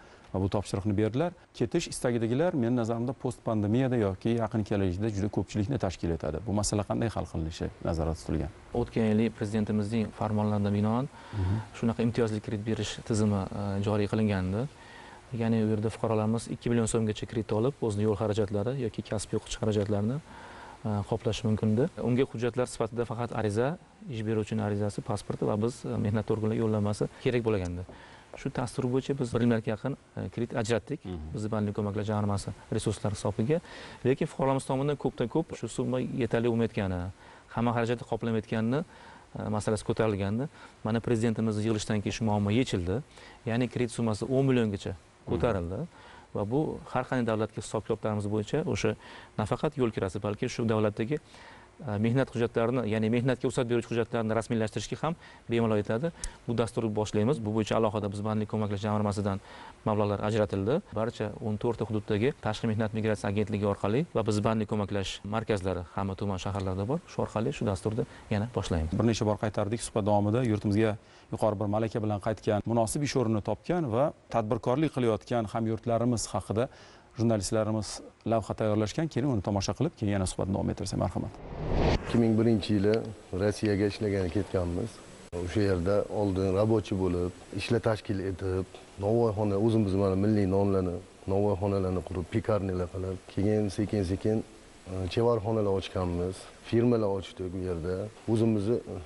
Bu topshiriqni berdilar. Ketish istagidagilar meni nazarimda post pandemiyada yoki yaqin kelajakda juda ko'pchilikni tashkil etadi. Bu masala qanday hal qilinishi nazarda tutilgan? O'tgan yili prezidentimizning farmonlariga binoan shunaqa imtiyozli kredit berish tizimi e, joriy qilingandi. Ya'ni u yerda fuqarolarimiz ikki million so'mgacha kredit olib o'zini yo'l xarajatlari yoki kasbiy o'qitish xarajatlarini e, qoplashi mumkin edi unga hujjatlar sifatida faqat ariza ish beruvchining arizasi pasporti va biz e, mehnat organlari yo'llanmasi kerak bo'lgandi shu dastur bo'yicha biz bir milliardga yaqin e, kredit ajratdik. Bizni bandlik ko'maklash jamg'armasi resurslari hisobiga. Lekin fuqarolarimiz tomonidan ko'pdan ko'p shu summa yetarli bo'lmayotgani hamma xarajatni qoplamayotganini e, masalasi ko'tarilgandi. Mana prezidentimiz yig'ilishdan keyin shu muammo yechildi. Ya'ni kredit summasi o'n milliongacha ko'tarildi va bu har qanday davlatga hisob kitoblarimiz bo'yicha o'sha nafaqat yo'l kirasi balki shu davlatdagi Э, mehnat hujjatlarini ya'ni mehnatga ruxsat beruvchi hujjatlarni rasmiylashtirishga ham bemalol yetadi bu dasturni boshlaymiz. Bu bo'yicha alohida biz bandlik ko'maklashish jamg'armasidan mablag'lar ajratildi. Barcha o'n to'rtta hududdagi tashqi mehnat migratsiya agentligi orqali va biz bandlik ko'maklashish markazlari hamma tuman shaharlarda bor. Shu orqali shu dasturni yana boshlaymiz. Bir necha bor qaytardik suhbat davomida. Yurtimizga yuqori bir malaka bilan qaytgan munosib ish o'rnini topgan va tadbirkorlik qilayotgan hamyurtlarimiz haqida jurnalistlarimiz lavha tayyorlashgan keling uni tomosha qilib keyin yana suhbatni davom ettirsak marhamat. Ikki ming birinchi yili rossiyaga ishlagani ketganmiz. O'sha yerda oldin рабочий bo'lib ishlar tashkil etib novvoyxona o'zimiz mana milliy nonlarni novvoyxonalarni qurib pekarnilar qilib keyin sekin sekin e, chevarxonalar ochganmiz. Firmalar ochdik u yerda. O'zimizni e,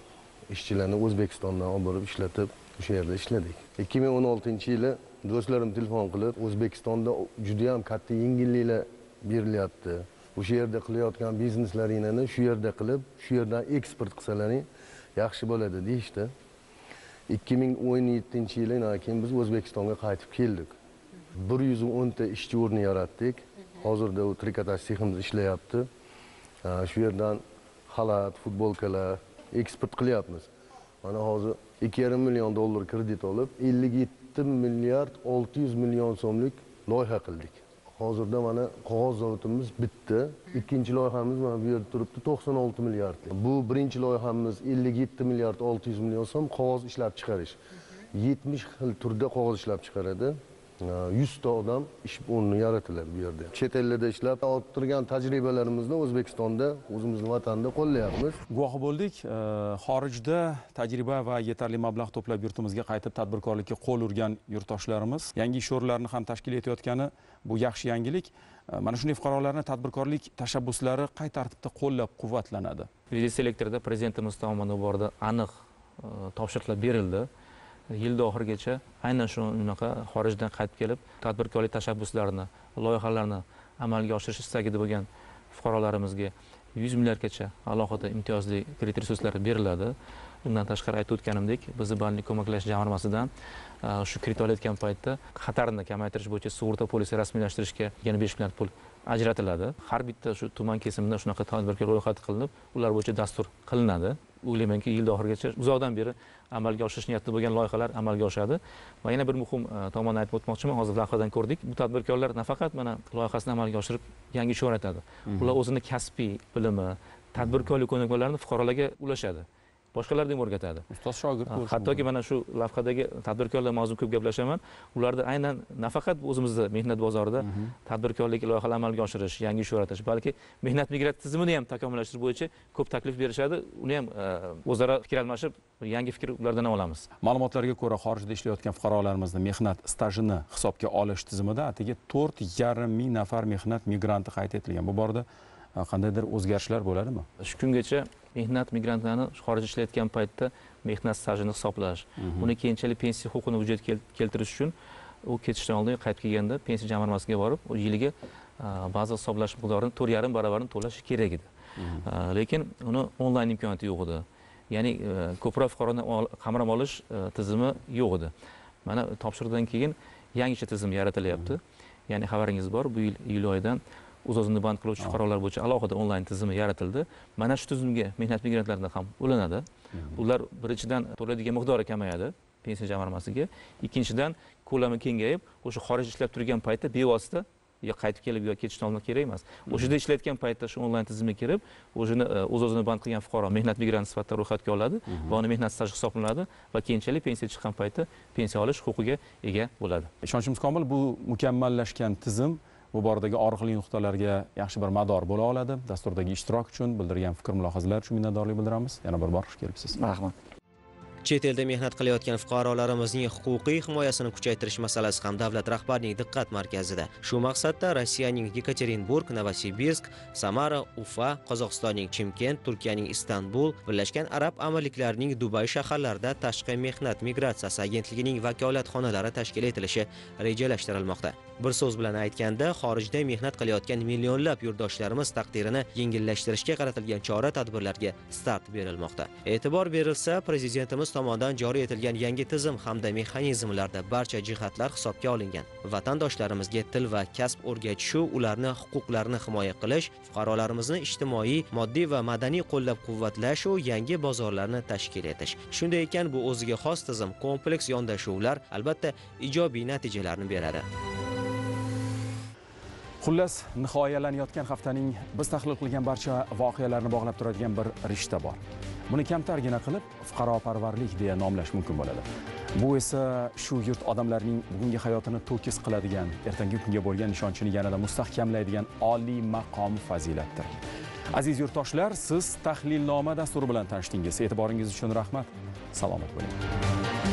ishchilarni o'zbekistondan olib borib ishlatib o'sha yerda ishladik. Ikki ming o'n oltinchi yili do'stlarim telefon qilib o'zbekistonda judayam katta yengilliklar berilyapti. O'sha yerda qilayotgan bizneslaringlarni shu yerda qilib shu yerdan eksport qilsalaring yaxshi bo'ladi deyishdi. ikki ming o'n yettinchi yildan keyin biz o'zbekistonga qaytib keldik. bir yuz o'nta ishchi o'rni yaratdik. Hozirda u trikotaj seximiz ishlayapti. Shu yerdan xalat futbolkalar eksport qilyapmiz. Mana hozir ikki yarim million dollar kredit olib ellik yetti yetti milliard olti yuz million so'mlik loyiha qildik. Hozirda mana qog'oz zavodimiz bitdi. Ikkinchi loyihamiz mana bu yerda turibdi to'qson olti milliard. Bu birinchi loyihamiz ellik yetti milliard olti yuz million so'm qog'oz ishlab chiqarish. Yetmish xil turda qog'oz ishlab chiqaradi. Yuzta odam ish o'rni yaratiladi bu yerda. Chet ellarda ishlab orttirgan tajribalarimizni o'zbekistonda o'zimizni vatanda qo'llayapmiz. Guvohi bo'ldik. Xorijda tajriba va yetarli mablag' to'plab yurtimizga qaytib tadbirkorlikka qo'l urgan yurtdoshlarimiz yangi ish o'rinlarini ham tashkil etayotgani bu yaxshi yangilik. Mana shunday fuqarolarni tadbirkorlik tashabbuslari qay tartibda qo'llab quvvatlanadi. Selektorda prezidentimiz tomonidan bu borada aniq topshiriqlar berildi yilni oxirigacha aynan shunaqa xorijdan qaytib kelib tadbirkorlik tashabbuslarini loyihalarni amalga oshirish istagida bo'lgan fuqarolarimizga yuz milliardgacha alohida imtiyozli kredit resurslari beriladi. Undan tashqari aytib o'tganimdek bizni bandlik ko'maklash jamg'armasidan e, shu kredit olayotgan paytda xatarni kamaytirish bo'yicha sug'urta polisi rasmiylashtirishga yana besh milliard pul ajratiladi. Har bitta shu tuman kesimida shunaqa tadbirkor ro'yxati qilinib ular bo'yicha dastur qilinadi. O'ylaymanki yil oxirigacha uzoqdan beri amalga oshirish niyatida bo'lgan loyihalar amalga oshadi. Va yana bir muhim tomonni aytib o'tmoqchiman hozir lavhadan ko'rdik. Bu tadbirkorlar nafaqat mana loyihasini amalga oshirib yangi ish o'rnatadi ular o'zini kasbiy bilimi tadbirkorlik ko'nikmalarini fuqarolarga ulashadi boshqalarga ham o'rgatadi. Ustoz shogird hattoki mana shu lavhadagi tadbirkorlar mavzusida ko'p gaplashaman. Ularda aynan nafaqat o'zimizni mehnat bozorida tadbirkorlik loyihalarini amalga oshirish yangi ish yaratish balki mehnat migratsiya tizimini ham takomillashtirish bo'yicha ko'p taklif berishadi. Uni ham o'zaro fikr almashib yangi fikr ulardan olamiz. Ma'lumotlarga ko'ra xorijda ishlayotgan fuqarolarimizni mehnat stajini hisobga olish tizimida atigi to'rt yarim ming nafar mehnat migranti qayd etilgan. Bu borada qandaydir o'zgarishlar bo'ladimi? Shu kungacha mehnat migrantlarni xorijda ishlayotgan paytda mehnat stajini hisoblash uni keyinchalik pensiya huquqini vujudga keltirish uchun u ketishdan oldin qaytib kelganda pensiya jamg'armasiga borib yiliga baza hisoblash miqdorini to'rt yarim barobarini to'lashi kerak edi. Lekin uni onlayn imkoniyati yo'q edi. Ya'ni ko'proq fuqaroni qamrab olish tizimi yo'q edi. Mana topshiriqdan keyin yangicha tizim yaratilyapti. Ya'ni xabaringiz bor bu yil iyul oyidan o'z o'zini band qiluvchi fuqarolar bo'yicha alohida onlayn tizimi yaratildi. Mana shu tizimga mehnat migrantlardan ham ulanadi. Ular birinchidan to'laydigan miqdori kamayadi pensiya jamg'armasiga. Ikkinchidan ko'lami kengayib o'sha xorijda ishlab turgan paytda bevosita yo qaytib kelib yo ketishdan oldin kerak emas. O'sha yerda ishlayotgan paytda shu onlayn tizimga kirib o'zini o'z o'zini band qilgan fuqaro mehnat migranti sifatida ro'yxatga olinadi va uni mehnat staji hisoblanadi va keyinchalik pensiya chiqqan paytda pensiya olish huquqiga ega bo'ladi. Ishonchimiz komil bu mukammallashgan tizim bu boradagi og'riqli nuqtalarga yaxshi bir mador bo'la oladi. Dasturdagi ishtirok uchun bildirgan fikr mulohazalar uchun minnatdorlik bildiramiz. Yana bir bor xush kelibsiz. Rahmat. Chet elda mehnat qilayotgan fuqarolarimizning huquqiy himoyasini kuchaytirish masalasi ham davlat rahbarining diqqat markazida. Shu maqsadda rossiyaning yekaterinburg novosibirsk samara ufa qozog'istonning chimkent turkiyaning istanbul birlashgan arab amirliklarining dubay shaharlarida tashqi mehnat migratsiyasi agentligining vakolatxonalari tashkil etilishi rejalashtirilmoqda. Bir so'z bilan aytganda xorijda mehnat qilayotgan millionlab yurtdoshlarimiz taqdirini yengillashtirishga qaratilgan chora tadbirlarga start berilmoqda. E'tibor berilsa prezidentimiz tomonidan joriy etilgan yangi tizim hamda mexanizmlarda barcha jihatlar hisobga olingan. Vatandoshlarimizga til va kasb o'rgatishu ularni huquqlarini himoya qilish fuqarolarimizni ijtimoiy moddiy va madaniy qo'llab quvvatlashu yangi bozorlarni tashkil etish. Shunday ekan bu o'ziga xos tizim kompleks yondashuvlar albatta ijobiy natijalarni beradi. Xullas nihoyalanayotgan haftaning biz tahlil qilgan barcha voqealarni bog'lab turadigan bir rishta bor. Buni kamtargina qilib fuqaroparvarlik deya nomlash mumkin bo'ladi. Bu esa shu yurt odamlarining bugungi hayotini to'kis qiladigan ertangi kunga bo'lgan ishonchini yanada mustahkamlaydigan oliy maqom fazilatdir. Aziz yurtdoshlar siz tahlilnoma dasturi bilan tanishdingiz. E'tiboringiz uchun rahmat. Salomat bo'ling.